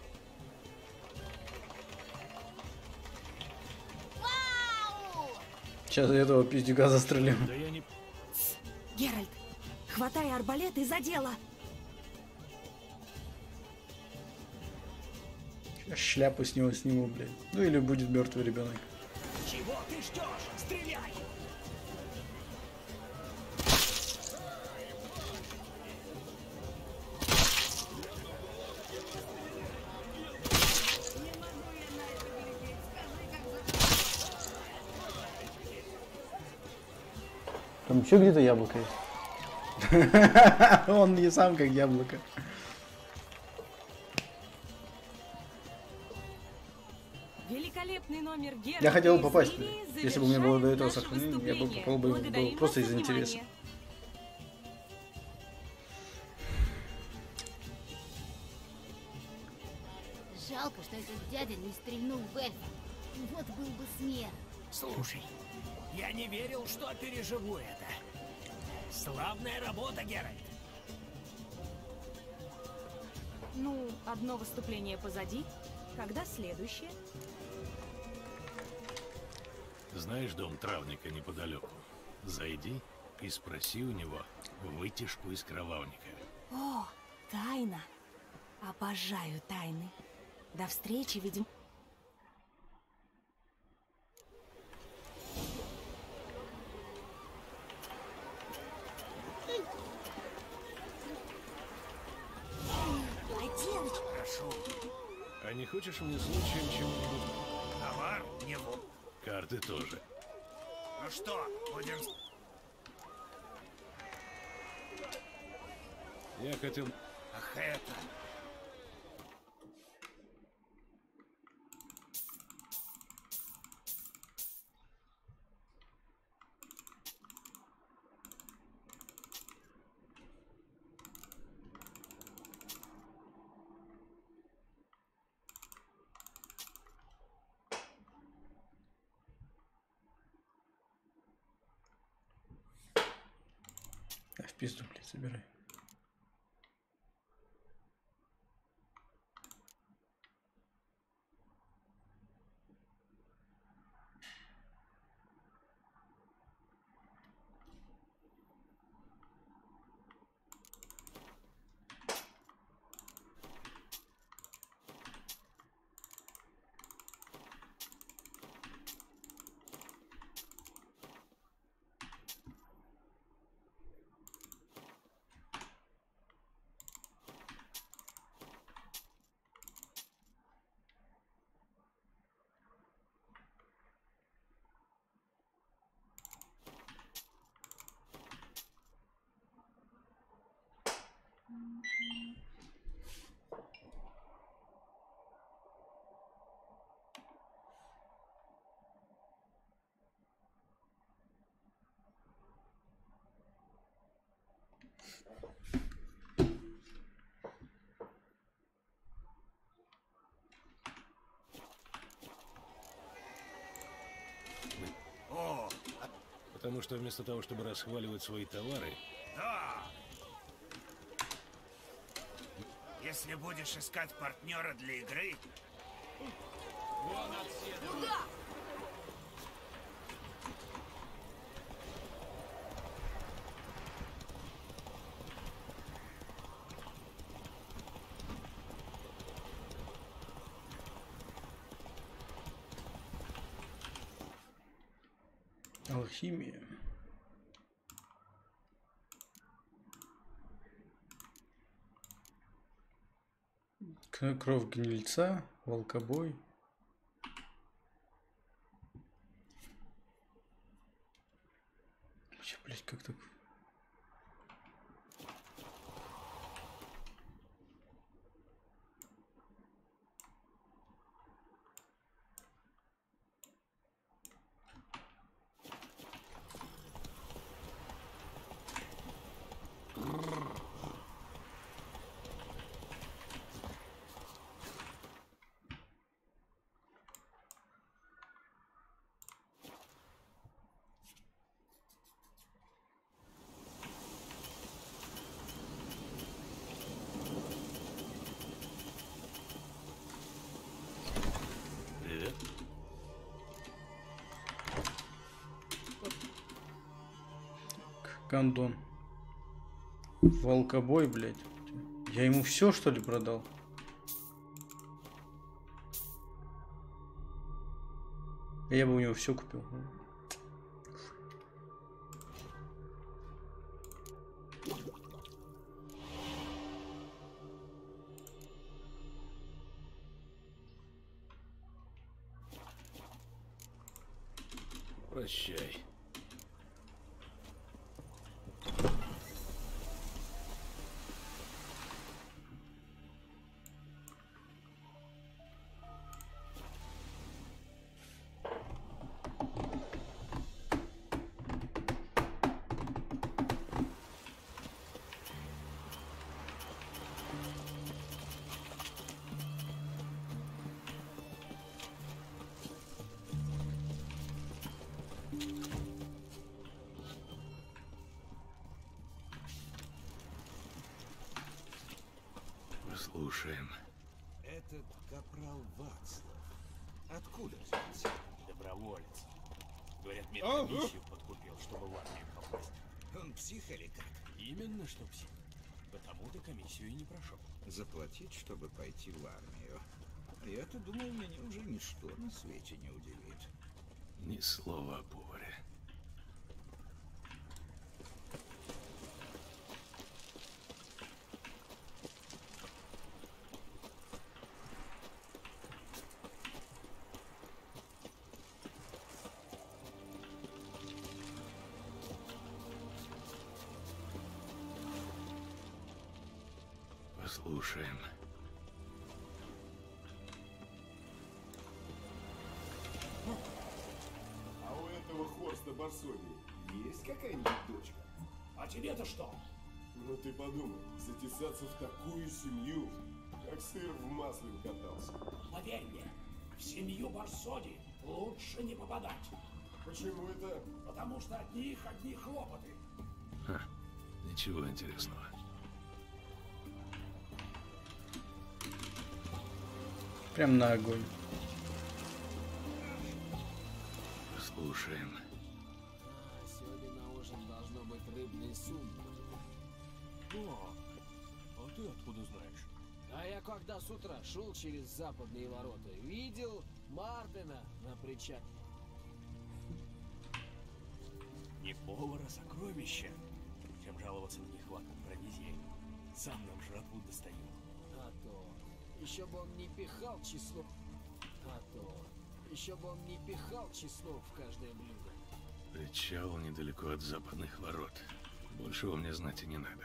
Сейчас этого пиздюка застрелим. Да я не... Геральт, хватай арбалет и за дело. Шляпу с него сниму, блядь. Ну или будет мертвый ребенок. Чего ты ждешь? Стреляй! Там еще где-то яблоко есть. [laughs] Он не сам как яблоко. Я хотел попасть, если бы у меня было до этого сохранение, я бы попал бы был просто из интереса. Жалко, что этот дядя не стрельнул в эльфа. Вот был бы смех. Слушай, я не верил, что переживу это. Славная работа, Геральт. Ну, одно выступление позади. Когда следующее? Знаешь дом травника неподалеку? Зайди и спроси у него вытяжку из кровавника. О, тайна. Обожаю тайны. До встречи, видим. Поделочка. Прошу. А не хочешь мне случаем чего-нибудь? Товар не в... Карты тоже. Ну что, будем... Я хотел... Ах, это... пизду, блядь, собирай. О, Потому что вместо того, чтобы расхваливать свои товары, да. Если будешь искать партнера для игры... Вон отсюда! Куда? Алхимия. К- Кровь гнильца, волкобой. Гондон. Волкобой, блядь. Я ему все, что ли, продал? Я бы у него все купил. Псих или как? Именно что псих. Потому-то комиссию и не прошел. Заплатить, чтобы пойти в армию. А Я-то думал, меня уже ничто на свете не удивит. Ни слова о поваре. Послушаем. А у этого Хорста Барсони есть какая-нибудь дочка? А тебе-то что? Ну ты подумай, затесаться в такую семью, как сыр в масле катался. Поверь мне, в семью Барсоди лучше не попадать. Почему это? Потому что от них одни хлопоты. Ха, ничего интересного. Прям на огонь. Слушаем. Сегодня на ужин должно быть рыбный суп. О, а ты откуда знаешь? А я когда с утра шел через западные ворота, видел Мартина на причале. Не повар, а сокровище. Чем жаловаться на нехватку провизии? Сам нам жратву достаю. А то. Еще бы он не пихал число. А то. Еще бы он не пихал число в каждое блюдо. Причал недалеко от западных ворот. Большего мне знать и не надо.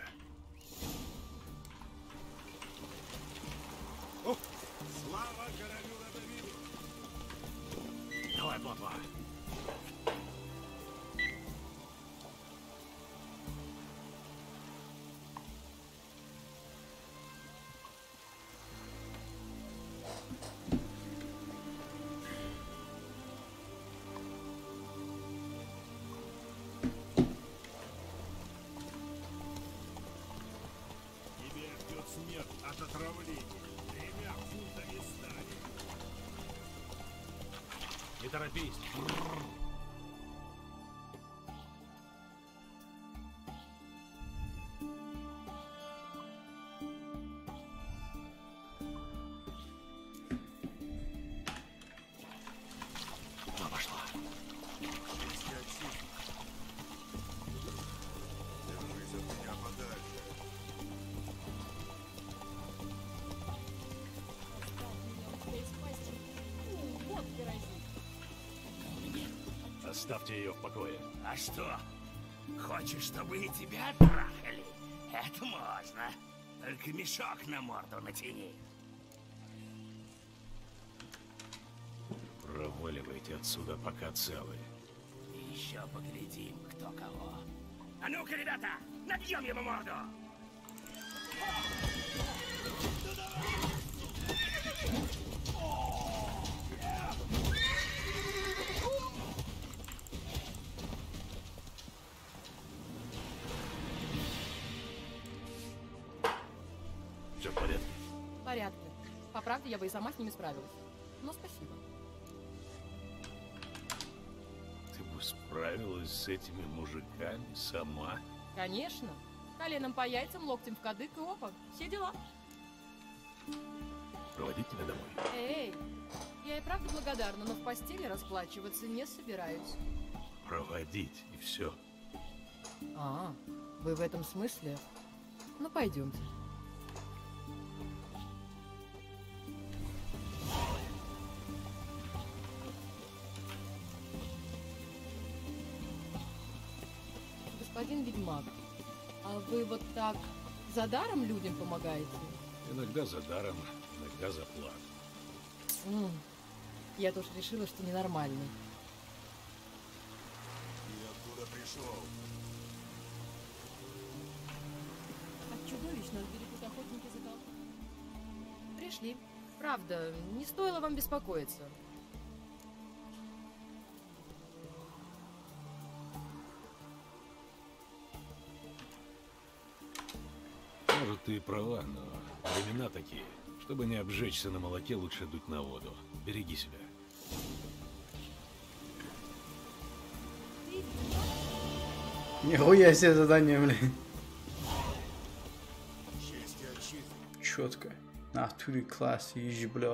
Слава королю Радовиду! Давай, папа. Отравления тремя фунтами стали. Не торопись. Оставьте ее в покое. А что? Хочешь, чтобы и тебя трахали? Это можно. Только мешок на морду натяни. Проваливайте отсюда, пока целы. И еще поглядим, кто кого. А ну-ка, ребята, набьем ему морду! Все я бы и сама с ними справилась. Но спасибо. Ты бы справилась с этими мужиками сама? Конечно. Коленом по яйцам, локтем в кадык и опа. Все дела. Проводить тебя домой? Эй, я и правда благодарна, но в постели расплачиваться не собираюсь. Проводить, и все. А, вы в этом смысле? Ну, пойдемте. Вы вот так за даром людям помогаете? Иногда за даром, иногда за плату. М, Я тоже решила, что ненормальный. И откуда пришел? От чудовищ нас берегут охотники за толпой. Пришли. Правда, не стоило вам беспокоиться. Ты права, но времена такие. Чтобы не обжечься на молоке, лучше дуть на воду. Береги себя. Нихуя себе задание, блин. Четко. На туре класс, ежи, бля.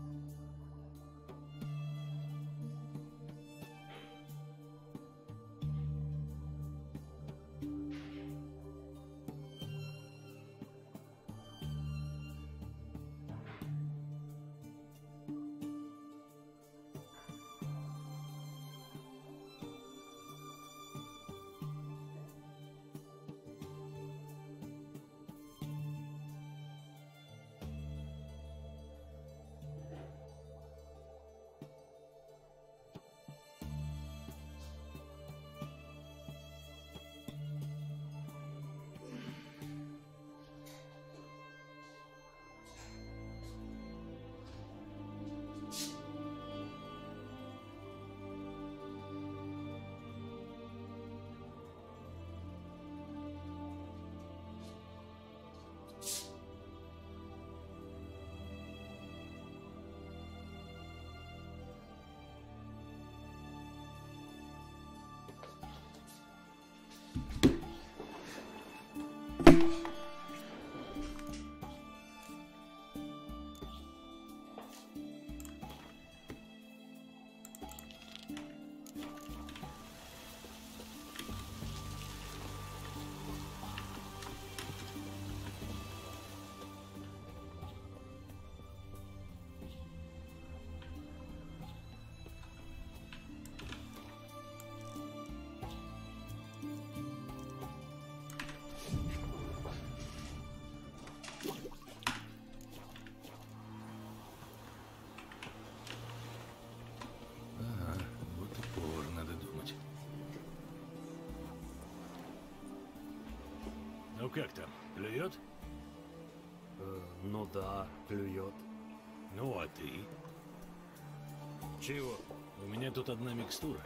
как там, клюет? Э, ну да, клюет. Ну а ты? Чего? У меня тут одна микстура.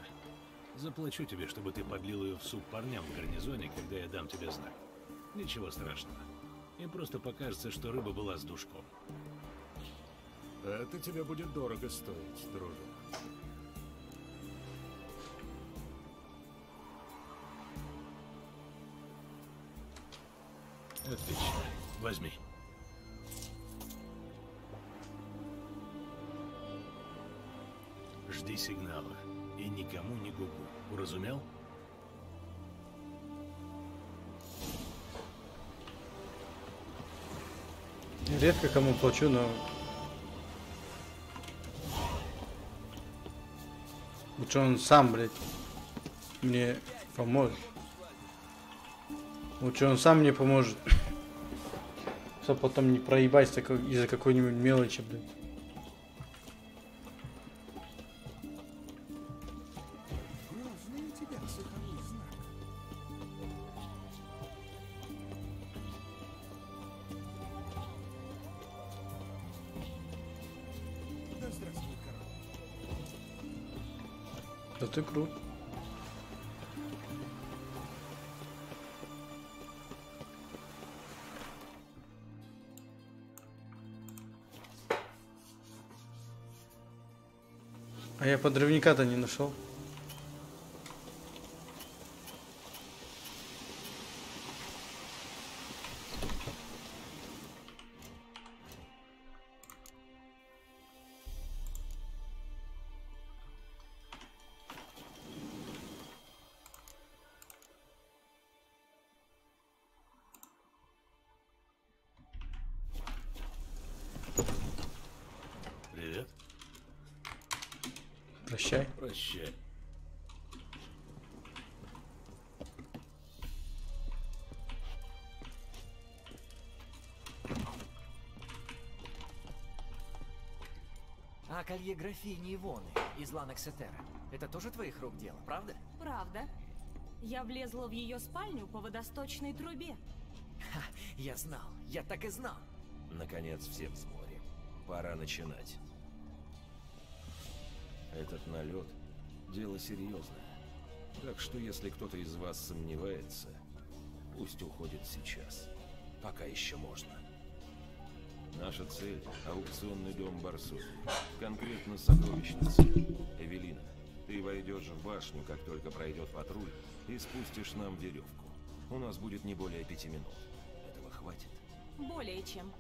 Заплачу тебе, чтобы ты подлил ее в суп парням в гарнизоне, когда я дам тебе знак. Ничего страшного. Им просто покажется, что рыба была с душком. Это тебе будет дорого стоить, дружок. Редко кому плачу, но... Лучше он сам, блядь, мне поможет. Лучше он сам мне поможет. [laughs] Чтоб потом не проебать из-за какой-нибудь мелочи, блядь. Ты крут. А я подрывника-то не нашел. Графини Ивоны из Ланексетера. Это тоже твоих рук дело, правда? Правда. Я влезла в ее спальню по водосточной трубе. Ха, я знал, я так и знал. Наконец все в сборе. Пора начинать. Этот налет — дело серьезное. Так что если кто-то из вас сомневается, пусть уходит сейчас. Пока еще можно. Наша цель — аукционный дом Барсуки. Конкретно сокровищница. Эвелина, ты войдешь в башню, как только пройдет патруль, и спустишь нам веревку. У нас будет не более пяти минут. Этого хватит? Более чем.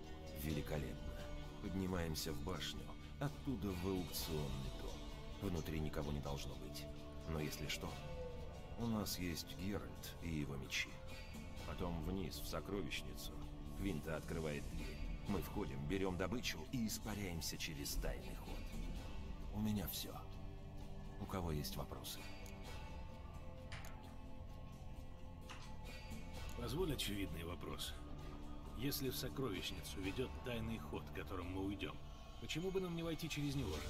Великолепно. Поднимаемся в башню, оттуда в аукционный дом. Внутри никого не должно быть. Но если что, у нас есть Геральт и его мечи. Потом вниз, в сокровищницу. Квинта открывает дверь. Мы входим, берем добычу и испаряемся через тайный ход. У меня все. У кого есть вопросы? Позволь очевидный вопрос. Если в сокровищницу ведет тайный ход, которым мы уйдем, почему бы нам не войти через него же?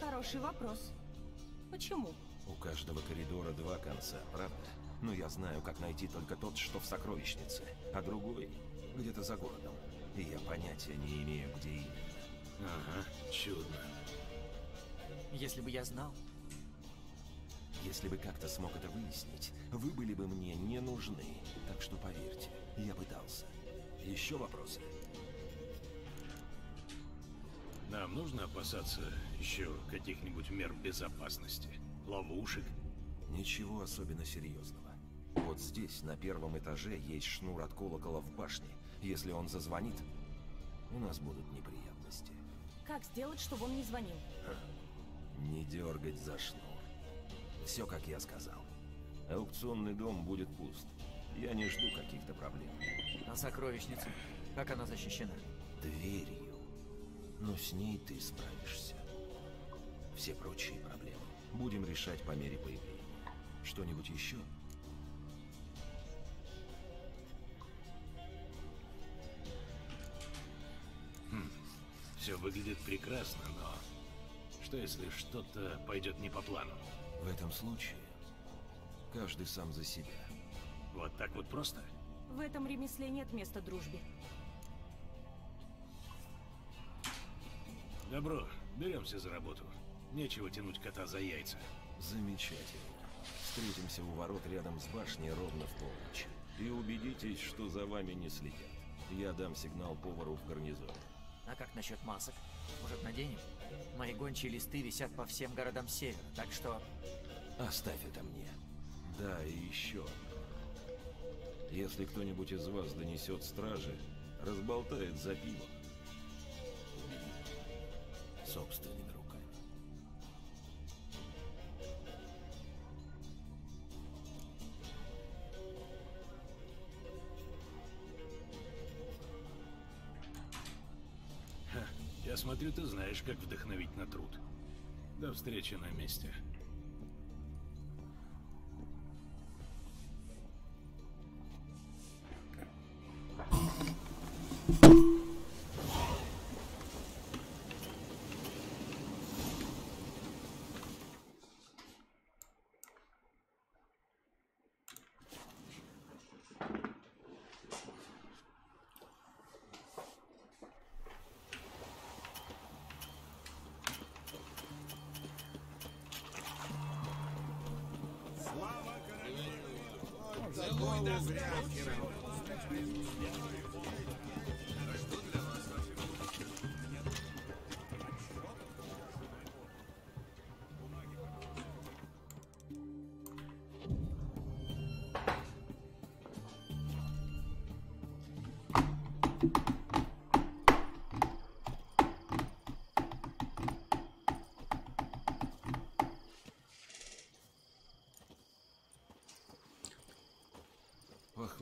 Хороший вопрос. Почему? У каждого коридора два конца, правда? Но я знаю, как найти только тот, что в сокровищнице, а другой где-то за городом. И я понятия не имею, где именно. Ага, чудно. Если бы я знал, Если бы как-то смог это выяснить, вы были бы мне не нужны. Так что поверьте, я пытался. Еще вопросы? Нам нужно опасаться еще каких-нибудь мер безопасности? Ловушек? Ничего особенно серьезного. Вот здесь, на первом этаже, есть шнур от колокола в башне. Если он зазвонит, у нас будут неприятности. Как сделать, чтобы он не звонил? Не дергать за шнур. Все, как я сказал. Аукционный дом будет пуст. Я не жду каких-то проблем. а сокровищница, как она защищена? Дверью. Но с ней ты справишься. Все прочие проблемы будем решать по мере появления. Что-нибудь еще? Все выглядит прекрасно, но... Что если что-то пойдет не по плану? В этом случае каждый сам за себя. Вот так вот просто? В этом ремесле нет места дружбе. Добро, беремся за работу. Нечего тянуть кота за яйца. Замечательно. Встретимся у ворот рядом с башней ровно в полночь. И убедитесь, что за вами не следят. Я дам сигнал повару в гарнизоне. А как насчет масок? Может, наденем? Мои гончие листы висят по всем городам севера, так что... Оставь это мне. Да, и еще. Если кто-нибудь из вас донесет стражи, разболтает за. Убей. Собственными смотрю, ты знаешь, как вдохновить на труд. До встречи на месте.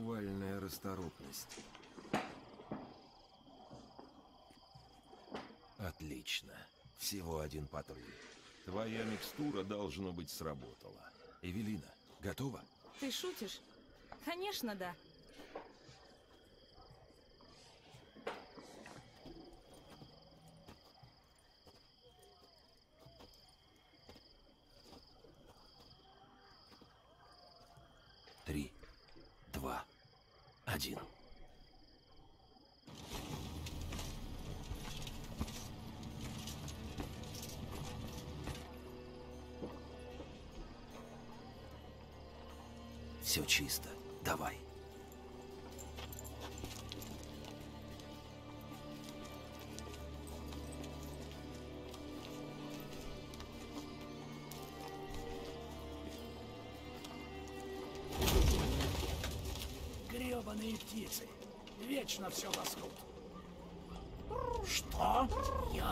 Похвальная расторопность. Отлично. Всего один патруль. Твоя микстура, должно быть, сработала. Эвелина, готова? Ты шутишь? Конечно, да.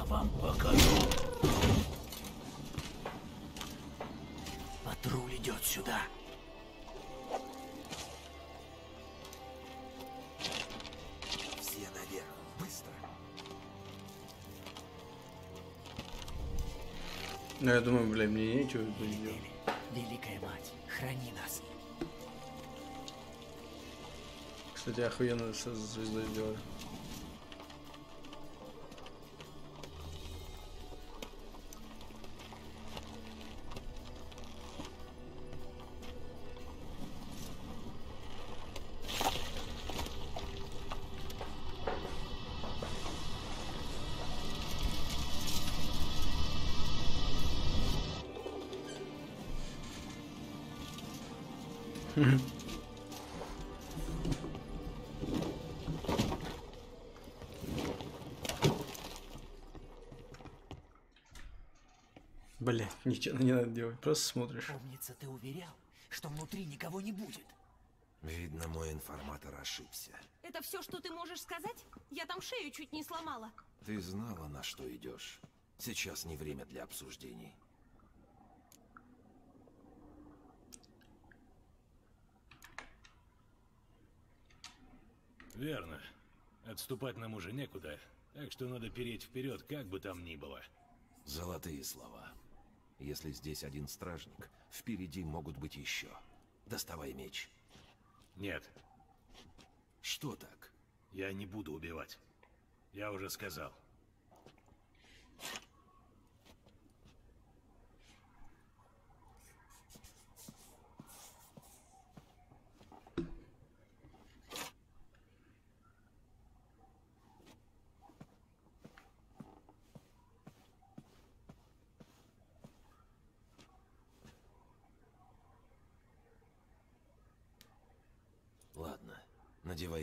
Вам покажу. Патруль идет сюда. Все наверх. Быстро. Ну, я думаю, бля, мне нечего делать. Великая мать, храни нас. Кстати, охуенно со звездой сделали. Ничего не надо делать, просто смотришь. Помнится, ты уверял, что внутри никого не будет. Видно, мой информатор ошибся. Это все, что ты можешь сказать? Я там шею чуть не сломала. Ты знала, на что идешь. Сейчас не время для обсуждений. Верно. Отступать нам уже некуда, так что надо переть вперед, как бы там ни было. Золотые слова. Если здесь один стражник, впереди могут быть еще. Доставай меч. Нет. Что так? Я не буду убивать. Я уже сказал.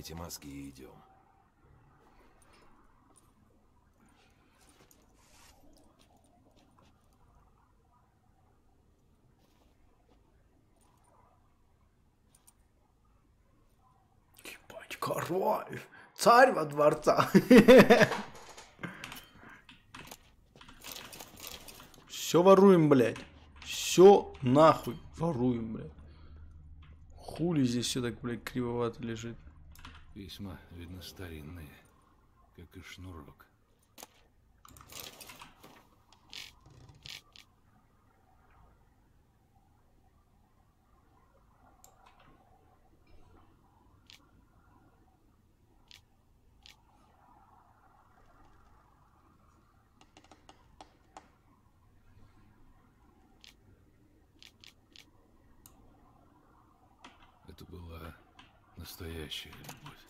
Надевайте маски и идем. Ебать, король. Царь во дворца. Все воруем, блядь. Все нахуй воруем, блядь. Хули здесь все так, блядь, кривовато лежит. Письма, видно, старинные, как и шнурок. Это была настоящая любовь.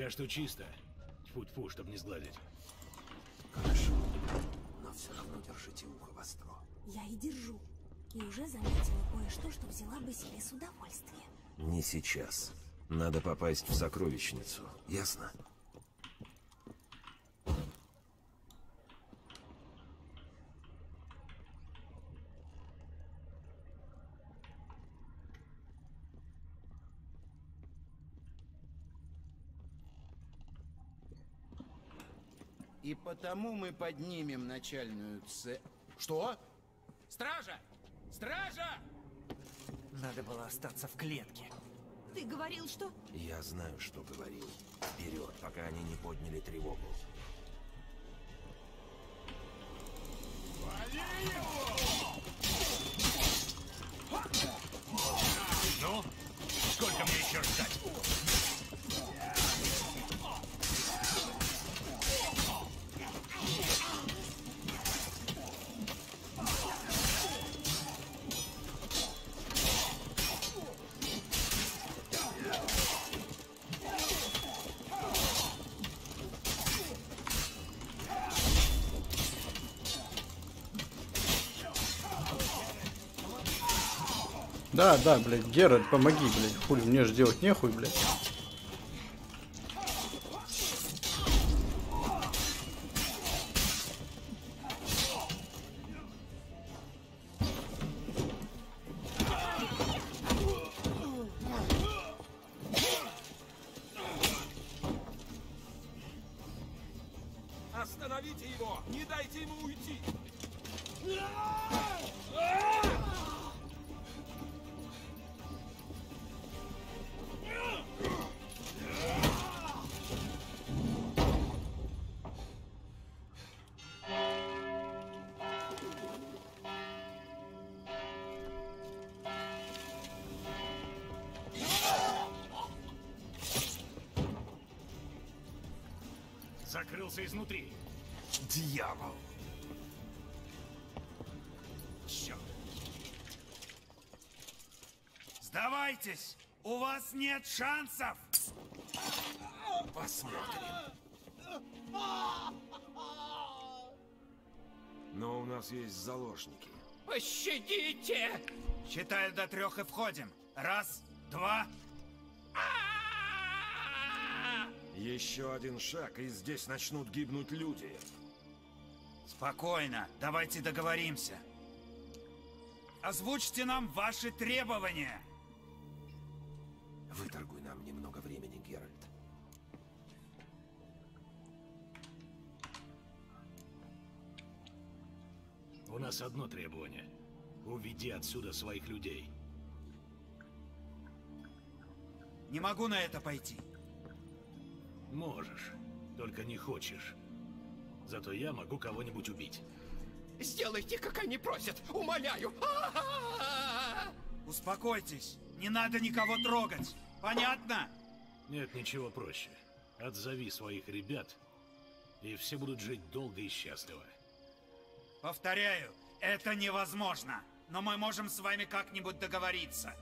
Пока что чисто. Тьфу-тьфу, чтобы не сгладить. Хорошо. Но все равно держите ухо востро. Я и держу. И уже заметила кое-что, что взяла бы себе с удовольствием. Не сейчас. Надо попасть в сокровищницу. Ясно? Потому мы поднимем начальную ц... Что? Стража! Стража! Надо было остаться в клетке. Ты говорил, что... Я знаю, что говорил. Вперед, пока они не подняли тревогу. Ну, сколько мне еще ждать? Да, блядь, Геральт, помоги, блядь. Хули, мне же делать нехуй, блядь. Шансов! Посмотрим. Но у нас есть заложники. Пощадите! Считаю до трех и входим. Раз, два. Еще один шаг, и здесь начнут гибнуть люди. Спокойно, давайте договоримся. Озвучьте нам ваши требования. Нас одно требование. Уведи отсюда своих людей. Не могу на это пойти. Можешь, только не хочешь. Зато я могу кого-нибудь убить. Сделайте, как они просят, умоляю. Успокойтесь, не надо никого трогать. Понятно? Нет ничего проще. Отзови своих ребят, и все будут жить долго и счастливо. Повторяю, это невозможно. Но мы можем с вами как-нибудь договориться.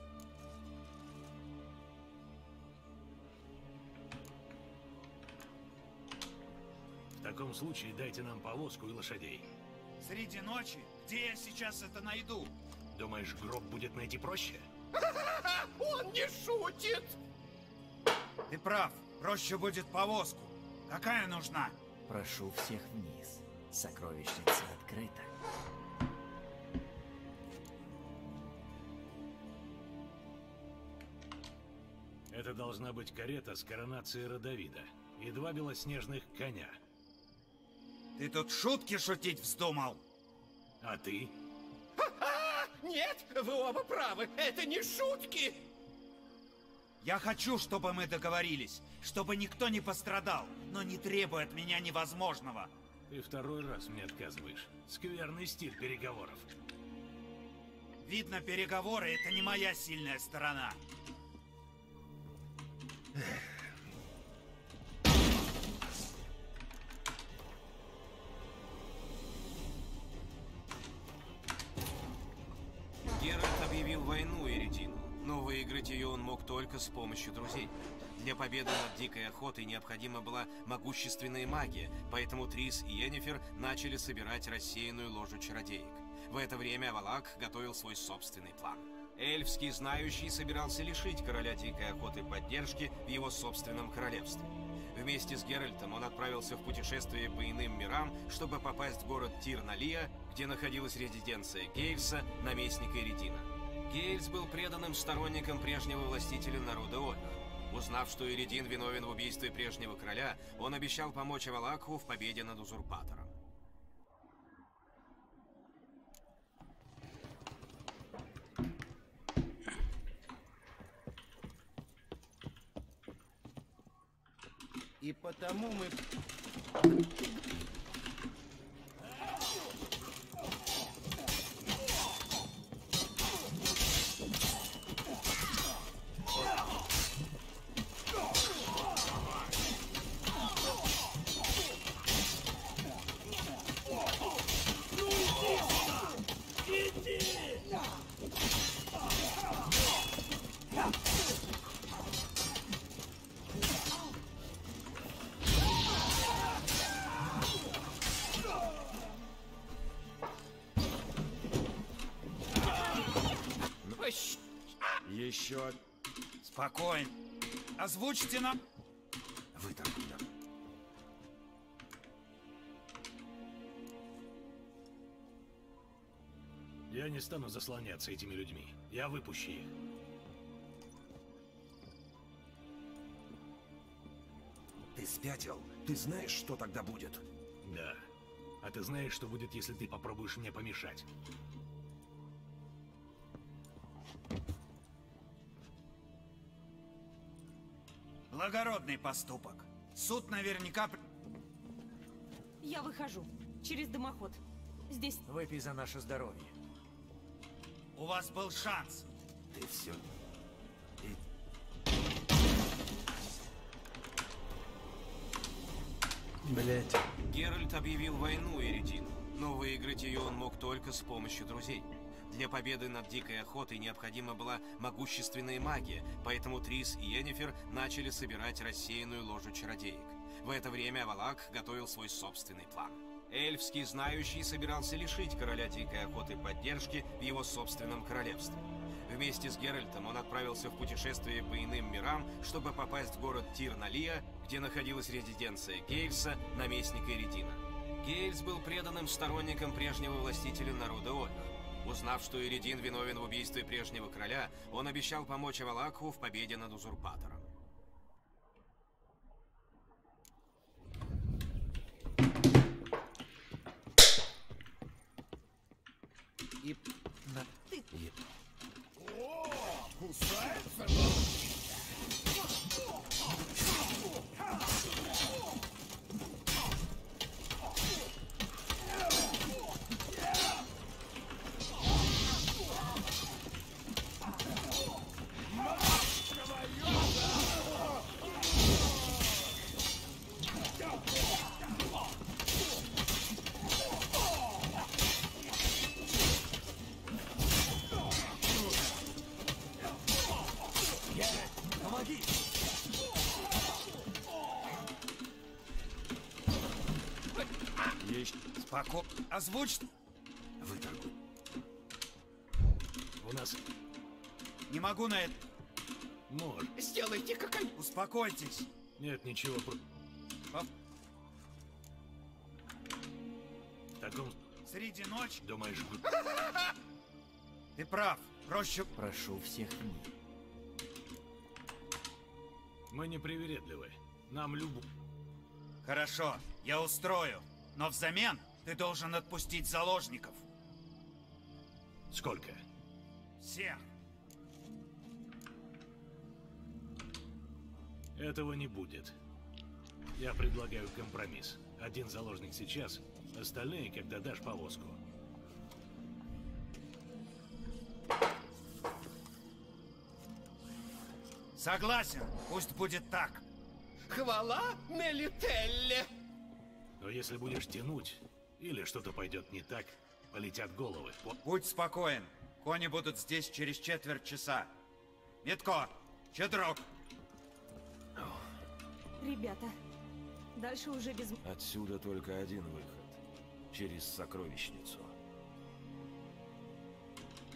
В таком случае дайте нам повозку и лошадей. Среди ночи? Где я сейчас это найду? Думаешь, гроб будет найти проще? [laughs] Он не шутит! Ты прав. Проще будет повозку. Какая нужна? Прошу всех вниз. Сокровищница открыта. Это должна быть карета с коронацией Родовида и два белоснежных коня. Ты тут шутки шутить вздумал? А ты? Нет, вы оба правы. Это не шутки. Я хочу, чтобы мы договорились, чтобы никто не пострадал, но не требуй от меня невозможного. Ты второй раз мне отказываешь. Скверный стиль переговоров. Видно, переговоры — это не моя сильная сторона. Геральт объявил войну Эридину, но выиграть ее он мог только с помощью друзей. Для победы над дикой охотой необходима была могущественная магия, поэтому Трис и Енифер начали собирать рассеянную ложу чародеек. В это время Авалак готовил свой собственный план. Эльфский знающий собирался лишить короля дикой охоты поддержки в его собственном королевстве. Вместе с Геральтом он отправился в путешествие по иным мирам, чтобы попасть в город Тирналия, где находилась резиденция Гейльса, наместника Эридина. Гейльс был преданным сторонником прежнего властителя народа Ольх. Узнав, что Эридин виновен в убийстве прежнего короля, он обещал помочь Авалаку в победе над узурпатором. И потому мы... Еще... Спокойно. Озвучьте нам... Вытолкни нам. Я не стану заслоняться этими людьми. Я выпущу их. Ты спятил? Ты знаешь, что тогда будет? Да. А ты знаешь, что будет, если ты попробуешь мне помешать? Благородный поступок. Суд наверняка... Я выхожу. Через дымоход. Здесь... Выпей за наше здоровье. У вас был шанс. Ты все... Блять. Геральт объявил войну Эридину, но выиграть ее он мог только с помощью друзей. Для победы над дикой охотой необходима была могущественная магия, поэтому Трис и Енифер начали собирать рассеянную ложу чародеек. В это время Авалак готовил свой собственный план. Эльфский знающий собирался лишить короля дикой охоты поддержки в его собственном королевстве. Вместе с Геральтом он отправился в путешествие по иным мирам, чтобы попасть в город Тирналия, где находилась резиденция Гейльса, наместника Эридина. Гейльс был преданным сторонником прежнего властителя народа Ольх. Узнав, что Эридин виновен в убийстве прежнего короля, он обещал помочь Авалаку в победе над узурпатором. И... на- О, кусается? Озвучь... Выторгуй. У нас... Не могу на это... Может. Сделайте как они... Успокойтесь. Нет, ничего. про- По- В таком... Среди ночи... Думаешь, [laughs] Ты прав. Проще... Прошу всех вниз. мы не привередливы. Нам любу... Хорошо, я устрою. Но взамен ты должен отпустить заложников. Сколько? Всех. Этого не будет. Я предлагаю компромисс. Один заложник сейчас, остальные, когда дашь повозку. Согласен. Пусть будет так. Хвала Мелителле! Но если будешь тянуть, или что-то пойдет не так, полетят головы. По- Будь спокоен. Кони будут здесь через четверть часа. Метко, Чедрок, Ребята, дальше уже без... Отсюда только один выход. Через сокровищницу.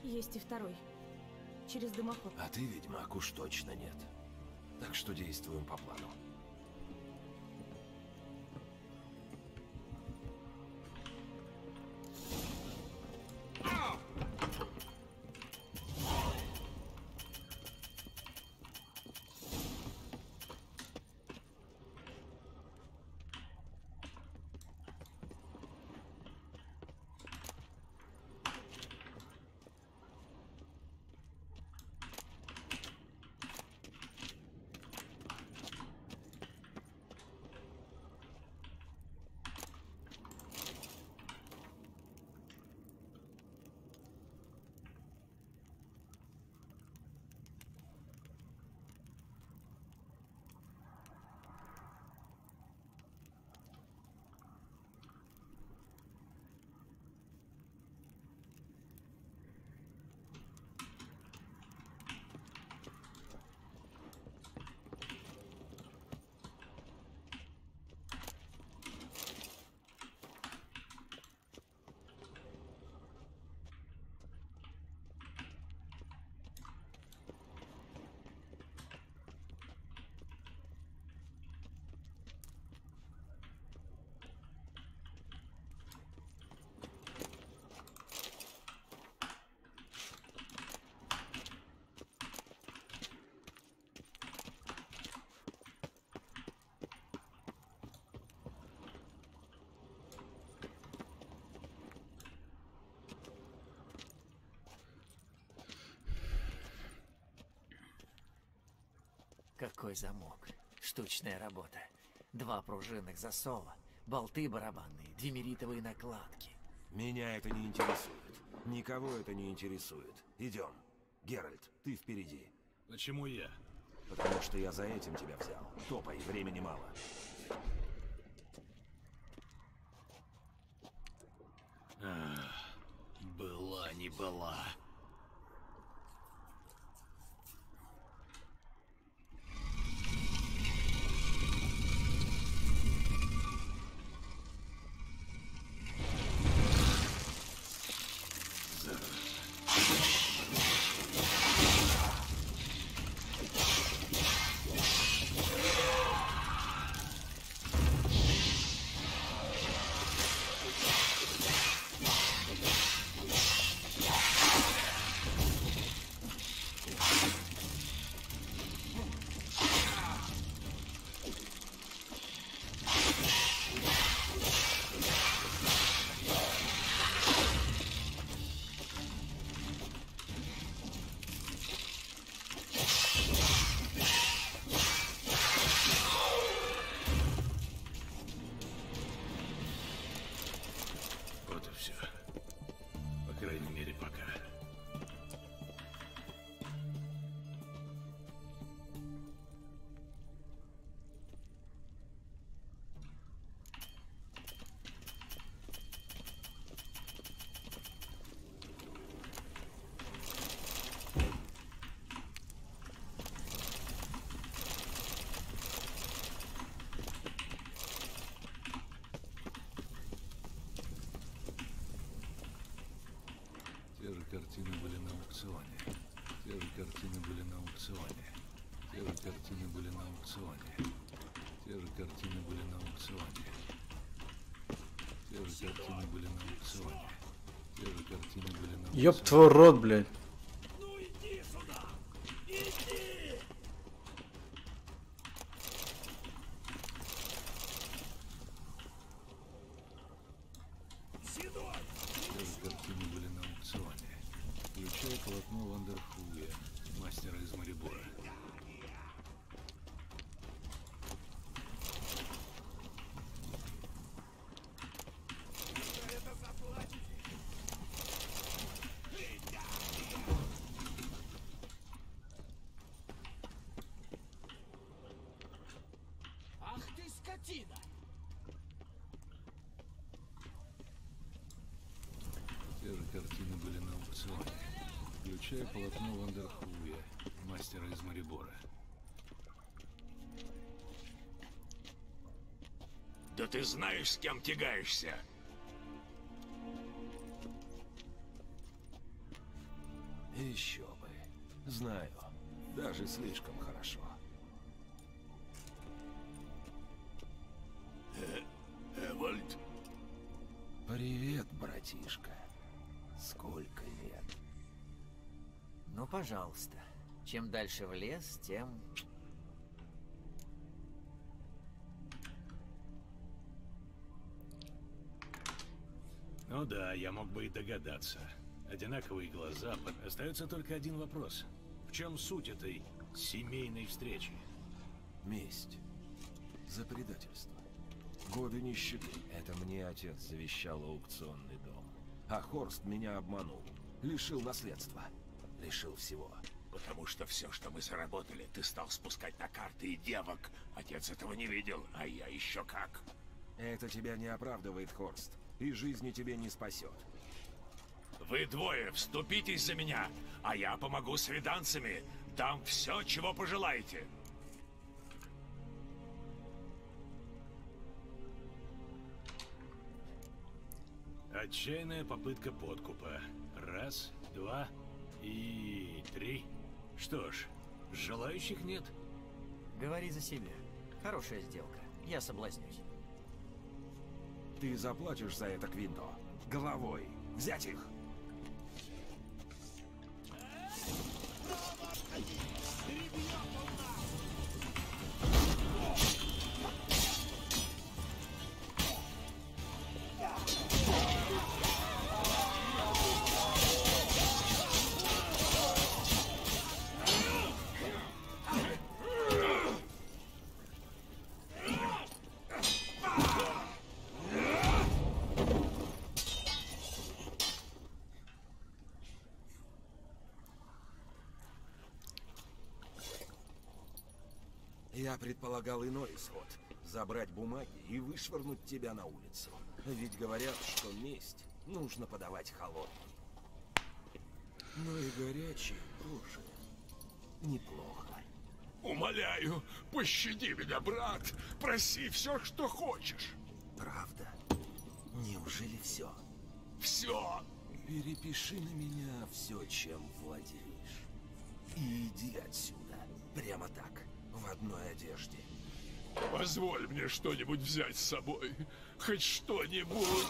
Есть и второй. Через дымоход. А ты, ведьмак, уж точно нет. Так что действуем по плану. Какой замок. Штучная работа. Два пружинных засова, болты барабанные, димеритовые накладки. Меня это не интересует. Никого это не интересует. Идем. Геральт, ты впереди. Почему я? Потому что я за этим тебя взял. Топай, времени мало. Картины были на аукционе. Те же картины были на аукционе. Те же картины были на аукционе. Те же картины были на Ёб твой рот, блядь. Те же картины были на аукционе. Включая полотно Вандерхуя, мастера из Марибора. Ах ты скотина! Те же картины были на аукционе. Включая полотно Вандерхуя, мастера из Марибора. Да ты знаешь, с кем тягаешься. Еще бы. Знаю. Даже слишком хорошо. Эвальд, Привет, братишка. Сколько лет? Ну, пожалуйста. Чем дальше в лес, тем... да, я мог бы и догадаться. Одинаковые глаза. Остается только один вопрос. В чем суть этой семейной встречи? Месть. За предательство. Годы нищеты. Это мне отец завещал аукционный дом. А Хорст меня обманул. Лишил наследства. Лишил всего. потому что все, что мы заработали, ты стал спускать на карты и девок. Отец этого не видел, а я еще как. Это тебя не оправдывает, Хорст. И жизни тебе не спасет. Вы двое вступитесь за меня, а я помогу с виданцами. Дам все, чего пожелаете. Отчаянная попытка подкупа. Раз, два и три. Что ж, желающих нет. Говори за себя. Хорошая сделка. Я соблазнюсь. Ты заплатишь за это, Квинто. Головой. Взять их. Предполагал иной исход. Забрать бумаги и вышвырнуть тебя на улицу. Ведь говорят, что месть нужно подавать холодной. Но и горячей тоже неплохо. Умоляю, пощади меня, брат. Проси все, что хочешь. Правда? Неужели все? Все. Перепиши на меня все, чем владеешь. И иди отсюда. Прямо так, в одной одежде. Позволь мне что-нибудь взять с собой. Хоть что-нибудь.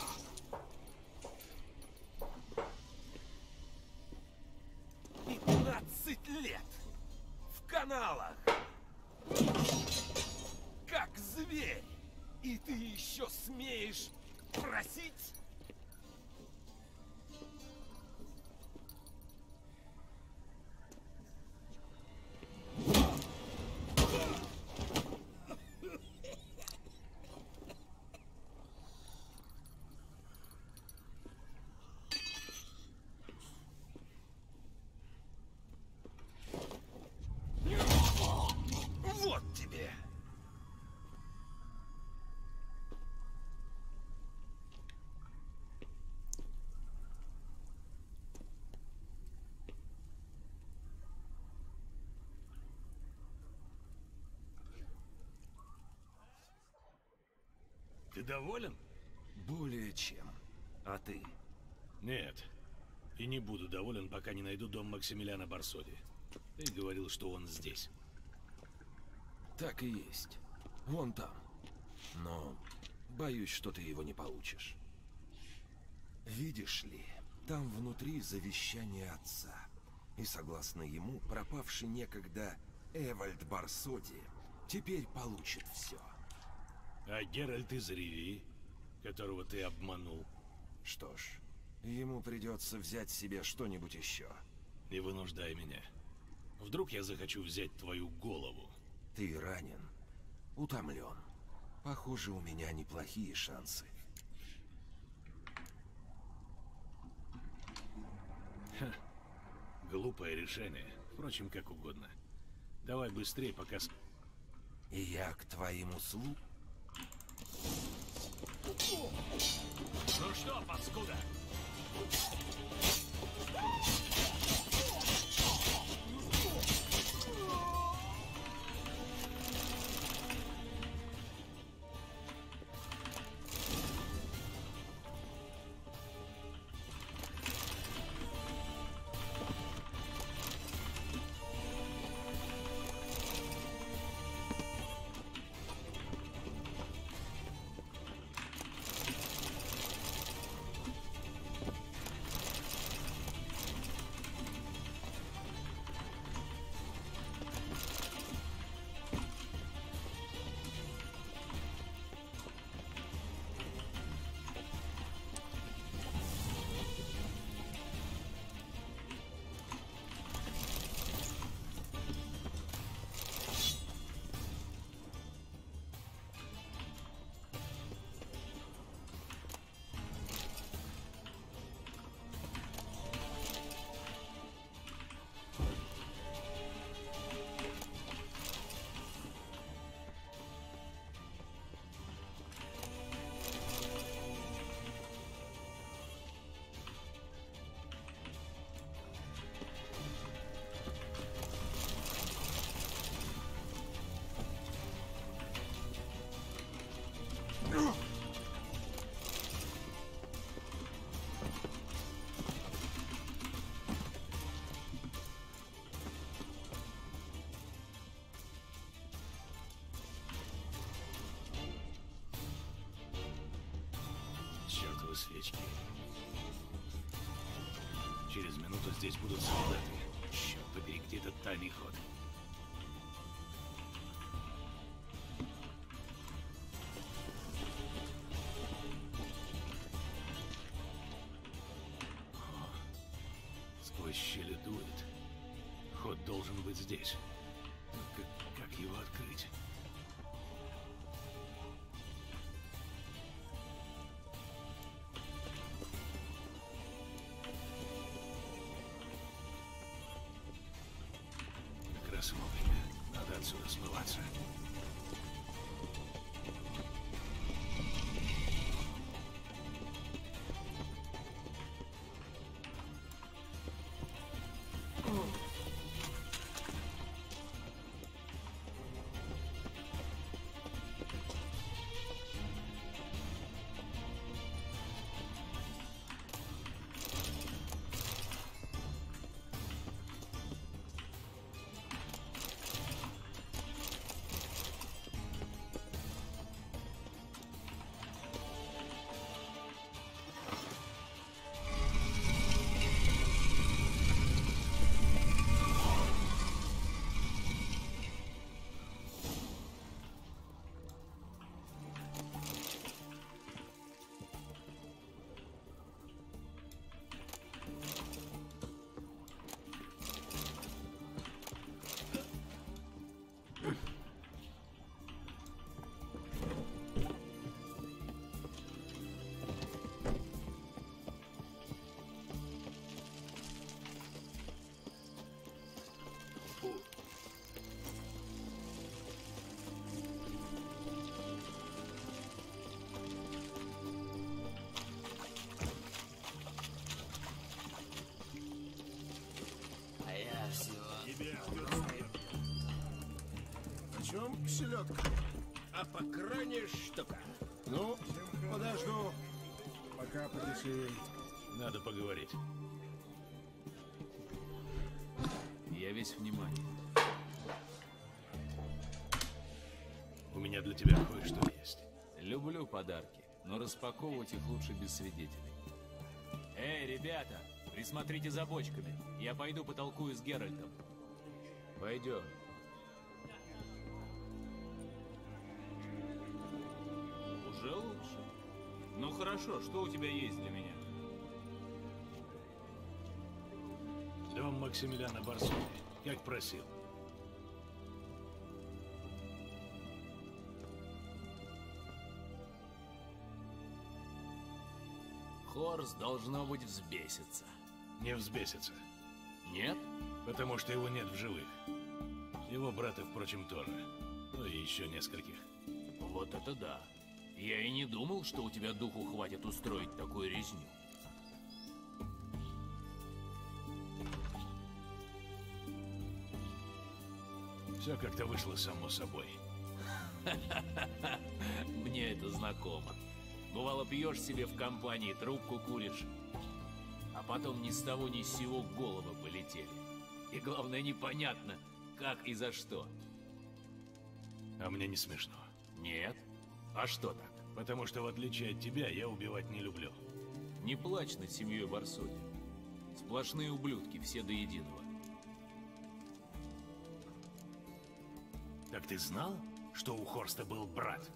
Ты доволен? Более чем. А ты? Нет. И не буду доволен, пока не найду дом Максимилиана Барсоди. Ты говорил, что он здесь. Так и есть. Вон там. Но боюсь, что ты его не получишь. Видишь ли, там внутри завещание отца. И согласно ему, пропавший некогда Эвальд Барсоди теперь получит все. А Геральт из Ривии, которого ты обманул? Что ж, ему придется взять себе что-нибудь еще. Не вынуждай меня. Вдруг я захочу взять твою голову. Ты ранен, утомлен. Похоже, у меня неплохие шансы. Ха. Глупое решение. Впрочем, как угодно. Давай быстрее, пока... И я к твоим услугам. Ну что, паскуда? Чёртовы свечки. Через минуту здесь будут солдаты. Черт побери, где этот тайный ход? Надо отсюда смываться. А селедка? А по крайней штука. Ну, подожду, пока потеплеет. Надо поговорить. Я весь внимание. У меня для тебя кое-что есть. Люблю подарки, но распаковывать их лучше без свидетелей. Эй, ребята, присмотрите за бочками. Я пойду потолкую с Геральтом. Пойдем. Хорошо, что у тебя есть для меня? Дом Максимилиана Барсуки, как просил. Хорс должно быть взбесится. Не взбесится. Нет? Потому что его нет в живых. Его брата, впрочем, тоже. Ну и еще нескольких. Вот это да. Я и не думал, что у тебя духу хватит устроить такую резню. Все как-то вышло само собой. [laughs] Мне это знакомо. Бывало, пьешь себе в компании, трубку куришь, а потом ни с того ни с сего головы полетели. И главное, непонятно, как и за что. А мне не смешно. Нет? А что так? Потому что, в отличие от тебя, я убивать не люблю. Не плачь над семьей Барсоди. Сплошные ублюдки, все до единого. Так ты знал, что у Хорста был брат?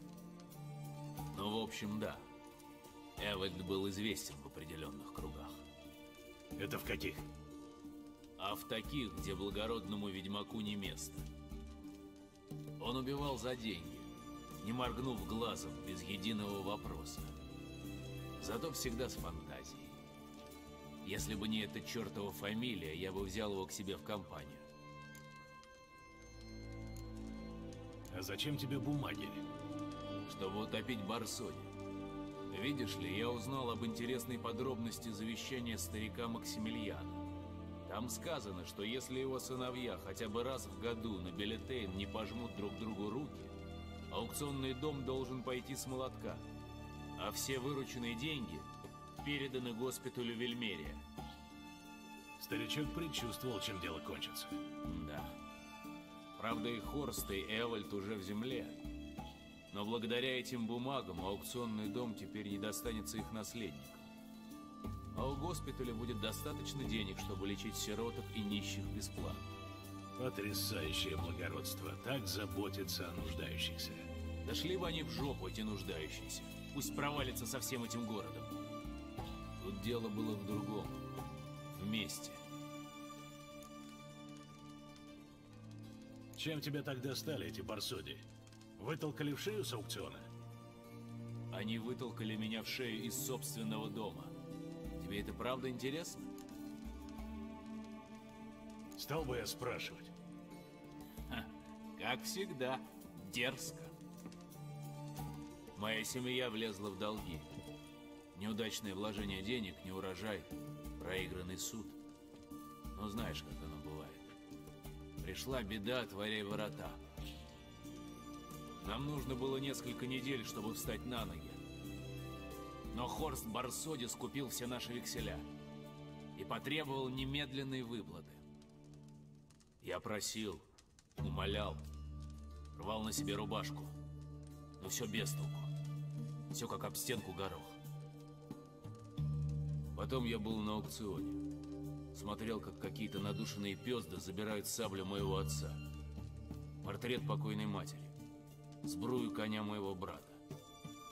Ну, в общем, да. Эвальд был известен в определенных кругах. Это в каких? А в таких, где благородному ведьмаку не место. Он убивал за деньги, не моргнув глазом, без единого вопроса. Зато всегда с фантазией. Если бы не эта чертова фамилия, я бы взял его к себе в компанию. А зачем тебе бумаги? Чтобы утопить Барсони. Видишь ли, я узнал об интересной подробности завещания старика Максимилиана. Там сказано, что если его сыновья хотя бы раз в году на Белетейн не пожмут друг другу руки, аукционный дом должен пойти с молотка, а все вырученные деньги переданы госпиталю Вельмерия. Старичок предчувствовал, чем дело кончится. Да. Правда, и Хорст, и Эвальд уже в земле. Но благодаря этим бумагам аукционный дом теперь не достанется их наследникам. А у госпиталя будет достаточно денег, чтобы лечить сироток и нищих бесплатно. Потрясающее благородство. Так заботиться о нуждающихся. Дошли бы они в жопу, эти нуждающиеся. Пусть провалится со всем этим городом. Тут дело было в другом. Вместе. Чем тебя так достали эти барсоди? Вытолкали в шею с аукциона? Они вытолкали меня в шею из собственного дома. Тебе это правда интересно? Стал бы я спрашивать. Ха, как всегда, дерзко. Моя семья влезла в долги. Неудачное вложение денег, не урожай, проигранный суд. Ну, знаешь, как оно бывает. Пришла беда, отворяй ворота. Нам нужно было несколько недель, чтобы встать на ноги. Но Хорст Барсоди скупил все наши векселя и потребовал немедленной выплаты. Я просил, умолял, рвал на себе рубашку, но все без толку. Все как об стенку горох. Потом я был на аукционе. Смотрел, как какие-то надушенные пезды забирают саблю моего отца. Портрет покойной матери. Сбрую коня моего брата.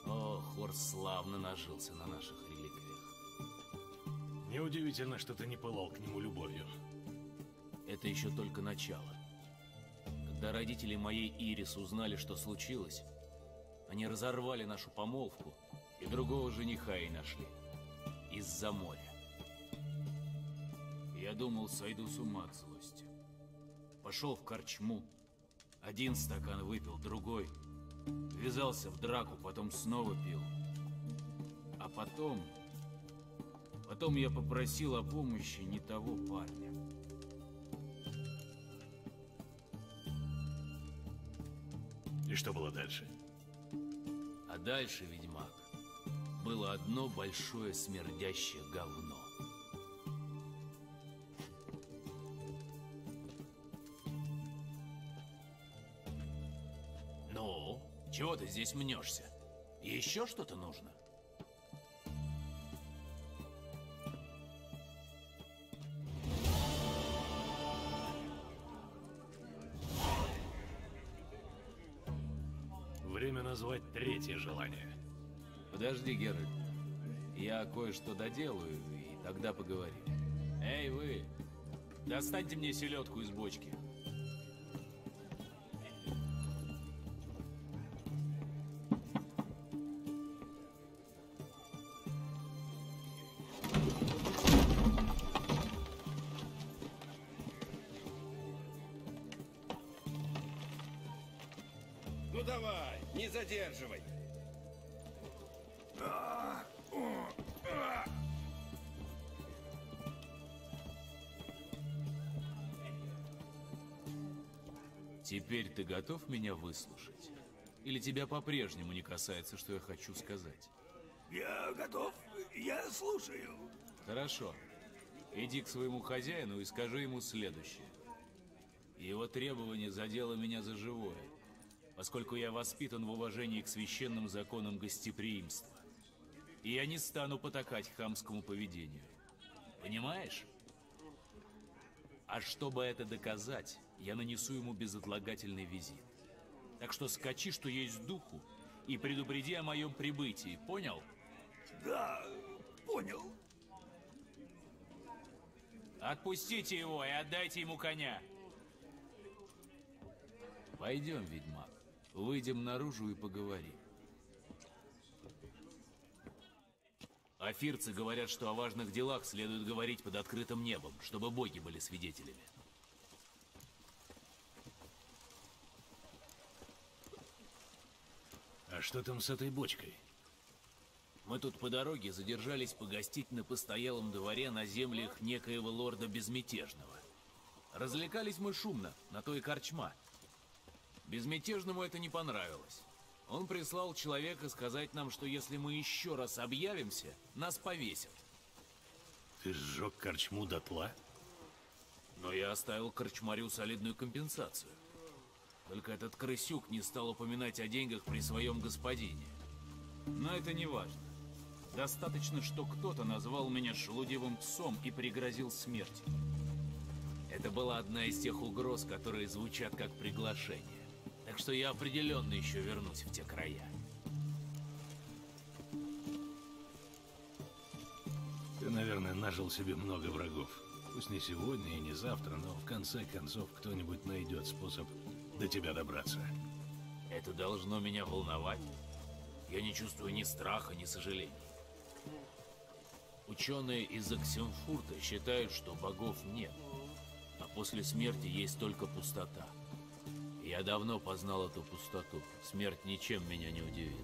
О, Хорс славно нажился на наших реликвиях. Неудивительно, что ты не пылал к нему любовью. Это еще только начало. Когда родители моей Ирис узнали, что случилось, они разорвали нашу помолвку и другого жениха и нашли. Из-за моря. Я думал, сойду с ума от злости. Пошел в корчму. Один стакан выпил, другой. Ввязался в драку, потом снова пил. А потом... Потом я попросил о помощи не того парня. И что было дальше? А дальше, ведьмак, было одно большое смердящее говно. Ну, чего ты здесь мнешься? Еще что-то нужно? — третье желание. Подожди, Геральт. Я кое-что доделаю, и тогда поговорим. Эй, вы! Достаньте мне селедку из бочки. Теперь ты готов меня выслушать? Или тебя по-прежнему не касается, что я хочу сказать? Я готов, я слушаю. Хорошо. Иди к своему хозяину и скажи ему следующее. Его требование задело меня за живое, поскольку я воспитан в уважении к священным законам гостеприимства. И я не стану потакать хамскому поведению. Понимаешь? А чтобы это доказать, я нанесу ему безотлагательный визит. Так что скачи, что есть духу, и предупреди о моем прибытии, понял? Да, понял. Отпустите его и отдайте ему коня. Пойдем, ведьмак. Выйдем наружу и поговорим. Афирцы говорят, что о важных делах следует говорить под открытым небом, чтобы боги были свидетелями. А что там с этой бочкой? Мы тут по дороге задержались погостить на постоялом дворе на землях некоего лорда Безмятежного. Развлекались мы шумно, на то и корчма. Безмятежному это не понравилось. Он прислал человека сказать нам, что если мы еще раз объявимся, нас повесят. Ты сжег корчму дотла? Но я оставил корчмарю солидную компенсацию. Только этот крысюк не стал упоминать о деньгах при своем господине. Но это не важно. Достаточно, что кто-то назвал меня шелудивым псом и пригрозил смертью. Это была одна из тех угроз, которые звучат как приглашение. Так что я определенно еще вернусь в те края. Ты, наверное, нажил себе много врагов. Пусть не сегодня и не завтра, но в конце концов кто-нибудь найдет способ до тебя добраться. Это должно меня волновать? Я не чувствую ни страха, ни сожалений. Ученые из Оксенфурта считают, что богов нет, а после смерти есть только пустота. Я давно познал эту пустоту. Смерть ничем меня не удивит.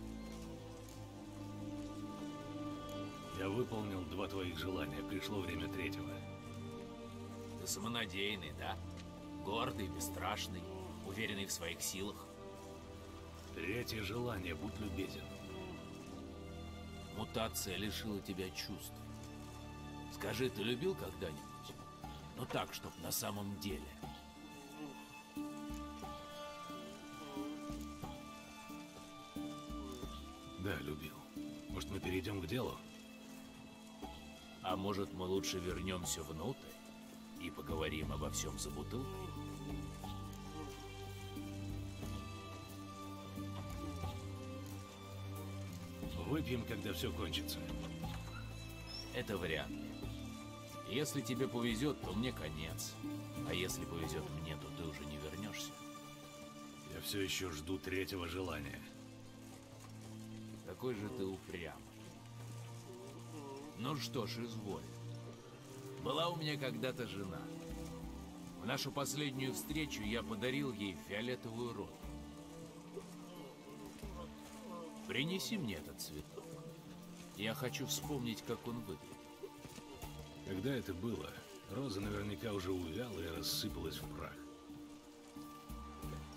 Я выполнил два твоих желания, пришло время третьего. Ты самонадеянный, да? Гордый, бесстрашный, уверенный в своих силах. Третье желание, будь любезен. Мутация лишила тебя чувств. Скажи, ты любил когда-нибудь? Ну так, чтоб на самом деле. Да, любил. Может, мы перейдем к делу? А может, мы лучше вернемся внутрь и поговорим обо всем за бутылкой? Выпьем, когда все кончится. Это вариант. Если тебе повезет, то мне конец. А если повезет мне, то ты уже не вернешься. Я все еще жду третьего желания. Какой же ты упрямый. Ну что ж, изволь. Была у меня когда-то жена. В нашу последнюю встречу я подарил ей фиолетовую розу. Принеси мне этот цветок. Я хочу вспомнить, как он выглядит. Когда это было, роза наверняка уже увяла и рассыпалась в прах.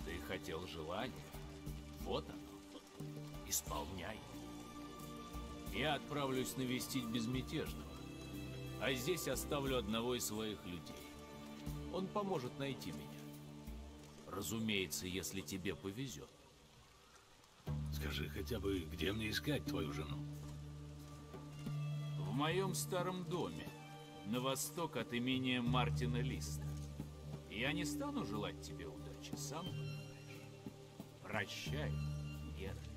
Ты хотел желания. Вот оно. Исполняй. Я отправлюсь навестить безмятежного. А здесь оставлю одного из своих людей. Он поможет найти меня. Разумеется, если тебе повезет. Скажи хотя бы, где мне искать твою жену? В моем старом доме, на восток от имения Мартина Листа. Я не стану желать тебе удачи, сам понимаешь. Прощай, Геральт.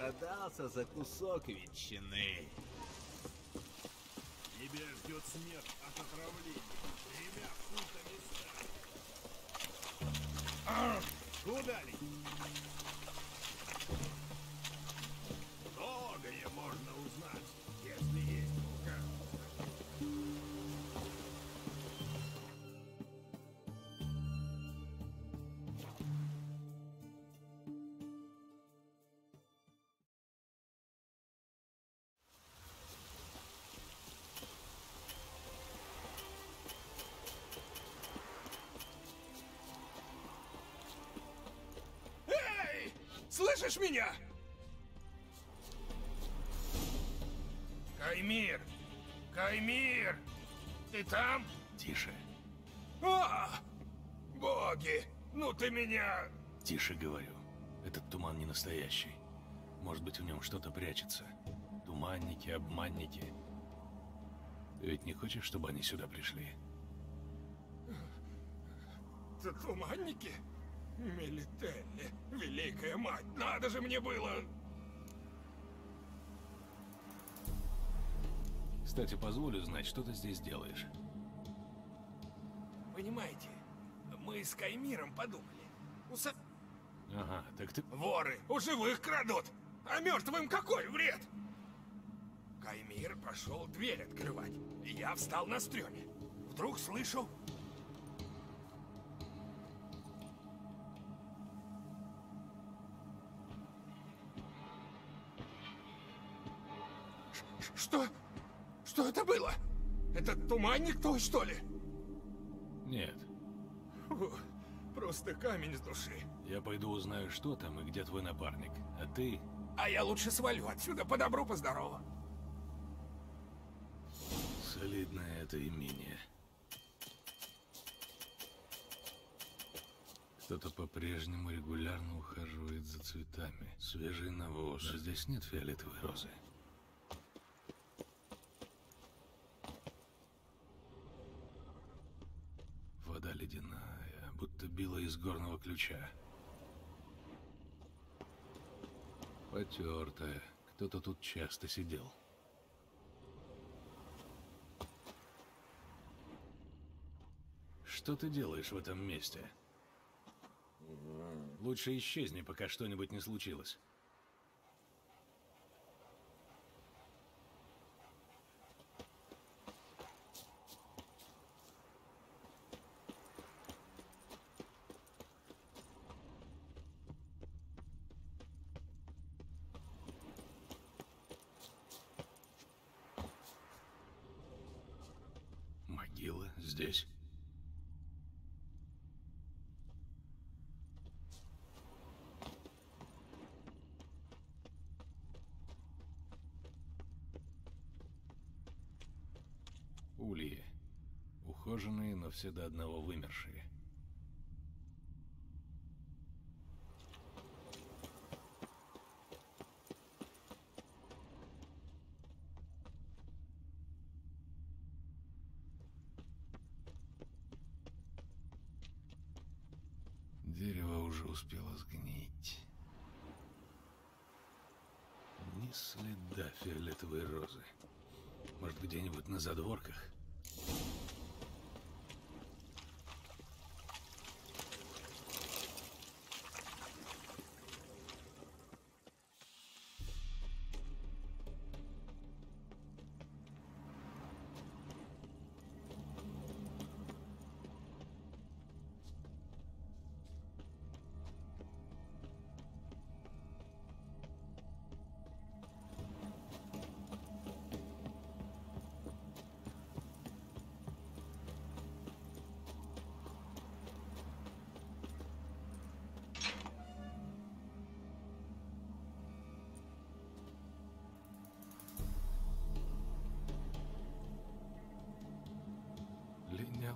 Продался за кусок ветчины. Тебя ждет смерть от отравления. Тремя фунтами ста. А, Куда ли? Слышишь меня? Каймир! Каймир! Ты там? Тише. А! Боги! Ну ты меня... Тише говорю. Этот туман не настоящий. Может быть, в нем что-то прячется. Туманники, обманники. Ты ведь не хочешь, чтобы они сюда пришли? Т- Туманники? Мелителли, великая мать, надо же мне было... Кстати, позволю знать, что ты здесь делаешь. Понимаете, мы с Каймиром подумали. Уса... Ага, так ты... Воры у живых крадут, а мертвым какой вред? Каймир пошел дверь открывать. Я встал на стреме. Вдруг слышу... было? Это туманник твой, что ли? Нет. Фу, просто камень с души. Я пойду узнаю, что там и где твой напарник. А ты... А я лучше свалю отсюда по добру, по здорову. Солидное это имение. Кто-то по-прежнему регулярно ухаживает за цветами. Свежий навоз. Но здесь нет фиолетовой розы. Била из горного ключа. Потертая. Кто-то тут часто сидел. Что ты делаешь в этом месте? Лучше исчезни, пока что-нибудь не случилось. могила здесь. Ульи. Ухоженные, но все до одного вымершие. Дерево уже успело сгнить. Ни следа фиолетовой розы. Может, где-нибудь на задворках?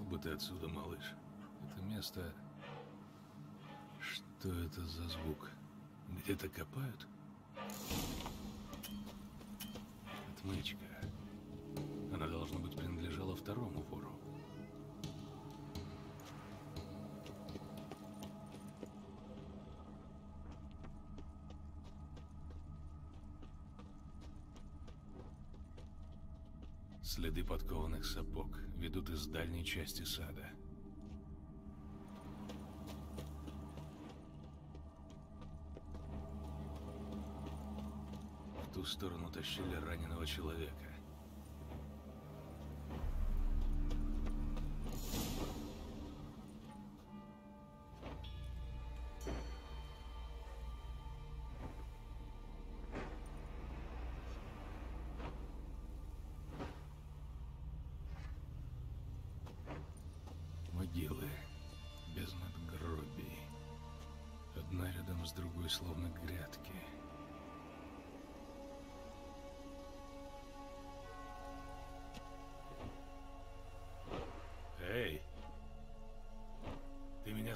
Бы ты отсюда, малыш. Это место... Что это за звук? Где-то копают? Отмычка. Она, должно быть, принадлежала второму вору. Следы подкованных сапог ведут из дальней части сада. В ту сторону тащили раненого человека.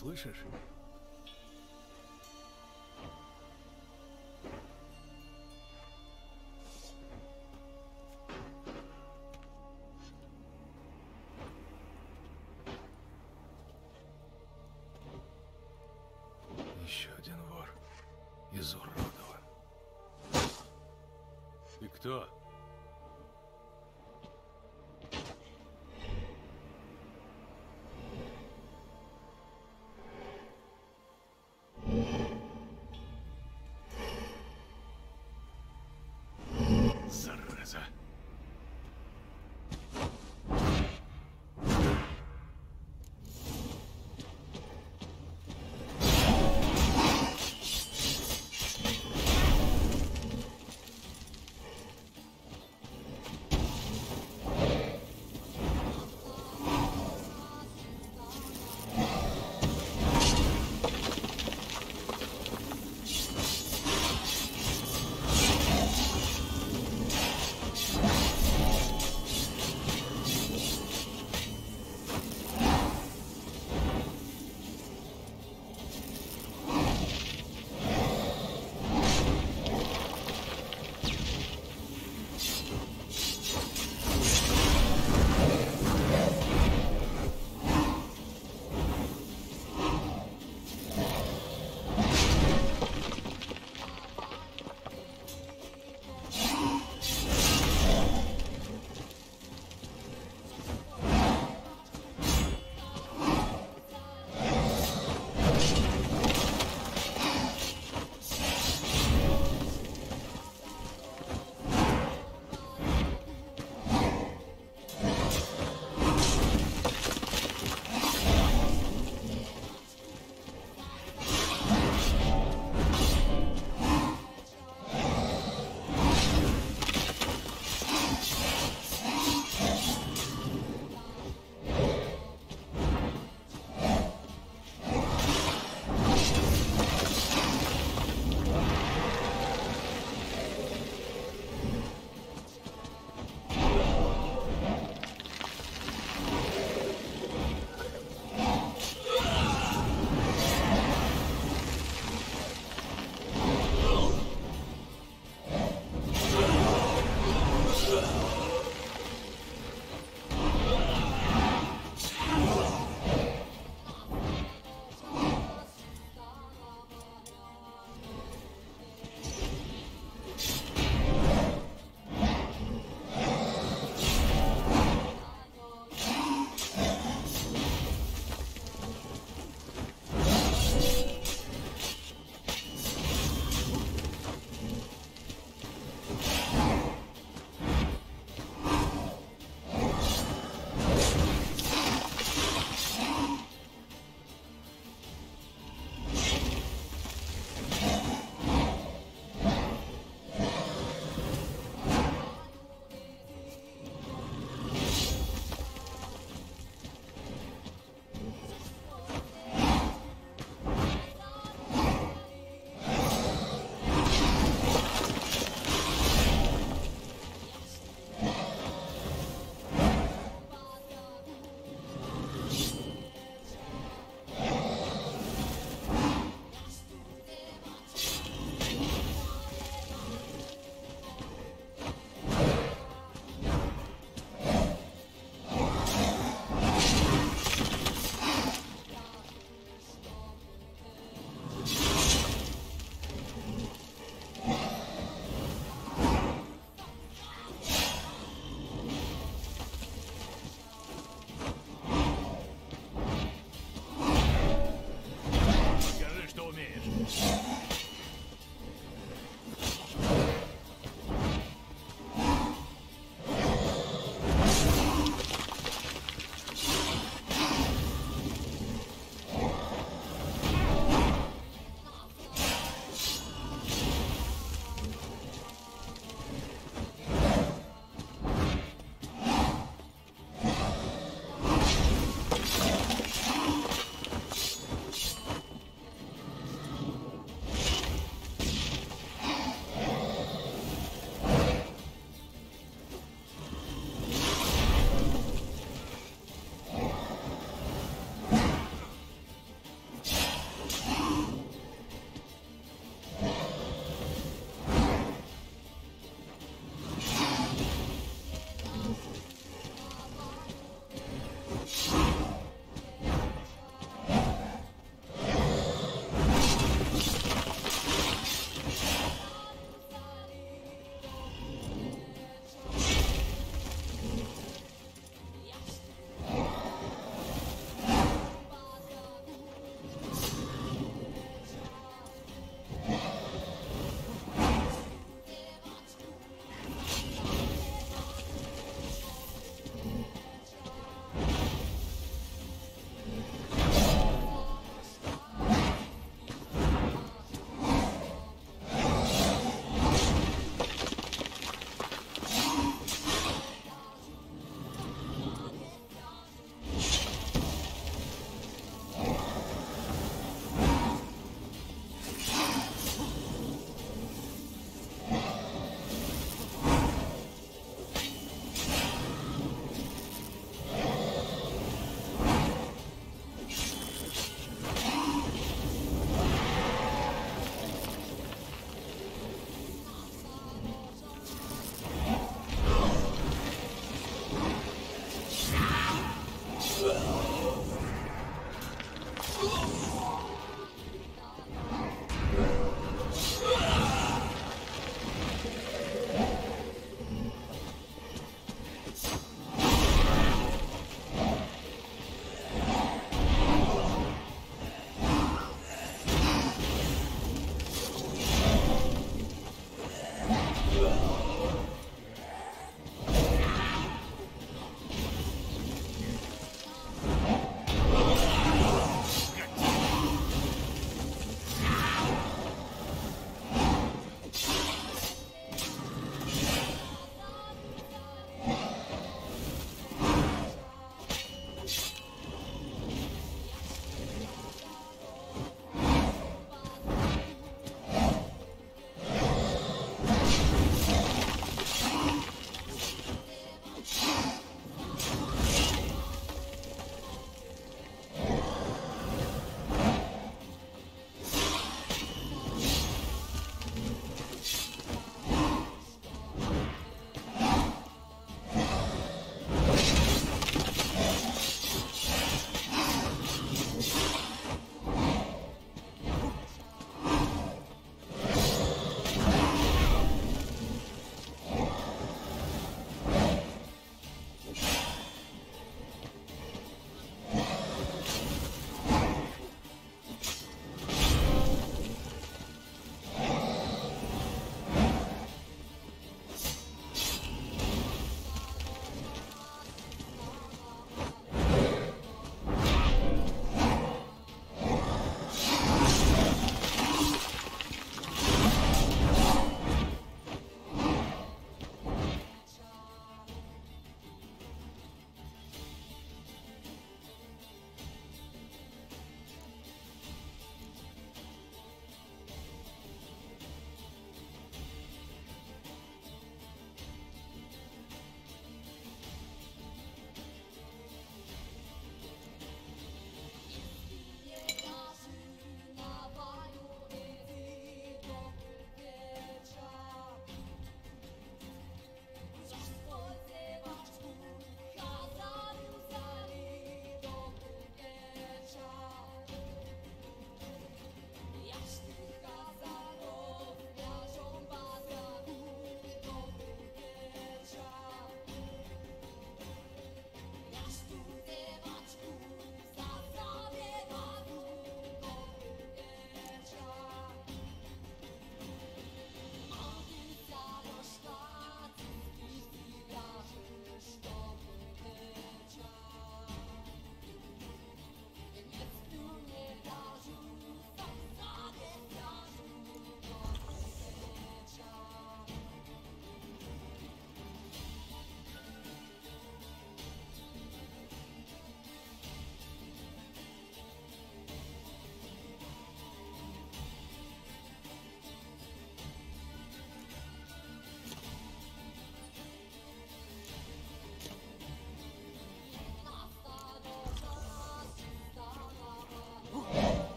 Слышишь? Еще один вор. Изуродован. Ты кто?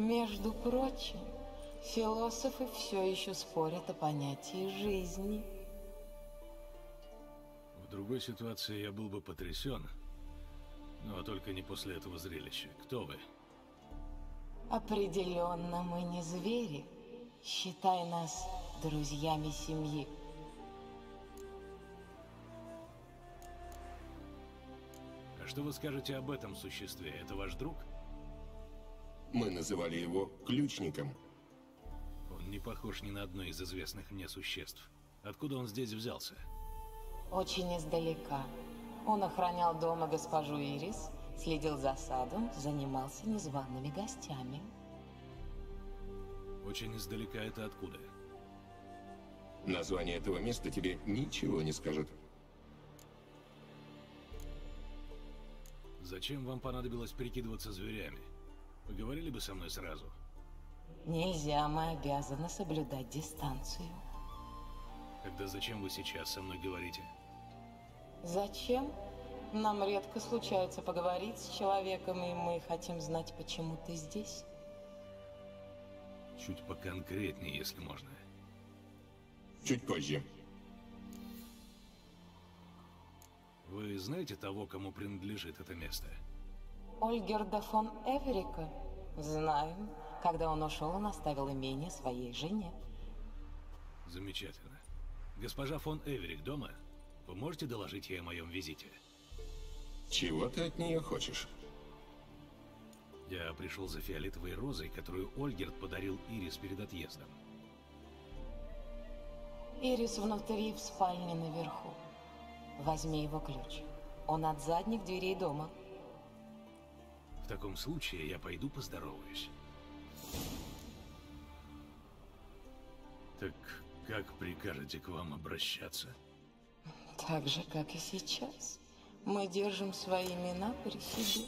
Между прочим, философы все еще спорят о понятии жизни. В другой ситуации я был бы потрясен, но только не после этого зрелища. Кто вы? Определенно мы не звери. Считай нас друзьями семьи. А что вы скажете об этом существе? Это ваш друг? Мы называли его ключником. Он не похож ни на одно из известных мне существ. Откуда он здесь взялся? Очень издалека. Он охранял дома госпожу Ирис, следил за садом, занимался незваными гостями. Очень издалека это откуда? Название этого места тебе ничего не скажет. Зачем вам понадобилось прикидываться зверями? Поговорили бы со мной сразу. Нельзя, мы обязаны соблюдать дистанцию. Тогда зачем вы сейчас со мной говорите? Зачем? Нам редко случается поговорить с человеком, и мы хотим знать, почему ты здесь. Чуть поконкретнее, если можно. Чуть позже. Вы знаете того, кому принадлежит это место? Ольгерда фон Эверика. Знаем. Когда он ушел, он оставил имение своей жене. Замечательно. Госпожа фон Эверик дома? Вы можете доложить ей о моем визите? Чего ты от нее хочешь? Я пришел за фиолетовой розой, которую Ольгерт подарил Ирис перед отъездом. Ирис внутри, в спальне наверху. Возьми его ключ. Он от задних дверей дома. В таком случае я пойду поздороваюсь. Так как прикажете к вам обращаться? Так же, как и сейчас. Мы держим свои имена при себе.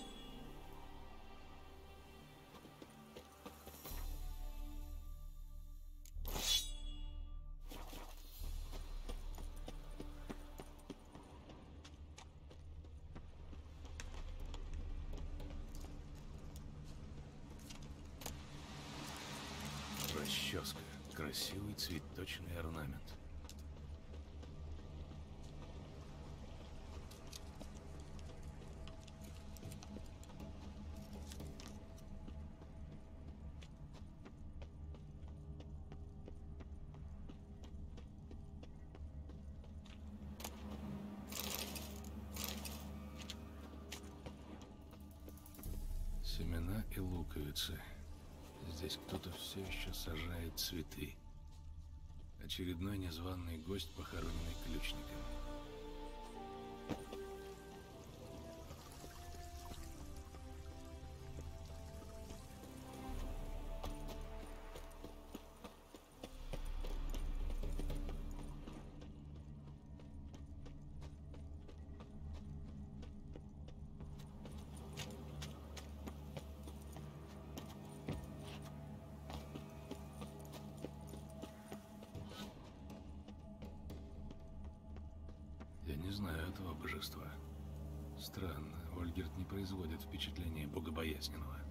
Очередной незваный гость, похороненный ключником. Знаю этого божества. Странно, Ольгерт не производит впечатления богобоязненного.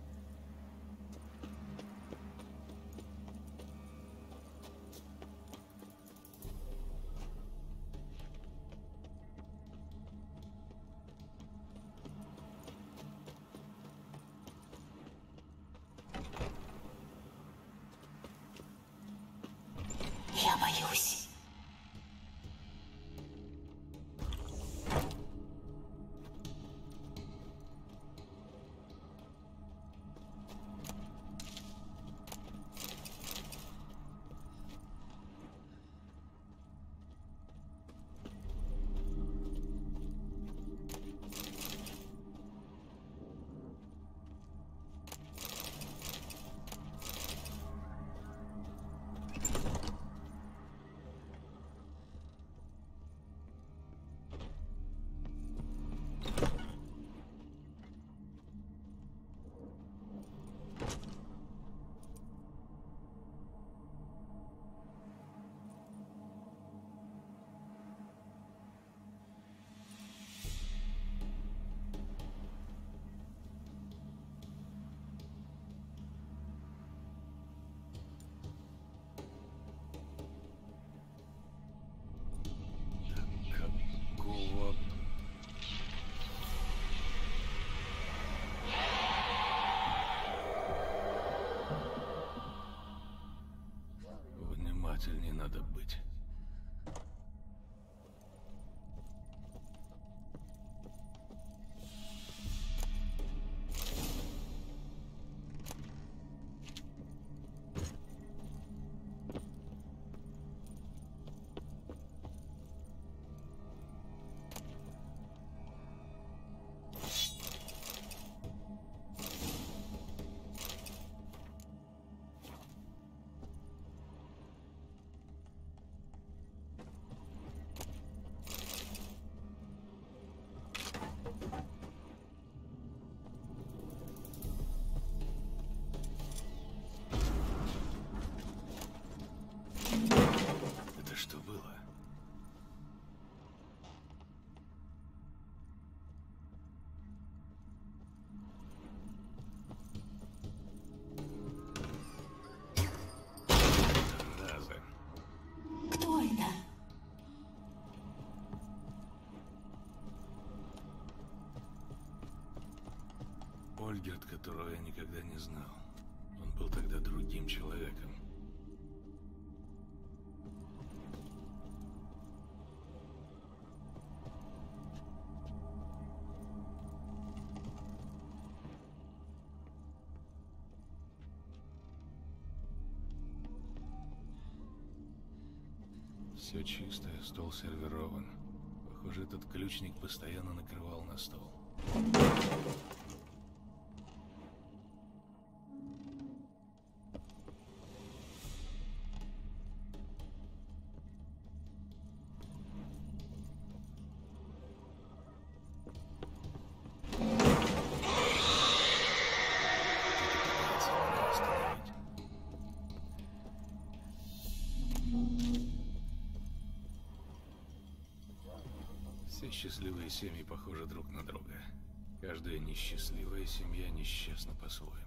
обязательно не надо Ольгерт, которого я никогда не знал. Он был тогда другим человеком. Все чисто, стол сервирован. Похоже, этот ключник постоянно накрывал на стол. Все счастливые семьи похожи друг на друга. Каждая несчастливая семья несчастна по-своему.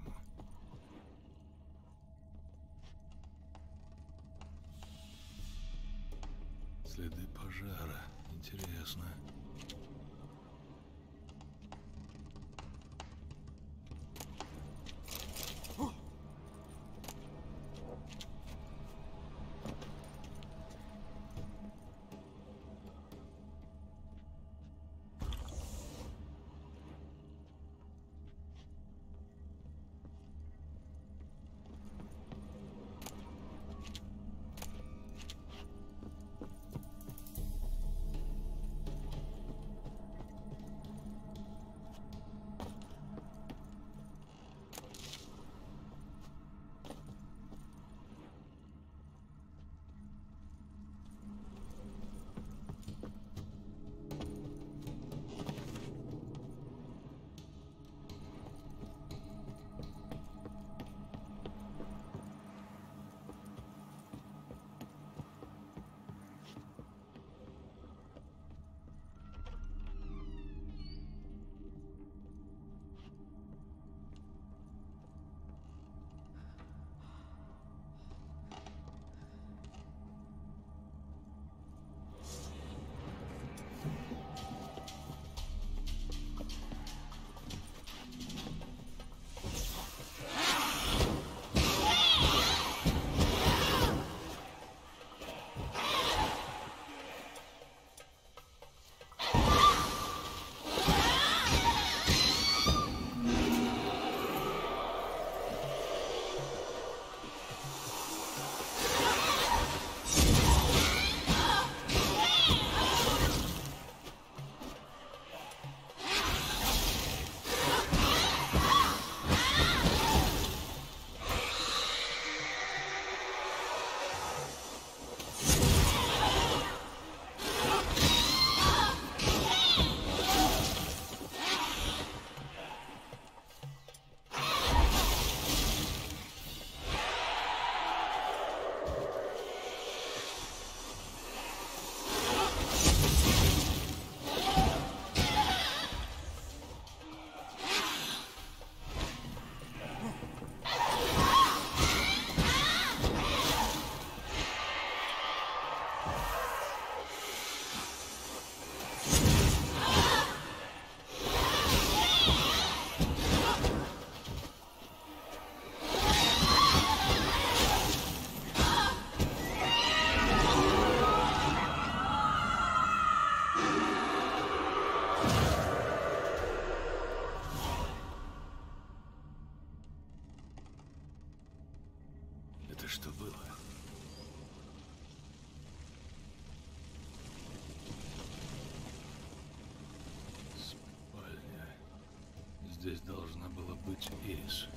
Здесь должна была быть Ирис.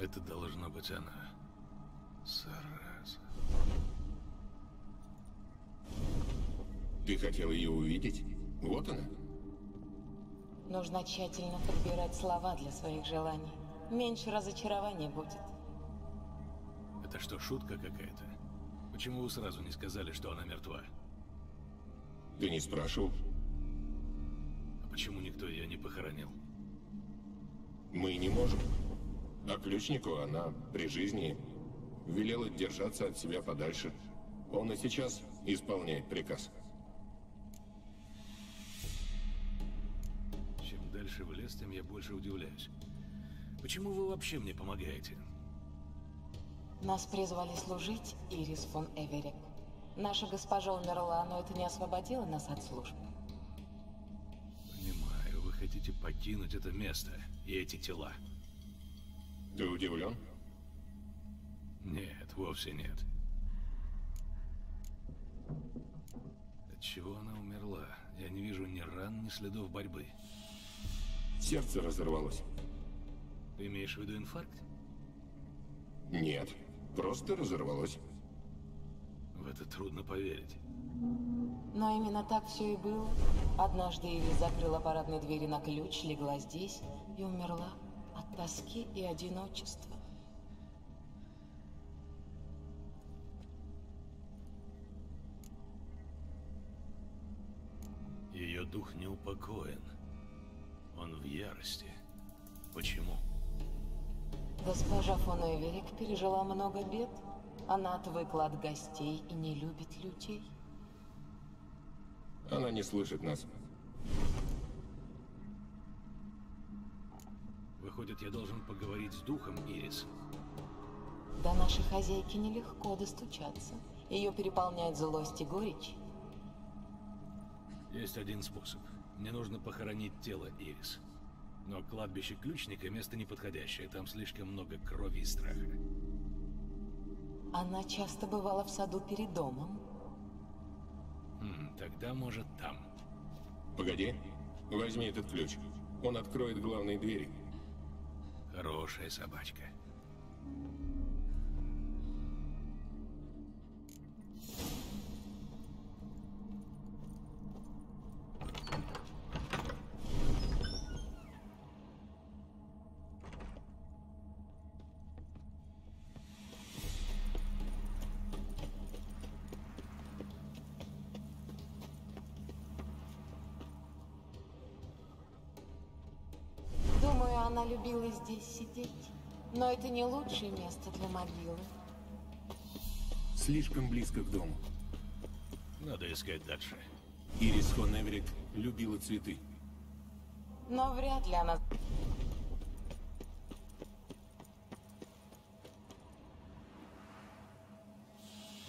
Это должна быть она. Зараза. Ты хотел ее увидеть? Вот она. Нужно тщательно подбирать слова для своих желаний. Меньше разочарования будет. Это что, шутка какая-то? Почему вы сразу не сказали, что она мертва? Ты не спрашивал? А почему никто ее не похоронил? Мы не можем. А ключнику она при жизни велела держаться от себя подальше. Он и сейчас исполняет приказ. Чем дальше в лес, тем я больше удивляюсь. Почему вы вообще мне помогаете? Нас призвали служить, Ирис фон Эверик. Наша госпожа умерла, но это не освободило нас от службы. Понимаю, вы хотите покинуть это место и эти тела. Ты удивлен? Нет, вовсе нет. От чего она умерла? Я не вижу ни ран, ни следов борьбы. Сердце разорвалось. Ты имеешь в виду инфаркт? Нет, просто разорвалось. В это трудно поверить. Но именно так все и было. Однажды Ирис закрыла парадные двери на ключ, легла здесь и умерла тоски и одиночества. Ее дух не упокоен. Он в ярости. Почему? Госпожа фон Эверик пережила много бед. Она отвыкла от гостей и не любит людей. Она не слышит нас. Выходит, я должен поговорить с духом Ирис. До нашей хозяйки нелегко достучаться. Ее переполняет злость и горечь. Есть один способ. Мне нужно похоронить тело Ирис. Но кладбище ключника место неподходящее. Там слишком много крови и страха. Она часто бывала в саду перед домом. Хм, тогда, может, там. Погоди. Возьми этот ключ. Он откроет главные двери. Хорошая собачка. Она любила здесь сидеть. Но это не лучшее место для могилы. Слишком близко к дому. Надо искать дальше. Ирис фон Эверик любила цветы. Но вряд ли она...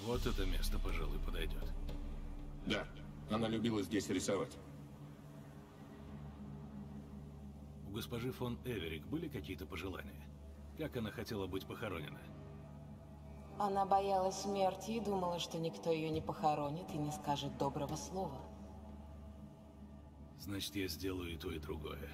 Вот это место, пожалуй, подойдет. Да, она любила здесь рисовать. У госпожи фон Эверик были какие-то пожелания? Как она хотела быть похоронена? Она боялась смерти и думала, что никто ее не похоронит и не скажет доброго слова. Значит, я сделаю и то, и другое.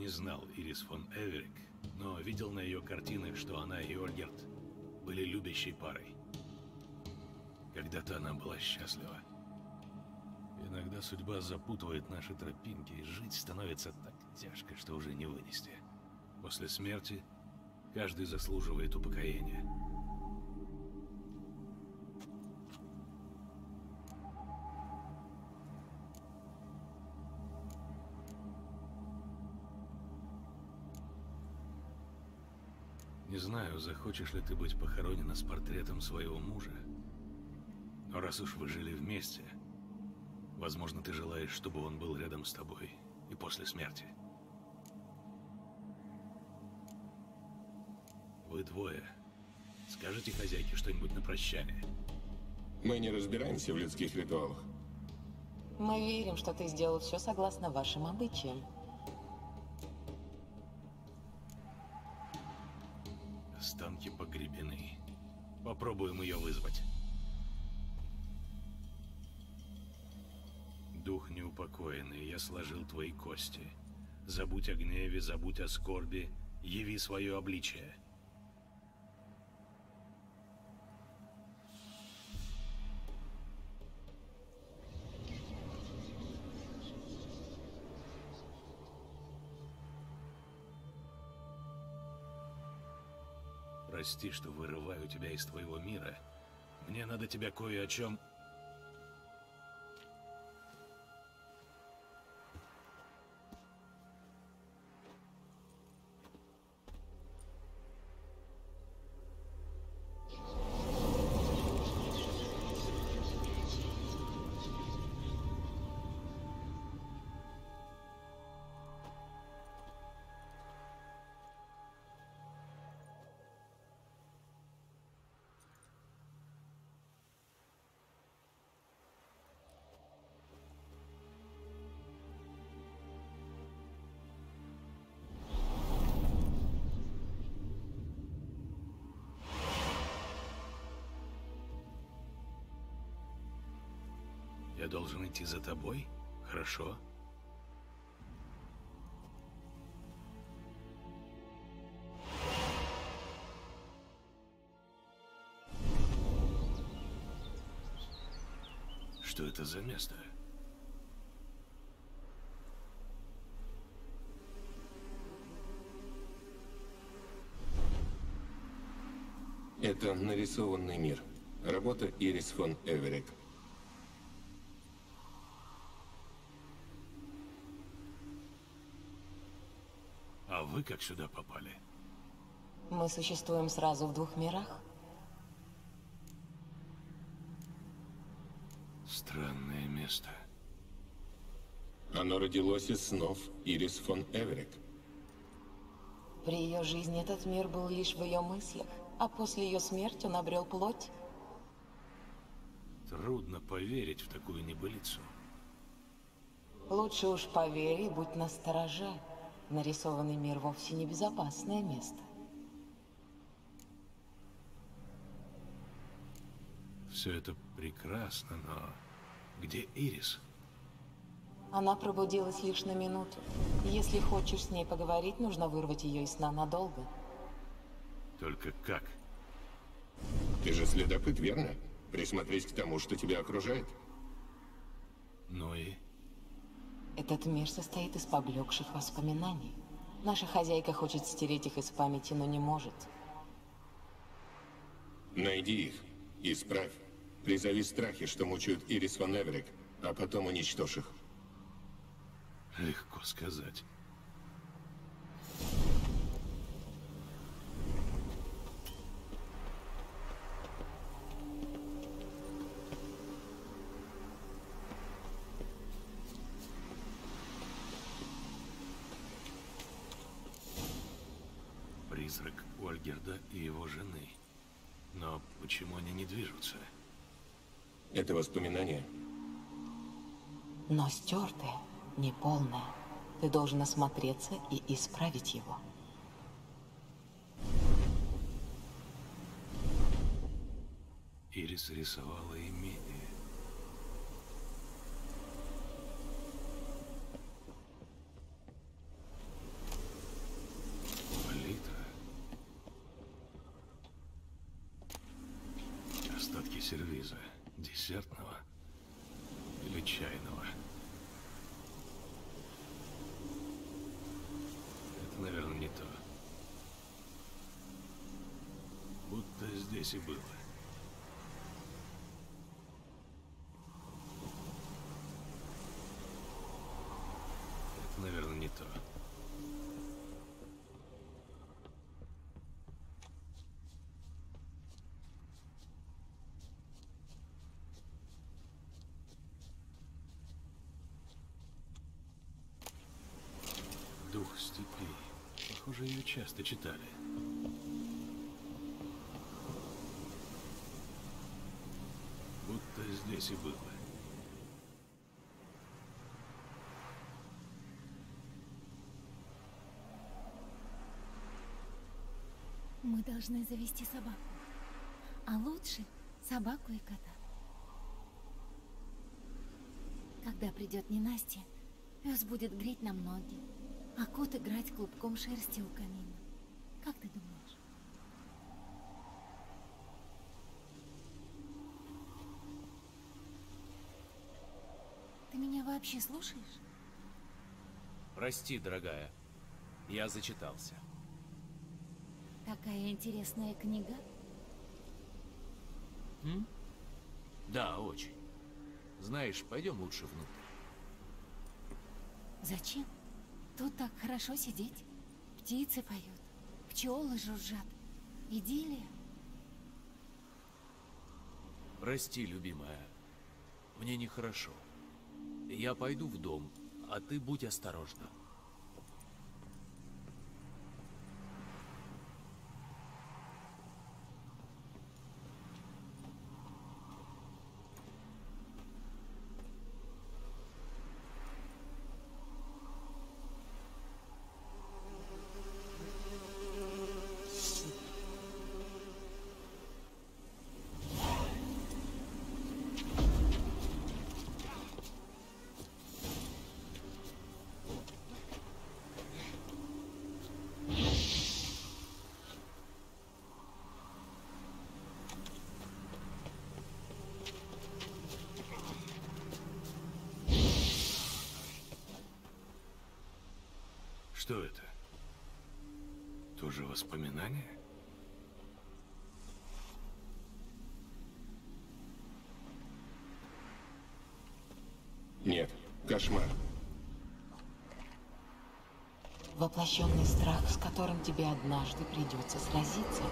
Не знал Ирис фон Эверик, но видел на ее картинах, что она и Ольгерт были любящей парой. Когда-то она была счастлива. Иногда судьба запутывает наши тропинки, и жить становится так Тяжко, что уже не вынести. После смерти каждый заслуживает упокоения. Захочешь ли ты быть похоронена с портретом своего мужа. Но раз уж вы жили вместе, возможно, ты желаешь, чтобы он был рядом с тобой и после смерти. Вы двое. Скажите хозяйке что-нибудь на прощание. Мы не разбираемся в людских ритуалах. Мы верим, что ты сделал все согласно вашим обычаям. Попробуем ее вызвать. Дух неупокоенный, я сложил твои кости. Забудь о гневе, забудь о скорби, яви свое обличие. Прости, что вырываю тебя из твоего мира. Мне надо тебя кое о чем... идти за тобой? Хорошо. Что это за место? Это нарисованный мир. Работа Ирис фон Эверек. А вы как сюда попали? Мы существуем сразу в двух мирах. Странное место. Оно родилось из снов Ирис фон Эверек. При ее жизни этот мир был лишь в ее мыслях, а после ее смерти он обрел плоть. Трудно поверить в такую небылицу. Лучше уж поверь и будь настороже. Нарисованный мир вовсе не безопасное место. Все это прекрасно, но где Ирис? Она пробудилась лишь на минуту. Если хочешь с ней поговорить, нужно вырвать ее из сна надолго. Только как? Ты же следопыт, верно? Присмотреть к тому, что тебя окружает. Ну и? Этот мир состоит из поблекших воспоминаний. Наша хозяйка хочет стереть их из памяти, но не может. Найди их, исправь. Призови страхи, что мучают Ирис фон Эверик, а потом уничтожь их. Легко сказать. Почему они не движутся? Это воспоминание. Но стертое, неполное. Ты должен осмотреться и исправить его. Ирис рисовала имение. Здесь и было. Это, наверное, не то. Дух степи. Похоже, ее часто читали. Будто здесь было. Мы должны завести собаку. А лучше собаку и кота. Когда придет ненастье, пес будет греть нам ноги, а кот играть клубком шерсти у камина. Как ты думаешь? Ты меня вообще слушаешь? Прости, дорогая. Я зачитался. Такая интересная книга. М? Да, очень. Знаешь, пойдем лучше внутрь. Зачем? Тут так хорошо сидеть. Птицы поют, пчелы жужжат. Идиллия. Прости, любимая. Мне нехорошо. Я пойду в дом, а ты будь осторожна. Что это? Тоже воспоминание? Нет, кошмар. Воплощенный страх, с которым тебе однажды придется сразиться.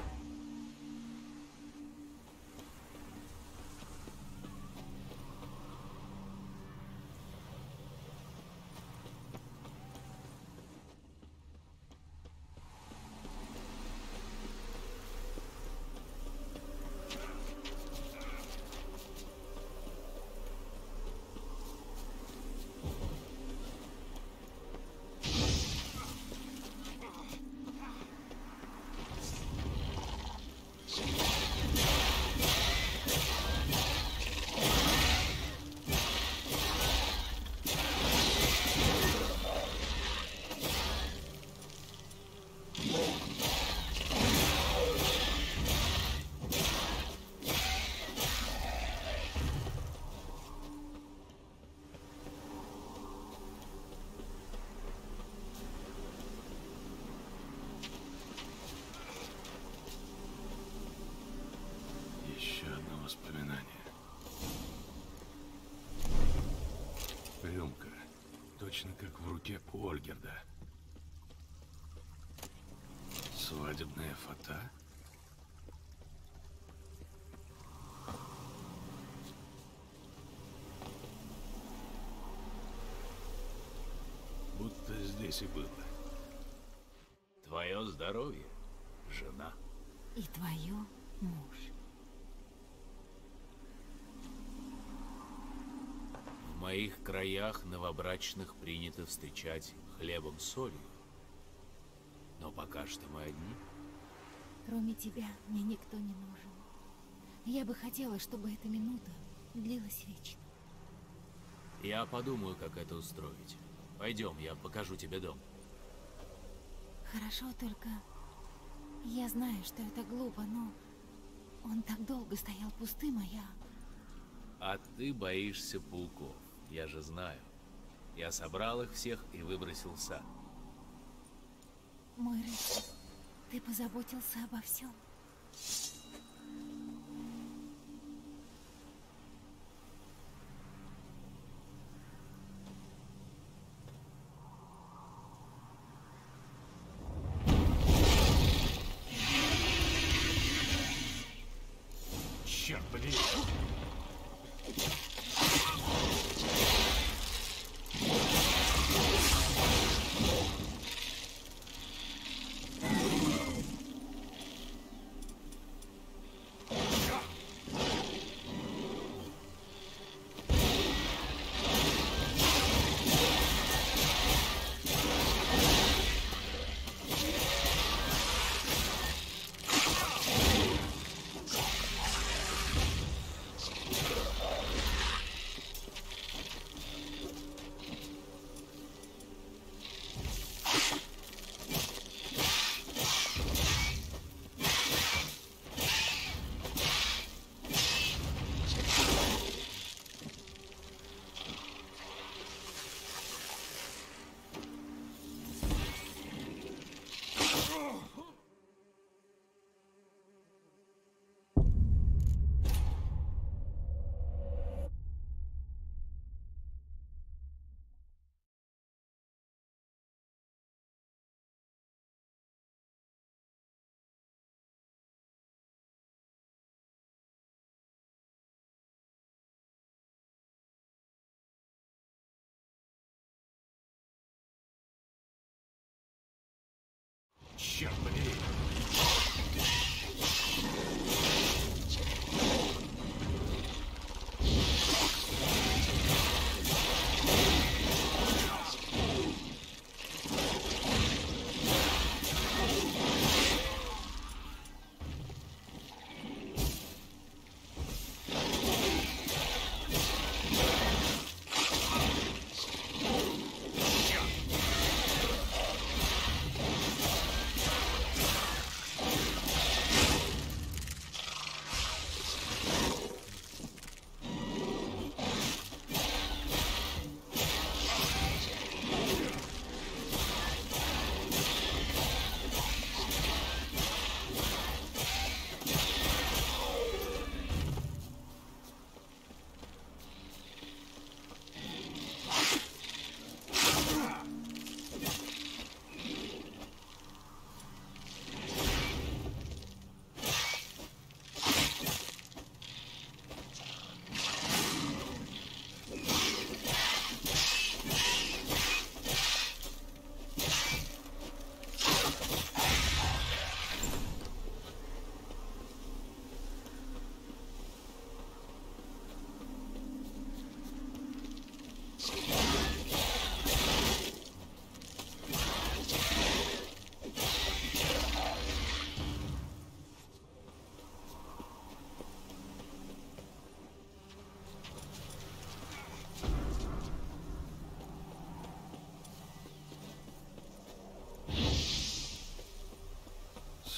Еще одно воспоминание. Рюмка. Точно как в руке Ольгерда. Свадебная фата? Будто здесь и было. Твое здоровье, жена. И твое муж. Моих краях новобрачных принято встречать хлебом солью. Но пока что мы одни. Кроме тебя мне никто не нужен. Я бы хотела, чтобы эта минута длилась вечно. Я подумаю, как это устроить. Пойдем, я покажу тебе дом. Хорошо, только я знаю, что это глупо, но он так долго стоял пустым, а я... А ты боишься пауков, я же знаю. Я собрал их всех и выбросил сад. Мой рыцарь, ты позаботился обо всем. Черт, блин.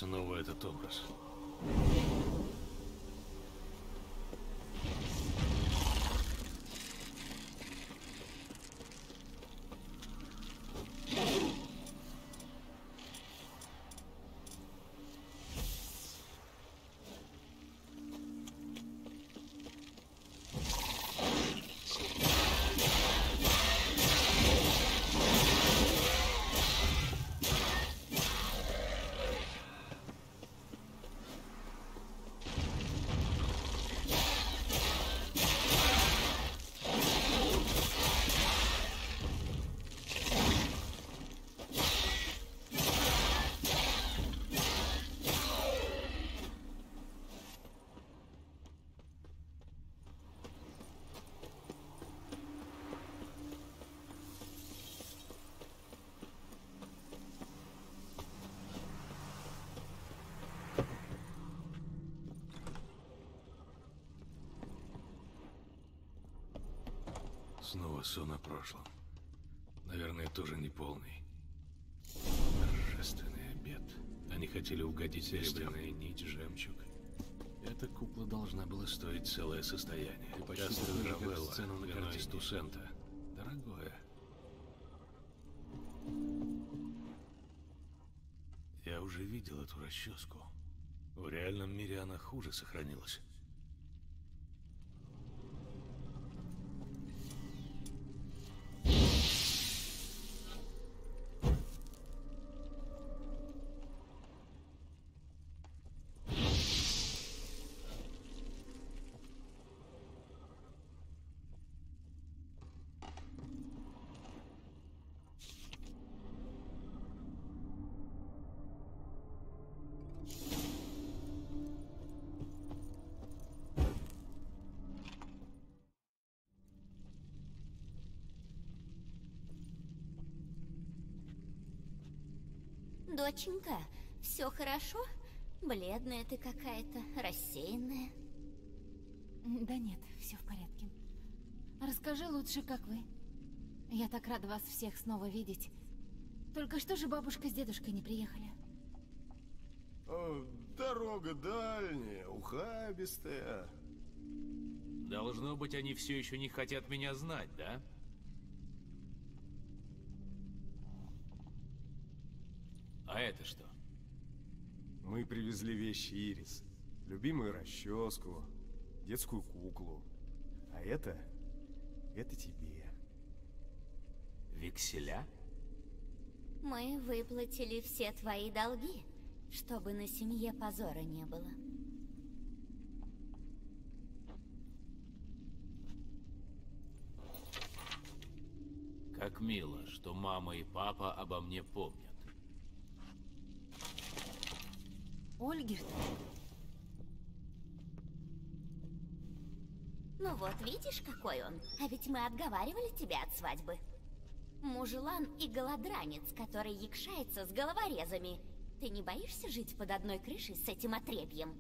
Снова этот образ. Снова сон о прошлом. Наверное, тоже не полный. Торжественный обед. Они хотели угодить серебряная нить, жемчуг. Эта кукла должна была стоить целое состояние. Ты почти Равелла, на вино из Тусента. Дорогое. Я уже видел эту расческу. В реальном мире она хуже сохранилась. Доченька, все хорошо? Бледная ты какая-то, рассеянная. Да нет, все в порядке. Расскажи лучше, как вы. Я так рада вас всех снова видеть. Только что же бабушка с дедушкой не приехали? О, дорога дальняя, ухабистая. Должно быть, они все еще не хотят меня знать, да? Привезли вещи Ирис. Любимую расческу, детскую куклу. А это... это тебе. Векселя? Мы выплатили все твои долги, чтобы на семье позора не было. Как мило, что мама и папа обо мне помнят. Ольгерт? Ну вот, видишь, какой он? А ведь мы отговаривали тебя от свадьбы. Мужелан и голодранец, который якшается с головорезами. Ты не боишься жить под одной крышей с этим отребьем?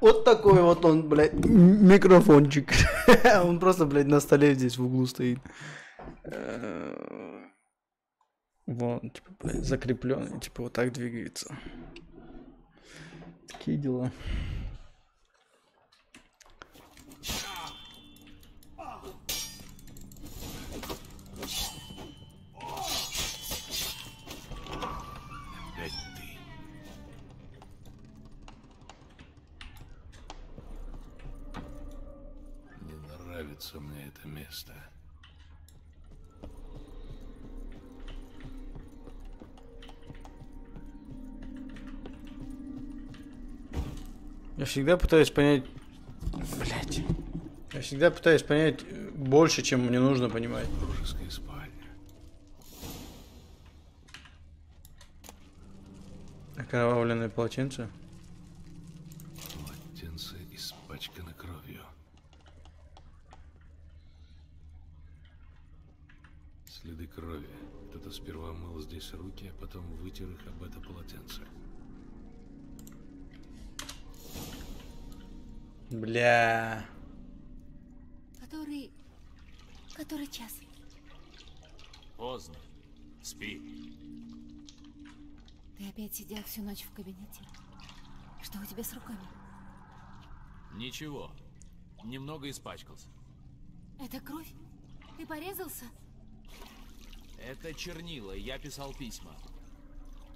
Вот такой вот он, блядь, микрофончик. [laughs] Он просто, блядь, на столе здесь в углу стоит. Э, Вон, типа, блядь, закрепленный, типа вот так двигается. Такие дела. Это место. Я всегда пытаюсь понять... Блядь. Я всегда пытаюсь понять э, больше, чем мне нужно понимать. Дружеская спальня. Окровавленное. Полотенце испачкано кровью. Следы крови. Кто-то здесь руки, а потом вытер их об это полотенце. Бля. Который... Который час? Поздно. Спи. Ты опять сидел всю ночь в кабинете? Что у тебя с руками? Ничего. Немного испачкался. Это кровь? Ты порезался? Это чернила, я писал письма.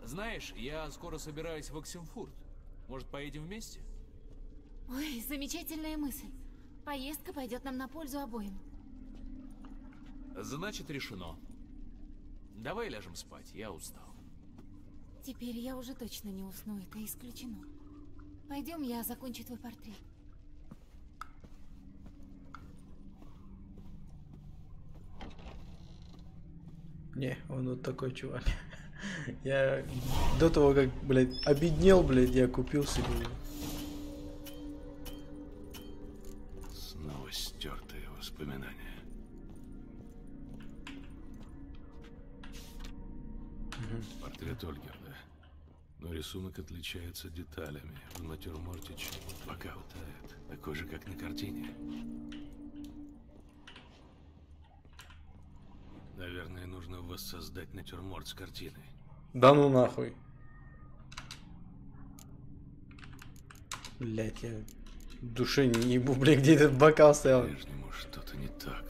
Знаешь, я скоро собираюсь в Оксенфурт. Может, поедем вместе? Ой, замечательная мысль. Поездка пойдет нам на пользу обоим. Значит, решено. Давай ляжем спать, я устал. Теперь я уже точно не усну, это исключено. Пойдем, я закончу твой портрет. Не, он вот такой чувак. [laughs] Я до того, как, блядь, обеднел, блядь, я купил себе. Снова стертые воспоминания. Портрет Ольгерда. Но рисунок отличается деталями. В натюрморте чего пока хватает. Такой же, как на картине. Наверное, нужно воссоздать натюрморт с картиной. Да ну нахуй. Блять, я в душе не ебу, блядь, где этот бокал стоял. По-прежнему что-то не так.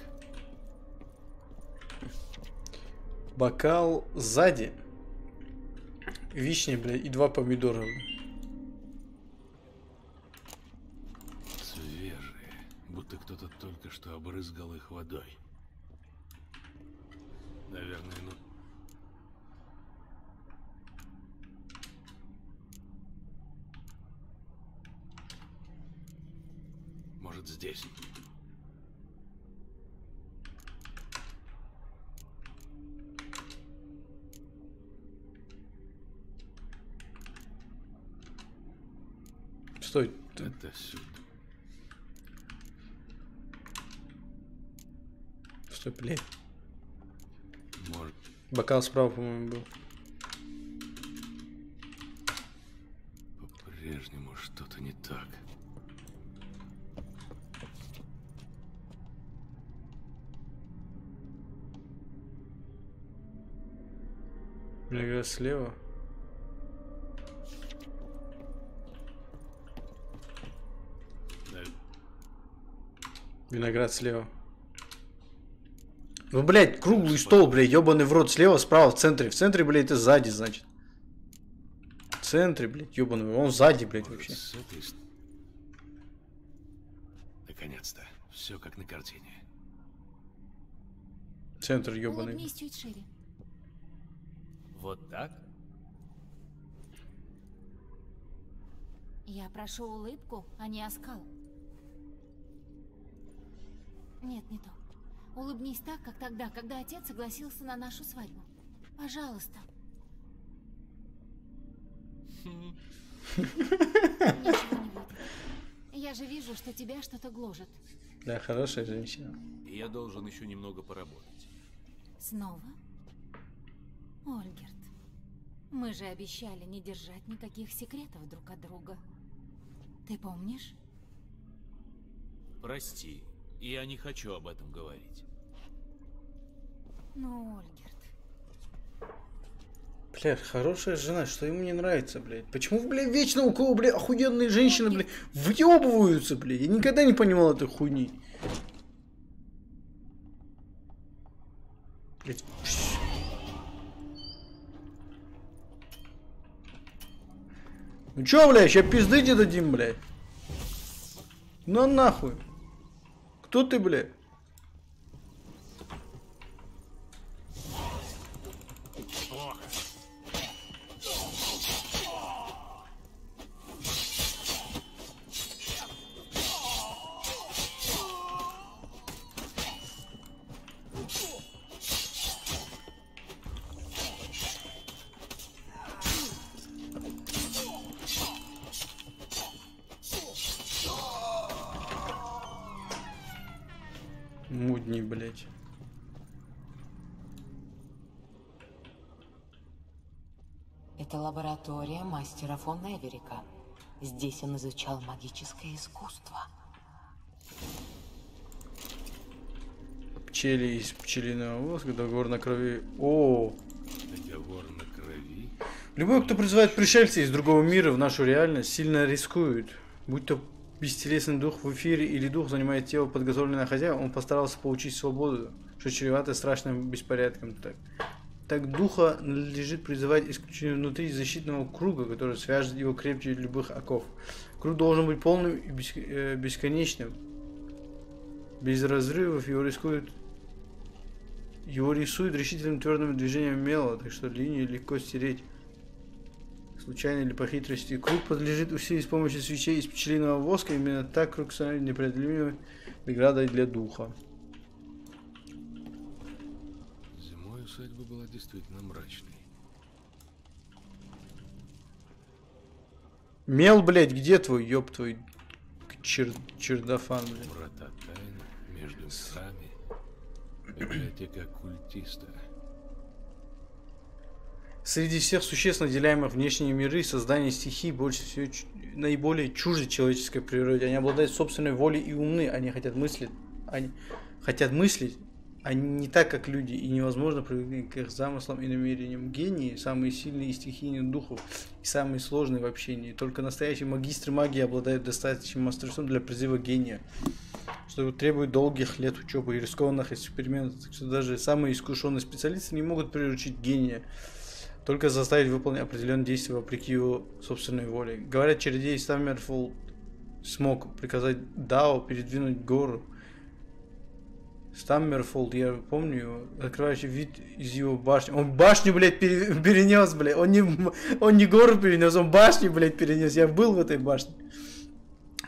Бокал сзади. Вишня, блядь, и два помидора. Свежие. Будто кто-то только что обрызгал их водой наверное, ну. Может, здесь? Стой. Это сюда. Стой, блядь. Может, Бокал справа, по-моему, был. по-прежнему что-то не так. Виноград слева. Да, Виноград слева. Ну, блядь, круглый стол, блядь, ебаный в рот. Слева, справа, в центре. В центре, блядь, это сзади, значит. В центре, блядь, ебаный. Он сзади, блядь, вообще. этой Наконец-то. Все как на картине. Центр ебаный. Вот так? Я прошу улыбку, а не оскал. Нет, не то. Улыбнись так, как тогда, когда отец согласился на нашу свадьбу. Пожалуйста. Ничего не выйдет. Я же вижу, что тебя что-то гложет. Да, хорошая женщина. И я должен еще немного поработать. Снова? Ольгерт, мы же обещали не держать никаких секретов друг от друга. Ты помнишь? Прости, я не хочу об этом говорить. Ну, Ольгерт, Блядь, хорошая жена, что ему не нравится, блядь? Почему, блядь, вечно у кого, блядь, охуенные женщины, блядь, въебываются, блядь? Я никогда не понимал этой хуйни. Блядь. Ну чё, блядь, сейчас пизды тебе дадим, блядь. Ну нахуй. Кто ты, блядь? Мастера фон Эверика. Здесь он изучал магическое искусство. Пчели из пчелиного воска, договор на крови. О, Договор на крови. Любой, кто призывает пришельца из другого мира в нашу реальность, сильно рискует. Будь то бестелесный дух в эфире или дух занимает тело, подготовленное хозяин, он постарался получить свободу, что чревато страшным беспорядком. Так, так духа надлежит призывать исключительно внутри защитного круга, который свяжет его крепче любых оков. Круг должен быть полным и э, бесконечным. Без разрывов его рискует его рисует решительным твердым движением мела, так что линию легко стереть. Случайно или по хитрости. Круг подлежит усилить с помощью свечей из пчелиного воска. Именно так круг становится непреодолимой преградой для духа. Усадьба была действительно мрачной. Мел, блядь, где твой, ёб твой чер... чердафан, блядь? Врата тайн между мирами. Библиотека культиста. Среди всех существ, наделяемых внешние миры, создание стихий больше всего наиболее чужды человеческой природе. Они обладают собственной волей и умны. Они хотят мыслить, они хотят мыслить, они не так, как люди, и невозможно привыкнуть к их замыслам и намерениям. Гении – самые сильные из стихийных духов и самые сложные в общении. Только настоящие магистры магии обладают достаточным мастерством для призыва гения, что требует долгих лет учебы и рискованных экспериментов. Так что даже самые искушенные специалисты не могут приручить гения, только заставить выполнить определенные действия вопреки его собственной воле. Говорят, чародей Стаммерфолд смог приказать Дао передвинуть гору. Стаммерфолд, я помню открывающий вид из его башни. Он башню, блядь, пере- перенес, блядь. Он не, он не гору перенес, он башню, блядь, перенес. Я был в этой башне.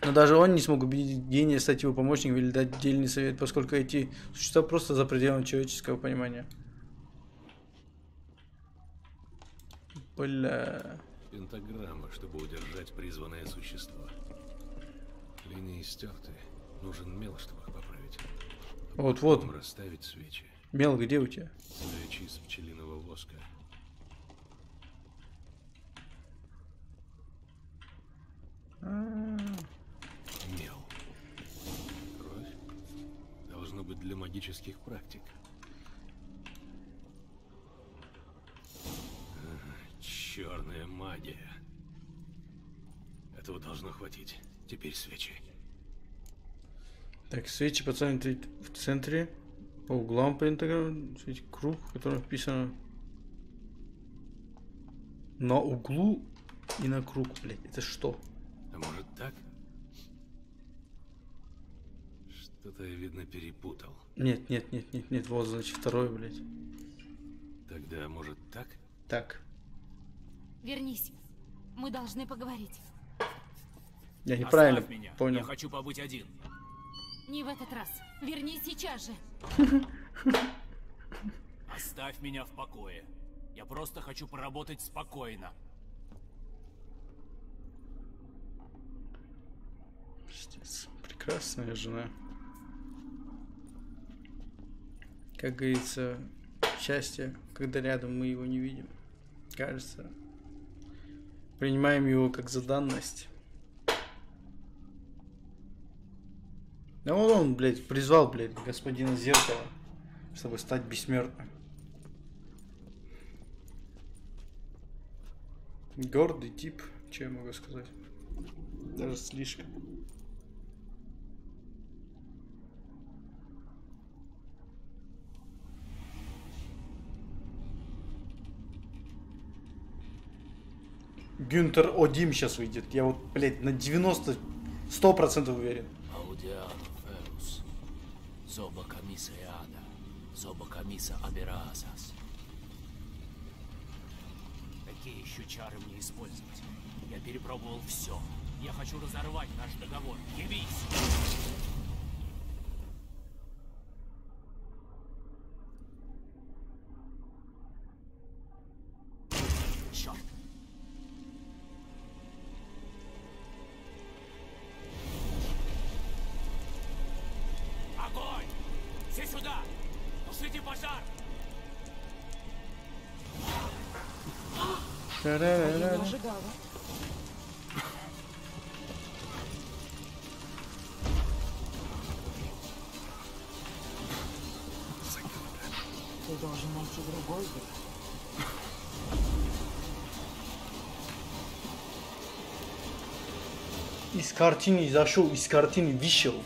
Но даже он не смог убедить гения стать его помощником или дать дельный совет, поскольку эти существа просто за пределами человеческого понимания. Бля. Пентаграмма, чтобы удержать призванное существо. Линии стерты. Нужен мел, чтобы. Вот, вот. Расставить свечи. Мел где у тебя? Свечи из пчелиного воска. А, Мел. Кровь? Должно быть для магических практик. Черная магия. Этого должно хватить. Теперь свечи. Так, свечи по центре, в центре, по углам пентаграмм, свечи круг, в котором вписано на углу и на круг, блядь, это что? А может так? Что-то я, видно, перепутал. Нет, нет, нет, нет, нет, вот, значит, второй, блядь. Тогда, может, так? Так, Вернись. Мы должны поговорить. я неправильно Оставь меня. понял. Я хочу побыть один. Не в этот раз. Вернись сейчас же. [laughs] Оставь меня в покое. Я просто хочу поработать спокойно. Пиздец, прекрасная жена. Как говорится, счастье, когда рядом мы его не видим. Кажется, принимаем его как за данность. Да вот он, блядь, призвал, блядь, господина Зеркала, чтобы стать бессмертным. Гордый тип, что я могу сказать? Даже слишком. Гюнтер Одим сейчас выйдет. Я вот, блядь, на 90, 100% уверен. Аудиано Феус. Зоба Камиса Иада. Зоба Камиса Аберазас. Какие еще чары мне использовать? Я перепробовал все. Я хочу разорвать наш договор. Явись! Ты должен найти другой выход. Из картины зашел, из картины вышел.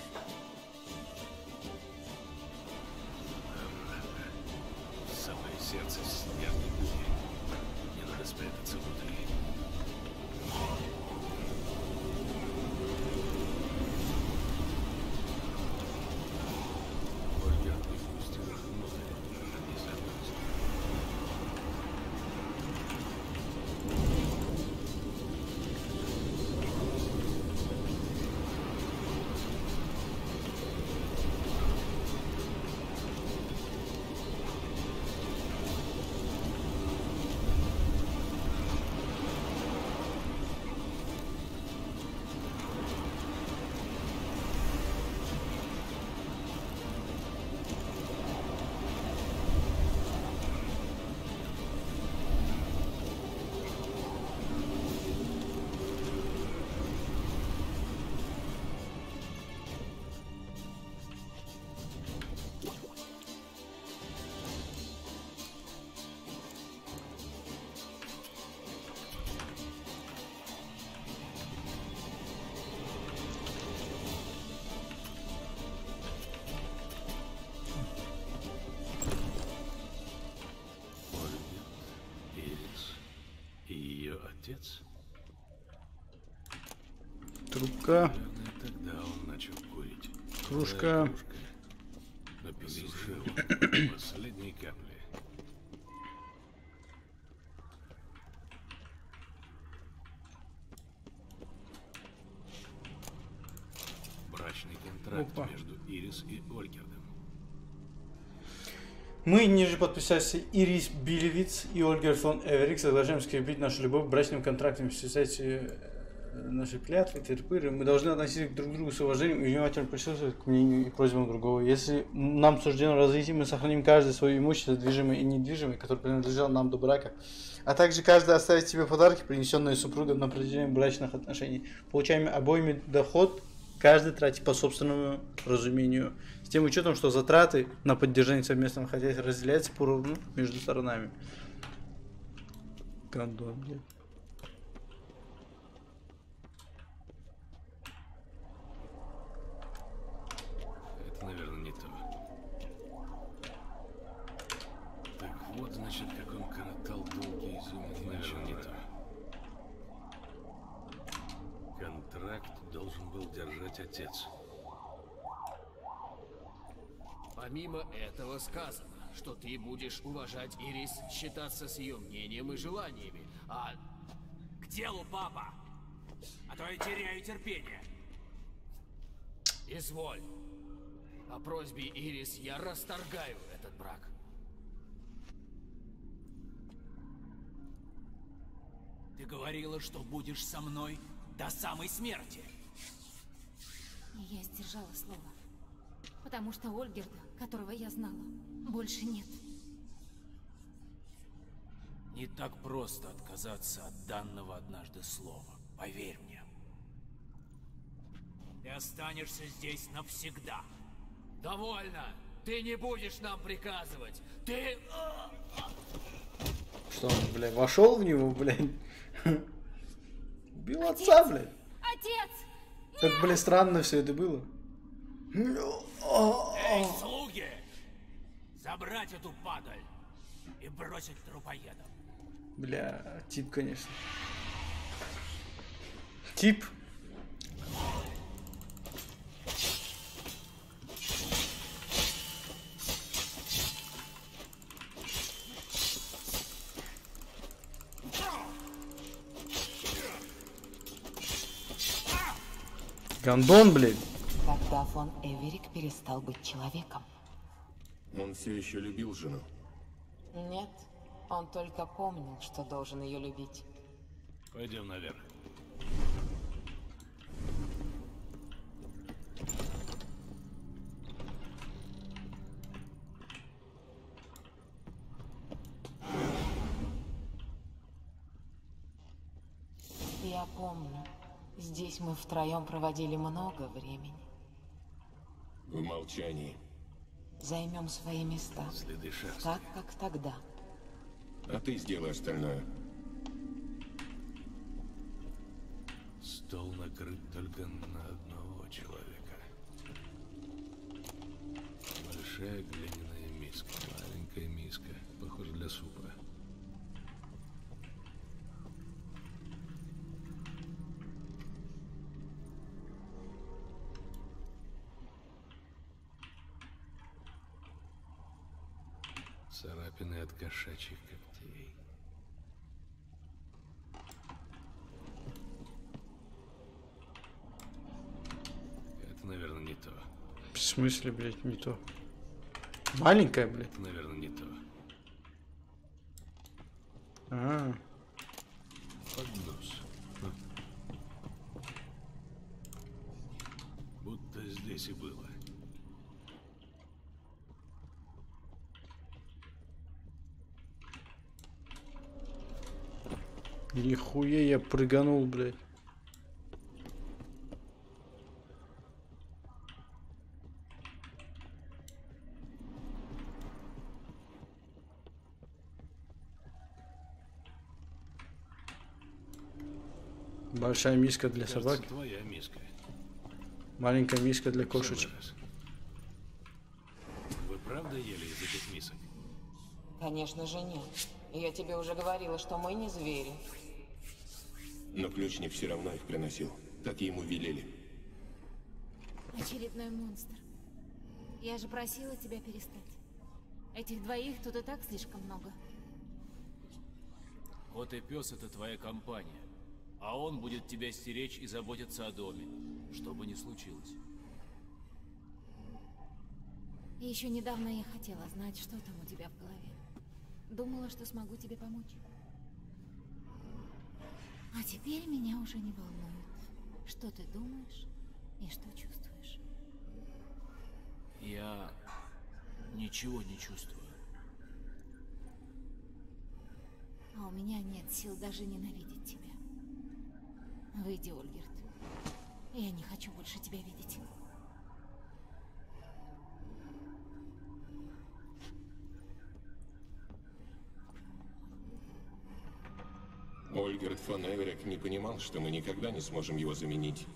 До последней капли. Брачный контракт Опа. между Ирис и Ольгердом. Мы, ниже подписавшиеся Ирис Билевиц и Ольгер фон Эверик, соглашаемся скрепить нашу любовь брачным контрактом в связи наши клятвы, тырпыры, мы должны относиться друг к другу с уважением и внимательно прислушиваться к мнению и просьбам другого. Если нам суждено разойти, мы сохраним каждое свое имущество, движимое и недвижимое, которое принадлежало нам до брака, а также каждый оставит себе подарки, принесенные супругом на протяжении брачных отношений. Получаем обоими доход, каждый тратит по собственному разумению, с тем учетом, что затраты на поддержание совместного хозяйства разделяются поровну между сторонами. Гандон, блядь. Это, наверное, не то. Так вот, значит, как он коротал долгие зимние Это, наверное, не то. Контракт должен был держать отец. Помимо этого сказано, что ты будешь уважать Ирис, считаться с ее мнением и желаниями, а... К делу, папа! А то я теряю терпение. Изволь. По просьбе Ирис я расторгаю этот брак. Ты говорила, что будешь со мной до самой смерти. Я сдержала слово. Потому что Ольгерда, которого я знала, больше нет. Не так просто отказаться от данного однажды слова. Поверь мне. Ты останешься здесь навсегда. Довольно! Ты не будешь нам приказывать! Ты... Что он, блядь, вошел в него, блядь? [laughs] Убил отца, блядь. Отец! Так, блядь, странно все это было. Эй, слуги! Забрать эту падаль и бросить трупоедом. Бля, тип, конечно. Тип. Гандон, блядь. Когда фон Эверик перестал быть человеком? Он все еще любил жену. Нет, он только помнил, что должен ее любить. Пойдем наверх. Я помню. Здесь мы втроем проводили много времени. В молчании. Займем свои места. Следы шерсти. Так, как тогда. А ты сделай остальное. Стол накрыт только на одного человека. Большая глиняная миска, маленькая миска, похоже для супа. Царапины от кошачьих когтей. Это, наверное, не то. В смысле, блядь, не то? Маленькая, блядь. Это, наверное, не то. А, Поднос. Хм. Будто здесь и было. Нихуя я прыганул, блядь. Большая миска для Кажется, собаки. твоя миска. Маленькая миска для кошечек. Вы правда ели из этих мисок? Конечно же нет. Я тебе уже говорила, что мы не звери. Но ключник все равно их приносил. Так ему велели. Очередной монстр. Я же просила тебя перестать. Этих двоих тут и так слишком много. Кот и пес — это твоя компания. А он будет тебя стеречь и заботиться о доме, что бы ни случилось. Еще недавно я хотела знать, что там у тебя в голове. Думала, что смогу тебе помочь. А теперь меня уже не волнует. Что ты думаешь и что чувствуешь? Я ничего не чувствую. А у меня нет сил даже ненавидеть тебя. Выйди, Ольгерт. Я не хочу больше тебя видеть. Ольгерт фон Эверек не понимал, что мы никогда не сможем его заменить.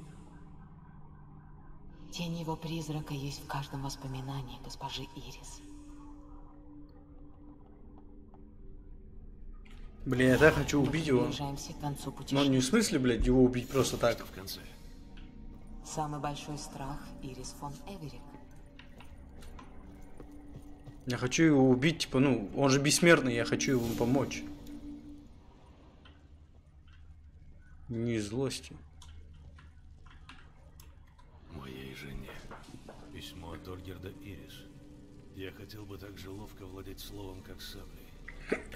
Тень его призрака есть в каждом воспоминании госпожи Ирис. Блин, я так хочу убить его. Приближаемся к концу Ну, путешествия. не в смысле, блядь, его убить просто так. В конце. Самый большой страх Ирис фон Эверик. Я хочу его убить, типа, ну, он же бессмертный, я хочу ему помочь. Не злости. Моей жене. Письмо от Ольгерда Ирис. Я хотел бы так же ловко владеть словом, как саблей.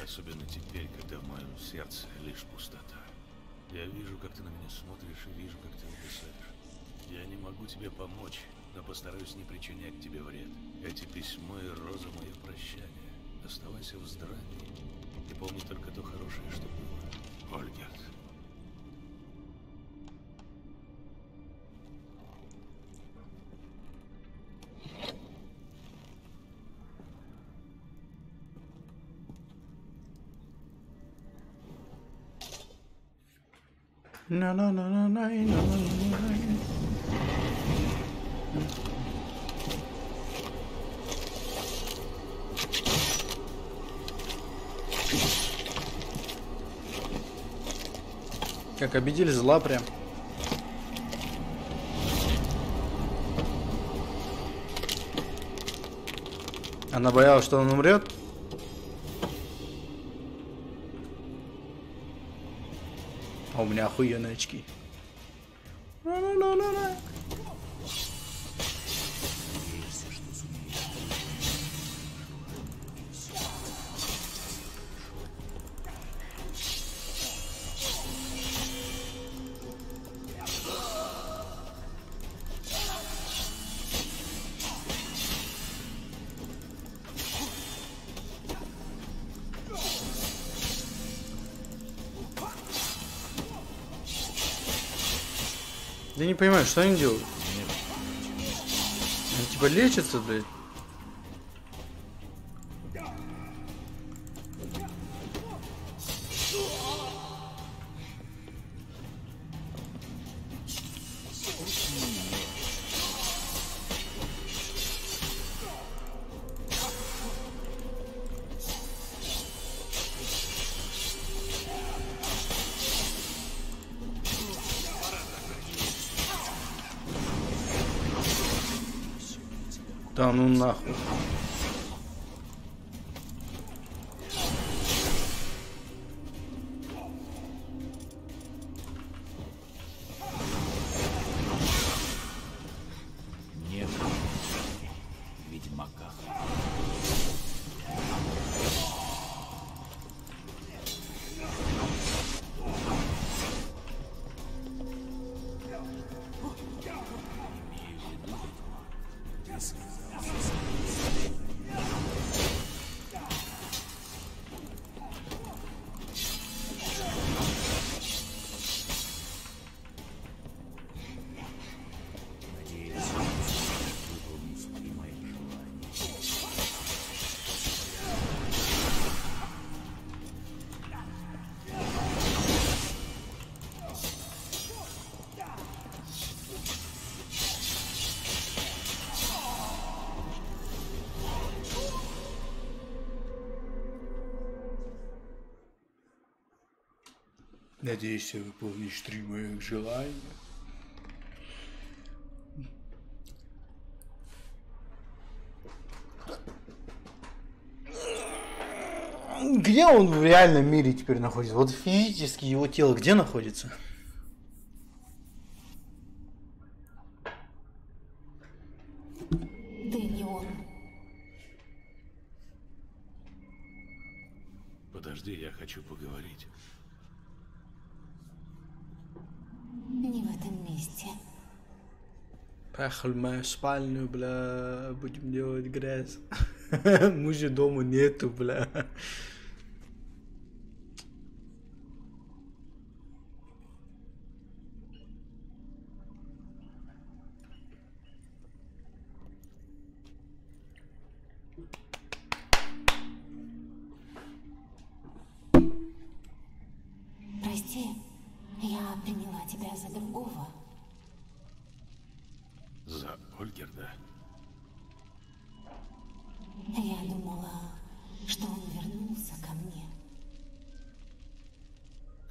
Особенно теперь, когда в моем сердце лишь пустота. Я вижу, как ты на меня смотришь, и вижу, как ты ужасаешь. Я не могу тебе помочь, но постараюсь не причинять тебе вред. Эти письмо и роза мое прощание. Оставайся в здравии и помни только то хорошее, что было. Ольгерд. Как обидели зла прям. Она боялась, что он умрет. Меня охуенные очки. Что они делают? Они типа лечатся, блядь? Надеюсь, ты выполнишь три моих желания. Где он в реальном мире теперь находится? Вот физически его тело где находится? Ты не он. Подожди, я хочу поговорить. Не в этом месте. вместе. Поехали в мою спальню, бля, будем делать грязь. [laughs] Мужа дома нету, бля. Прости, я приняла тебя за другого. За Ольгерда? Я думала, что он вернулся ко мне.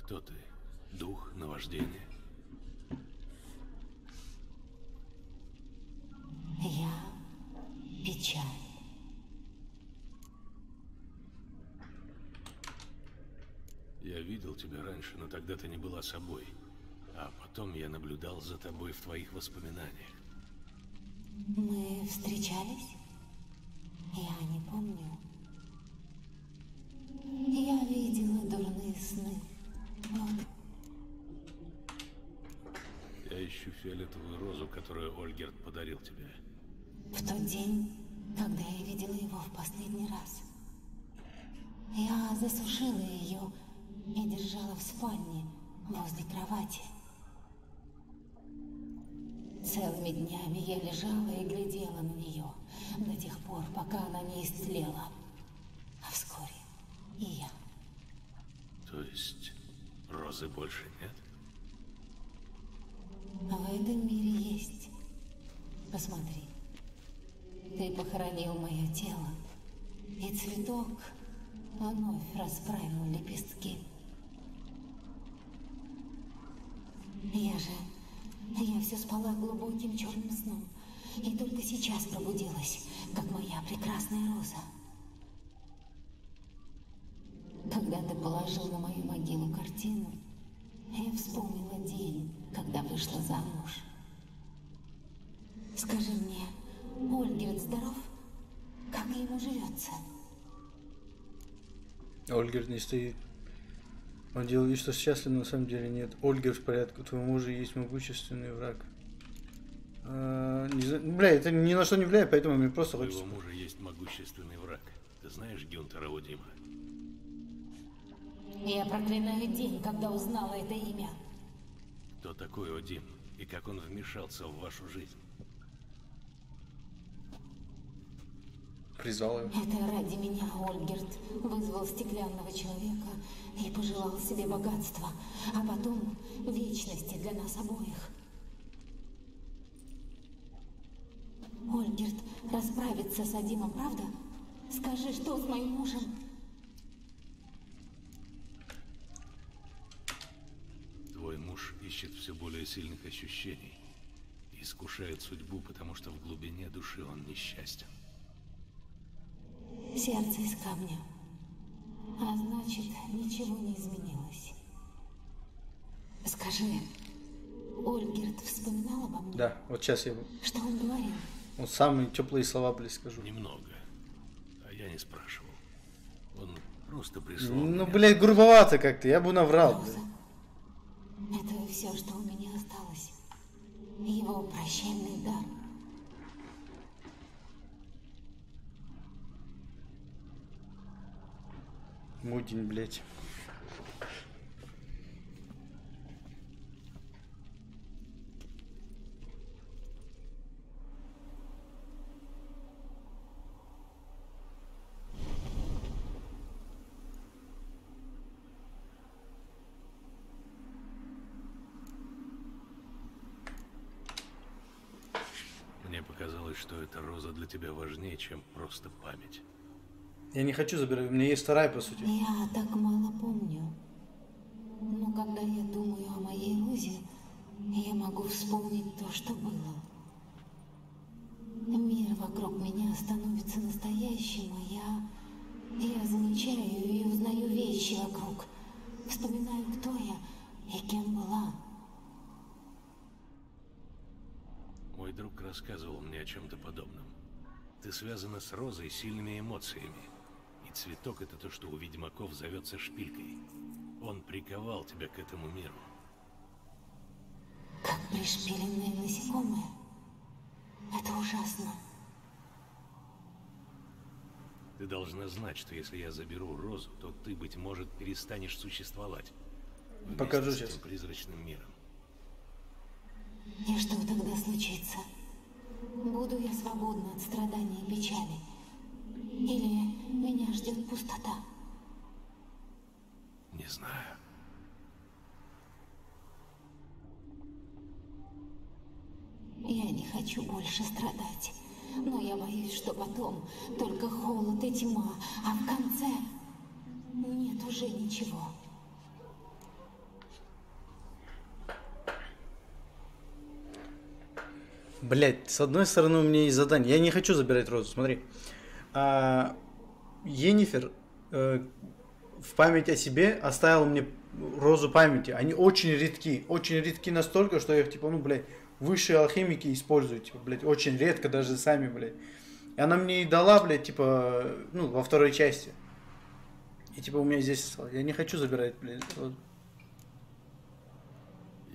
Кто ты? Дух, наваждение? Я печаль. Я видел тебя раньше, тогда ты не была собой. А потом я наблюдал за тобой в твоих воспоминаниях. Мы встречались? Цветок вновь расправил лепестки. Я же... Я все спала глубоким черным сном, и только сейчас пробудилась, как моя прекрасная роза. Когда ты положил на мою могилу картину, я вспомнила день, когда вышла замуж. Скажи мне, Ольгерт здоров? Как ему живется? Ольгер не стоит. Он делает вид, что счастлив, но на самом деле нет. Ольгер в порядке, у твоего мужа есть могущественный враг. А, не знаю, бля, это ни на что не влияет, поэтому мне просто У хочется... его мужа есть могущественный враг. Ты знаешь Гюнтера Одима? Я проклинаю день, когда узнала это имя. Кто такой Одим и как он вмешался в вашу жизнь? Призвал его. Это ради меня Ольгерт вызвал стеклянного человека и пожелал себе богатства, а потом вечности для нас обоих. Ольгерт расправится с Адимом, правда? Скажи, что с моим мужем? Твой муж ищет все более сильных ощущений. и Искушает судьбу, потому что в глубине души он несчастен. Сердце из камня. А значит, ничего не изменилось. Скажи, Ольгерт вспоминал обо мне? Да, вот сейчас я Что он говорил? вот самые теплые слова, блядь, скажу. Немного. А я не спрашивал. Он просто прислал Ну, меня. блядь, грубовато как-то, я бы наврал, блядь. Это все, что у меня осталось. Его прощальный дар. Мудень, блядь. Мне показалось, что эта роза для тебя важнее, чем просто память. Я не хочу забирать, у меня есть вторая, по сути. Я так мало помню. Но когда я думаю о моей Розе, я могу вспомнить то, что было. Мир вокруг меня становится настоящим, а я... Я замечаю и узнаю вещи вокруг. Вспоминаю, кто я и кем была. Мой друг рассказывал мне о чем-то подобном. Ты связана с розой сильными эмоциями. Цветок — это то, что у ведьмаков зовется шпилькой. Он приковал тебя к этому миру. как пришпиленные насекомые. Это ужасно. Ты должна знать, что если я заберу Розу, то ты, быть может, перестанешь существовать. Покажу с сейчас. призрачным миром. И что тогда случится? Буду я свободна от страданий и печали? Или меня ждет пустота? Не знаю. Я не хочу больше страдать. Но я боюсь, что потом только холод и тьма, а в конце нет уже ничего. Блять, с одной стороны у меня есть задание. Я не хочу забирать розу, смотри. А, Енифер э, в память о себе оставил мне розу памяти. Они очень редки. Очень редки настолько, что я их, типа, ну, блядь, высшие алхимики используют. Типа, блядь, очень редко даже сами, блядь. И она мне и дала, блядь, типа, ну, во второй части. И типа у меня здесь осталось. Я не хочу забирать, блядь, розу.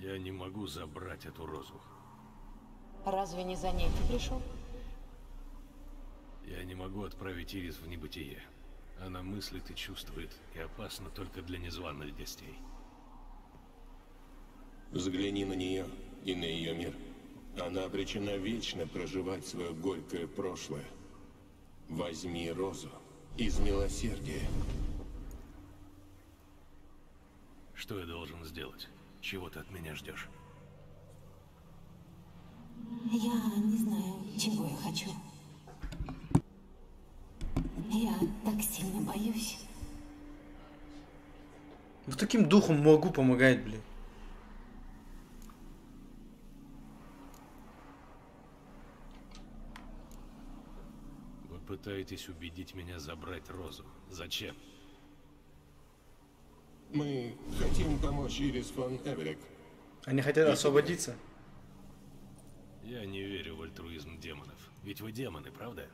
Я не могу забрать эту Розу. Разве не за ней ты пришел? Я не могу отправить Ирис в небытие. Она мыслит и чувствует, и опасна только для незваных гостей. Взгляни на нее и на ее мир. Она обречена вечно проживать свое горькое прошлое. Возьми розу из милосердия. Что я должен сделать? Чего ты от меня ждешь? Я не знаю, чего я хочу. Я так сильно боюсь. Вот таким духом могу помогать, блядь. Вы пытаетесь убедить меня забрать Розу. Зачем? Мы хотим помочь Ирис фон Эверик. Они хотят освободиться. Я не верю в альтруизм демонов. Ведь вы демоны, правда?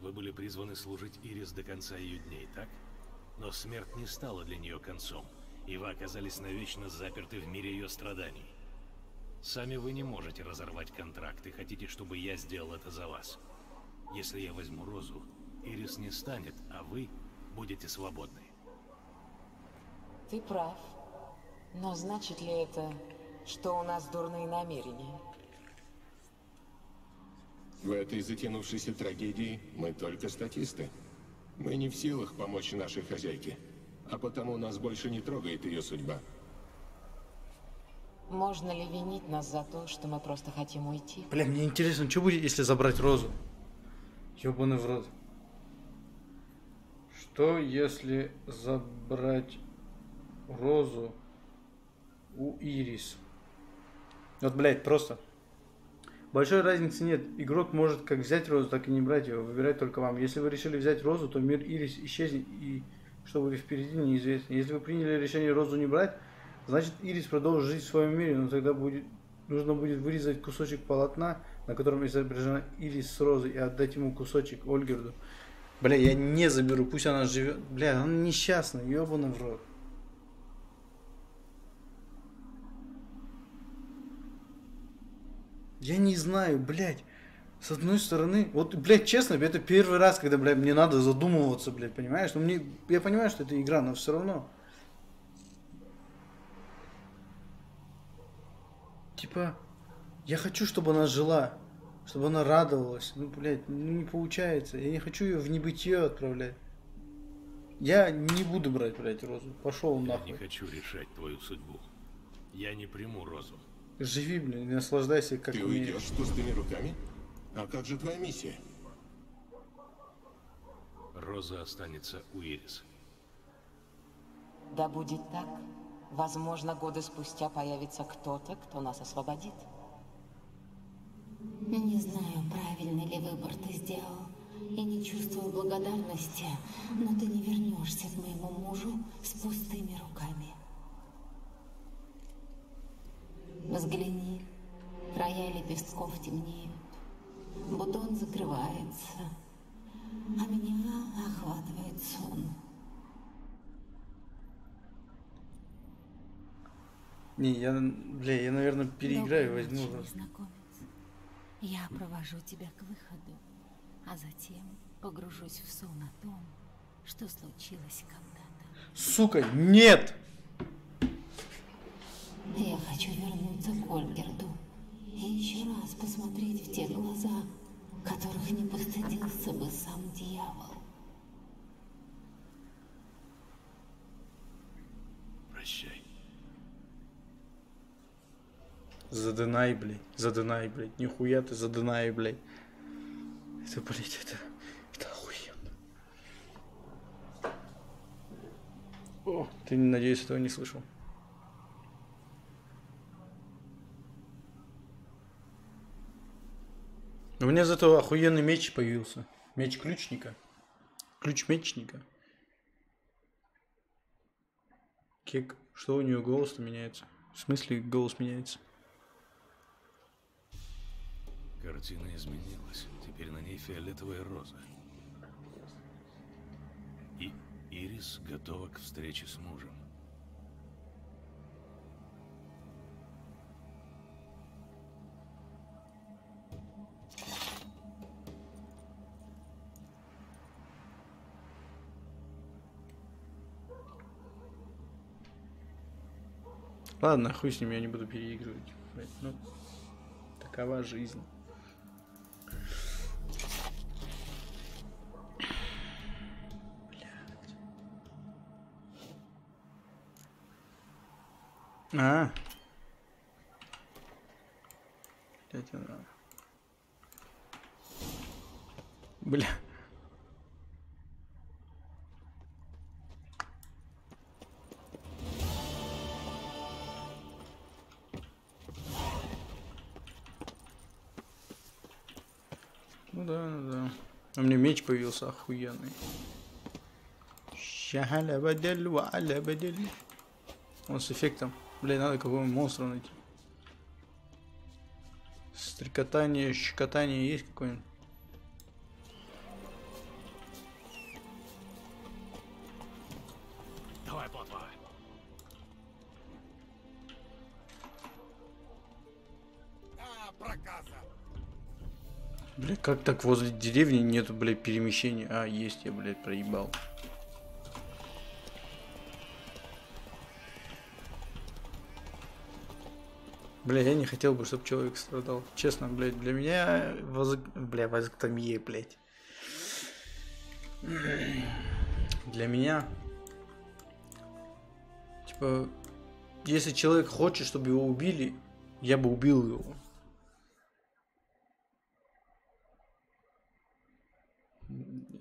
Вы были призваны служить Ирис до конца ее дней, так? Но смерть не стала для нее концом, и вы оказались навечно заперты в мире ее страданий. Сами вы не можете разорвать контракт и хотите, чтобы я сделал это за вас. Если я возьму Розу, Ирис не станет, а вы будете свободны. Ты прав. Но значит ли это, что у нас дурные намерения? В этой затянувшейся трагедии мы только статисты. Мы не в силах помочь нашей хозяйке, а потому нас больше не трогает ее судьба. Можно ли винить нас за то, что мы просто хотим уйти? Бля, мне интересно, что будет, если забрать розу? Ёбаный в рот. Что если забрать розу у Ирис? Вот, блядь, просто. Большой разницы нет. Игрок может как взять розу, так и не брать ее. Выбирать только вам. Если вы решили взять розу, то мир Ирис исчезнет, и что будет впереди, неизвестно. Если вы приняли решение розу не брать, значит Ирис продолжит жить в своем мире, но тогда будет нужно будет вырезать кусочек полотна, на котором изображена Ирис с розой, и отдать ему кусочек Ольгерду. Бля, я не заберу, пусть она живет. Бля, она несчастная, ебаный в рот. Я не знаю, блядь. С одной стороны, вот, блядь, честно, это первый раз, когда, блядь, мне надо задумываться, блядь, понимаешь? Ну, мне, я понимаю, что это игра, но все равно. Типа, я хочу, чтобы она жила, чтобы она радовалась. Ну, блядь, ну не получается. Я не хочу ее в небытие отправлять. Я не буду брать, блядь, розу. Пошел Я нахуй. не хочу решать твою судьбу. Я не приму Розу. Живи, блин, наслаждайся, как Ты умеешь. уйдешь с пустыми руками? А как же твоя миссия? Роза останется у Ирис. Да будет так. Возможно, годы спустя появится кто-то, кто нас освободит. Не знаю, правильный ли выбор ты сделал, и не чувствую благодарности, но ты не вернешься к моему мужу с пустыми руками. Взгляни, края лепестков темнеют, бутон закрывается, а меня охватывает сон. Не, я, бля, я, наверное, переиграю, Доброй возьму. ночи, незнакомец. Я провожу тебя к выходу, а затем погружусь в сон о том, что случилось когда-то. Сука, нет! Я хочу вернуться к Ольгерду и еще раз посмотреть в те глаза, которых не постыдился бы сам дьявол. Прощай. Задынай, блядь. Задынай, блядь. Нихуя ты задынай, блядь. Это, блядь, это... Это охуенно. О, ты, надеюсь, этого не слышал. У меня зато охуенный меч появился. Меч ключника. Ключ мечника. Кек. Что у нее голос-то меняется? В смысле голос меняется? Картина изменилась. Теперь на ней фиолетовая роза. И Ирис готова к встрече с мужем. Ладно, хуй с ним, я не буду переигрывать. блядь, Ну, такова жизнь. А. Блядь, она. Бля. А мне меч появился охуенный. Он с эффектом. Бля, надо какого-нибудь монстра найти. Стрекотание, щекотание есть какое-нибудь? Как так возле деревни нету, блядь, перемещения? А, есть, я, блядь, проебал. Бля, я не хотел бы, чтобы человек страдал. Честно, блядь, для меня воз... Бля, вазоктомия, блядь. Для меня... Типа, если человек хочет, чтобы его убили, я бы убил его.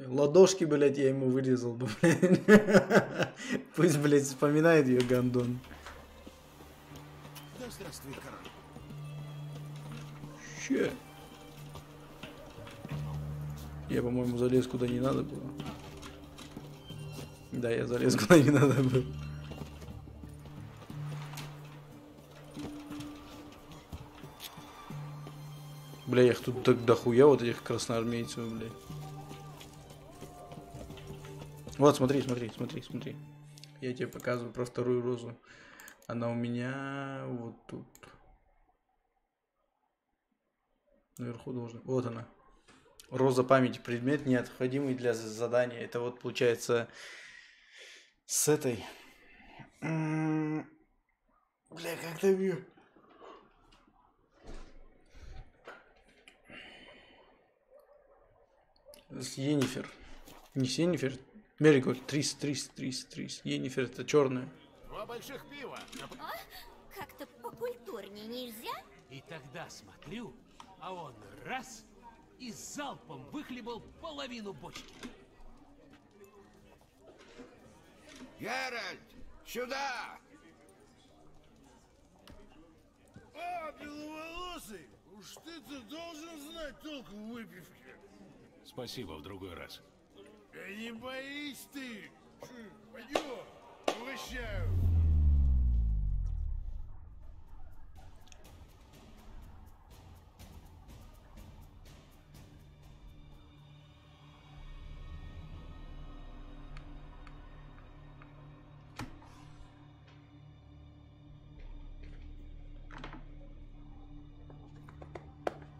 Ладошки, блядь, я ему вырезал бы, [laughs] блядь. Пусть, блядь, вспоминает ее гандон. Да здравствуй, король. Че? Я, по-моему, залез куда не надо было. Да, я залез куда не надо было. Бля, их тут так дохуя вот этих красноармейцев, блядь. Вот, смотри, смотри, смотри, смотри. Я тебе показываю про вторую розу. Она у меня вот тут. Наверху должна. Вот она. Роза памяти. Предмет необходимый для за- задания. Это вот получается с этой. М, Бля, как там ее? С Енифер. Не с Енифер. Меригольд. Трис, трис, трис, трис. Енифер это черная. Два больших пива. А? Как-то покультурнее нельзя? И тогда смотрю, а он раз и залпом выхлебал половину бочки. Геральт, сюда! А, беловолосый, уж ты-то должен знать толк в выпивке. Спасибо, в другой раз. Да не боись ты! Пойдем! Угощаю!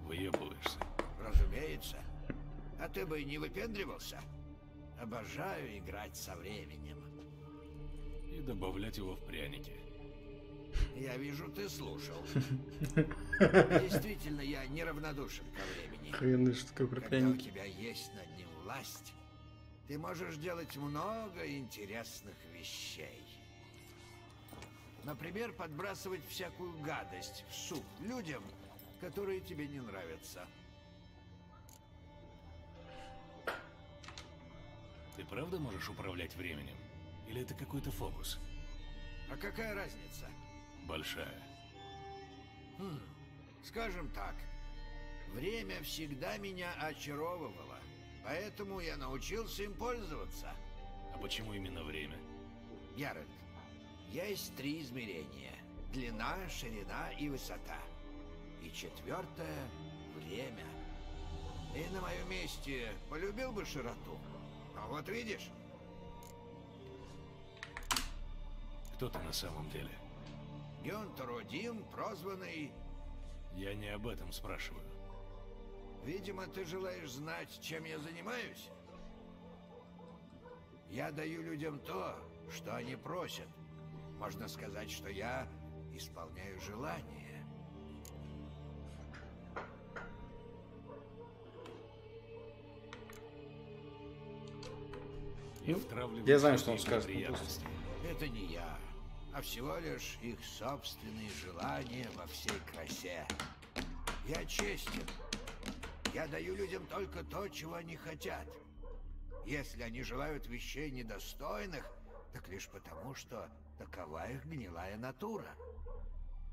Выебываешься. Разумеется. А ты бы не выпендривался. Обожаю играть со временем. И добавлять его в пряники. Я вижу, ты слушал. [laughs] Действительно, я неравнодушен ко времени. Охуенная шутка про Когда у тебя есть над ним власть, ты можешь делать много интересных вещей. Например, подбрасывать всякую гадость в суп людям, которые тебе не нравятся. Ты правда можешь управлять временем? Или это какой-то фокус? А какая разница? Большая. Хм, скажем так, время всегда меня очаровывало, поэтому я научился им пользоваться. А почему именно время? Геральт, есть три измерения. Длина, ширина и высота. И четвертое — время. И на моем месте полюбил бы широту. А вот видишь, Кто ты на самом деле? Гюнтер Одим, прозванный... Я не об этом спрашиваю. Видимо, ты желаешь знать, чем я занимаюсь? Я даю людям то, что они просят. Можно сказать, что я исполняю желания. И Я знаю, что он скажет, ну. Это не я, а всего лишь их собственные желания во всей красе. Я честен. Я даю людям только то, чего они хотят. Если они желают вещей недостойных, так лишь потому, что такова их гнилая натура.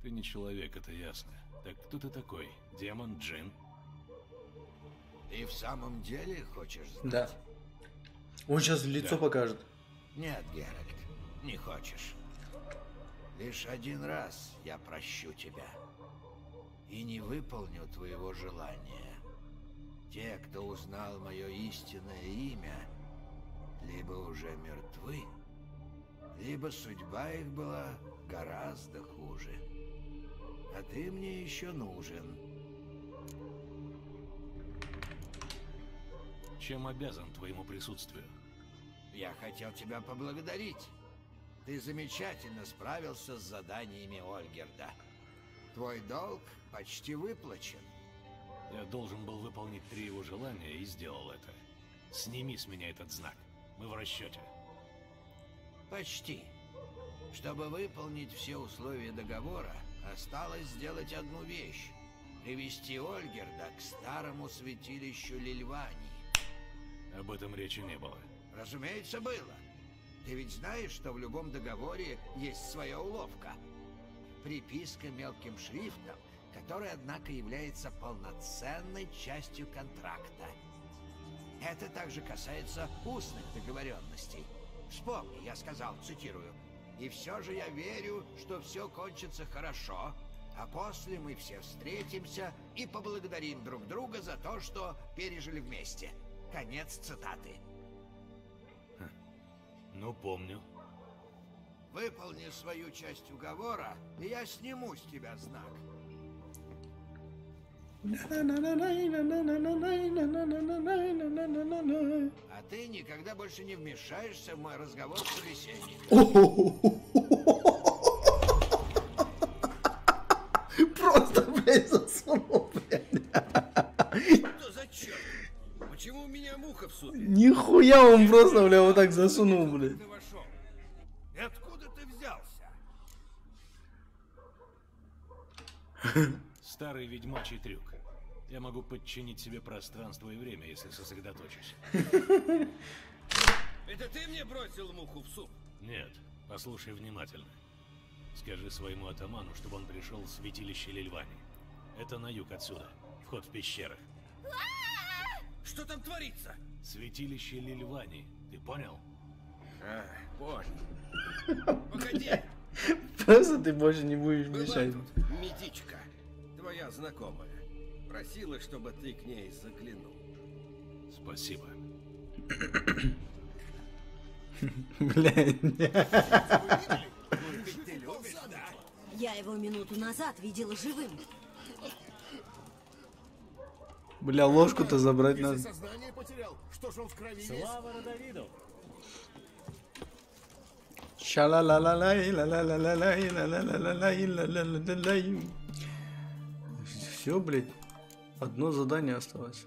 Ты не человек, это ясно. Так кто ты такой? Демон, джин? Ты в самом деле хочешь знать? Да. Он сейчас лицо Да. покажет. Нет, Геральт, не хочешь. Лишь один раз я прощу тебя. И не выполню твоего желания. Те, кто узнал мое истинное имя, либо уже мертвы, либо судьба их была гораздо хуже. А ты мне еще нужен. Чем обязан твоему присутствию? Я хотел тебя поблагодарить. Ты замечательно справился с заданиями Ольгерда. Твой долг почти выплачен. Я должен был выполнить три его желания и сделал это. Сними с меня этот знак. Мы в расчете. Почти. Чтобы выполнить все условия договора, осталось сделать одну вещь. Привести Ольгерда к старому святилищу Лильвани. Об этом речи не было. Разумеется, было. Ты ведь знаешь, что в любом договоре есть своя уловка. Приписка мелким шрифтом, которая, однако, является полноценной частью контракта. Это также касается устных договоренностей. Вспомни, я сказал, цитирую, «И все же я верю, что все кончится хорошо, а после мы все встретимся и поблагодарим друг друга за то, что пережили вместе». Конец цитаты. Ну, помню. Выполни свою часть уговора, и я сниму с тебя знак. А ты никогда больше не вмешаешься в мой разговор с собеседником. Просто, блядь, засунул, блядь. Что за черт? Почему у меня муха в супе? Нихуя он просто, бля, вот так засунул. И откуда ты взялся? [laughs] Старый ведьмачий трюк. Я могу подчинить себе пространство и время, если сосредоточусь. [laughs] Это ты мне бросил муху в суп? Нет, послушай внимательно. Скажи своему атаману, чтобы он пришел в святилище Лильвани. Это на юг отсюда. Вход в пещеры. Что там творится? Святилище Лильвани. Ты понял? А, понял. [laughs] Погоди, Просто ты больше не будешь была мешать. тут медичка, твоя знакомая. Просила, чтобы ты к ней заглянул. Спасибо. [laughs] Да? Я его минуту назад видела живым. Бля, ложку-то забрать надо. сознание потерял, что ж он в крови есть? Слава Родовиду! Все, блядь. Одно задание осталось.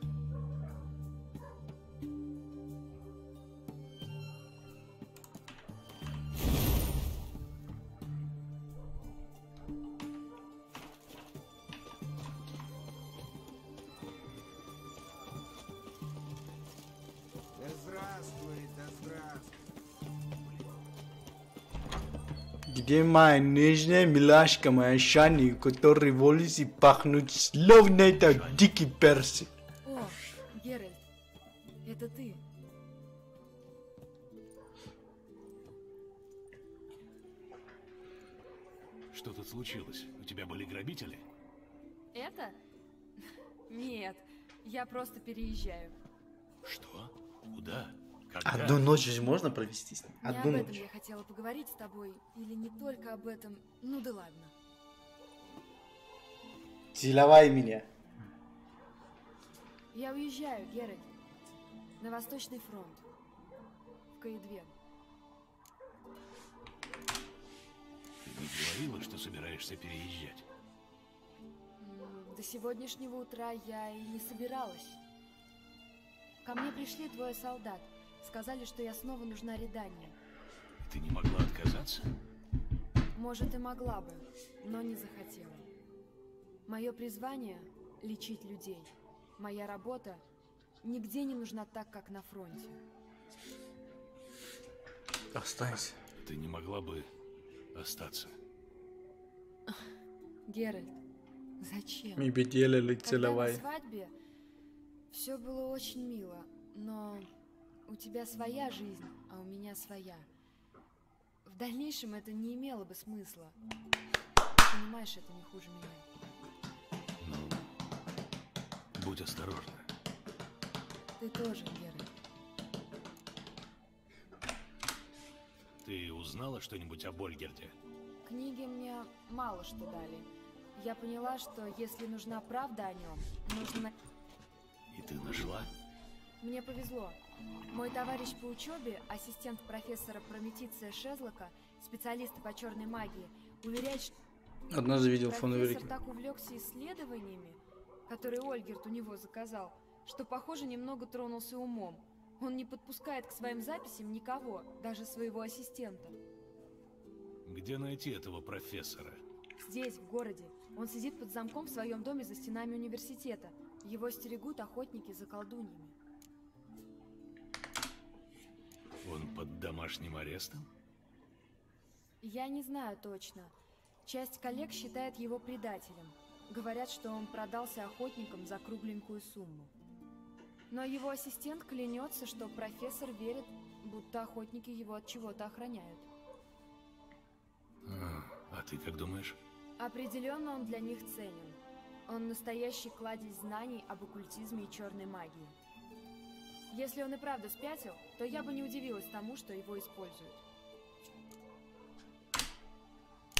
Где моя нежная милашка, моя Шани, который волосы пахнут словно это дикий персик. О, Геральт, это ты. Что тут случилось? У тебя были грабители? Это? Нет, я просто переезжаю. Что? Куда? Когда? Одну ночь же можно провести с ним? Не Одну об этом ночь. я хотела поговорить с тобой, или не только об этом. Ну да ладно. Целовай меня. Я уезжаю, Геральт. На Восточный фронт. В Каэдвен. Ты не говорила, что собираешься переезжать? До сегодняшнего утра я и не собиралась. Ко мне пришли двое солдат. Сказали, что я снова нужна Редании. Ты не могла отказаться? Может, и могла бы, но не захотела. Мое призвание — лечить людей. Моя работа нигде не нужна так, как на фронте. Останься. Ты не могла бы остаться? Геральт, зачем? Мы бы делали Когда на свадьбе все было очень мило, но у тебя своя жизнь, а у меня своя. В дальнейшем это не имело бы смысла. Ты понимаешь, это не хуже меня. Будь осторожна. Ты тоже, Геральт. Ты узнала что-нибудь об Ольгерде? Книги мне мало что дали. Я поняла, что если нужна правда о нем, нужно... И ты нашла? Мне повезло. Мой товарищ по учебе, ассистент профессора Прометиция Шезлока, специалист по черной магии, уверяет, что Однажды видел профессор фоноверики. так увлекся исследованиями, которые Ольгерт у него заказал, что, похоже, немного тронулся умом. Он не подпускает к своим записям никого, даже своего ассистента. Где найти этого профессора? Здесь, в городе. Он сидит под замком в своем доме за стенами университета. Его стерегут охотники за колдуньями. Он под домашним арестом? Я не знаю точно. Часть коллег считает его предателем. Говорят, что он продался охотникам за кругленькую сумму. Но его ассистент клянется, что профессор верит, будто охотники его от чего-то охраняют. А, а ты как думаешь? Определенно он для них ценен. Он настоящий кладезь знаний об оккультизме и черной магии. Если он и правда спятил, то я бы не удивилась тому, что его используют.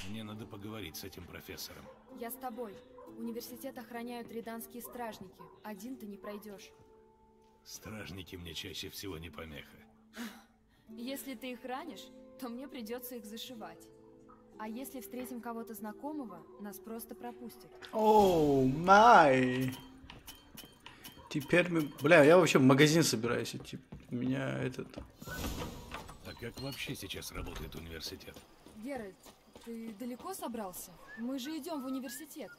Мне надо поговорить с этим профессором. Я с тобой. Университет охраняют риданские стражники. Один ты не пройдешь. Стражники мне чаще всего не помеха. Если ты их ранишь, то мне придется их зашивать. А если встретим кого-то знакомого, нас просто пропустят. Оу, май. Теперь мы... Бля, я вообще в магазин собираюсь идти. У меня этот... А как вообще сейчас работает университет? Геральт, ты далеко собрался? Мы же идем в университет.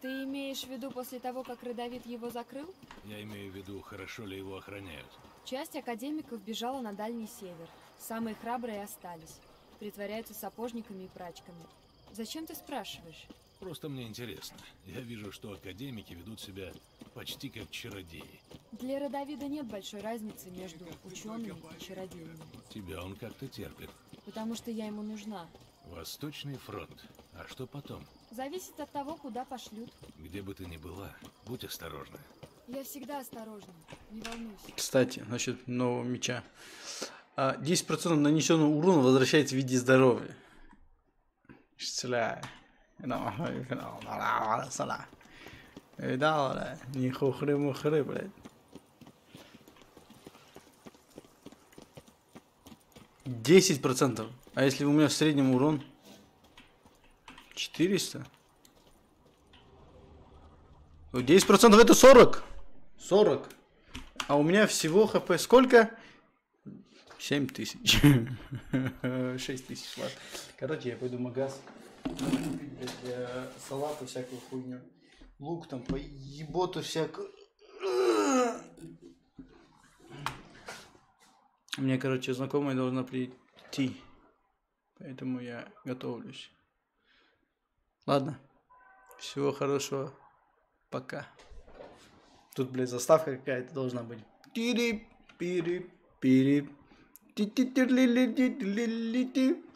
Ты имеешь в виду после того, как Родовид его закрыл? Я имею в виду, хорошо ли его охраняют. Часть академиков бежала на Дальний Север. Самые храбрые остались. Притворяются сапожниками и прачками. Зачем ты спрашиваешь? Просто мне интересно. Я вижу, что академики ведут себя почти как чародеи. Для Родовида нет большой разницы между учеными и чародеями. Тебя он как-то терпит. Потому что я ему нужна. Восточный фронт. А что потом? Зависит от того, куда пошлют. Где бы ты ни была, будь осторожна. Я всегда осторожна. Не волнуйся. Кстати, насчет нового меча. А, 10% нанесенного урона возвращается в виде здоровья. Исцеляя. Ну, ну, сала. Да, блядь, не хухры-мухры, блядь. Десять процентов. А если у меня в среднем урон? 400? Ну, 10 процентов это 40. 40. А у меня всего хп сколько? 7 тысяч. 6 тысяч, ладно. Короче, я пойду в магаз. Для салата всякую хуйню. Лук там, по еботу всякую. Мне, короче, знакомая должна прийти. Поэтому я готовлюсь. Ладно. Всего хорошего. Пока. Тут, блядь, заставка какая-то должна быть. Пирип, пирип. Ти-ти-ти-ли-ли-ли-ли-ли-ли.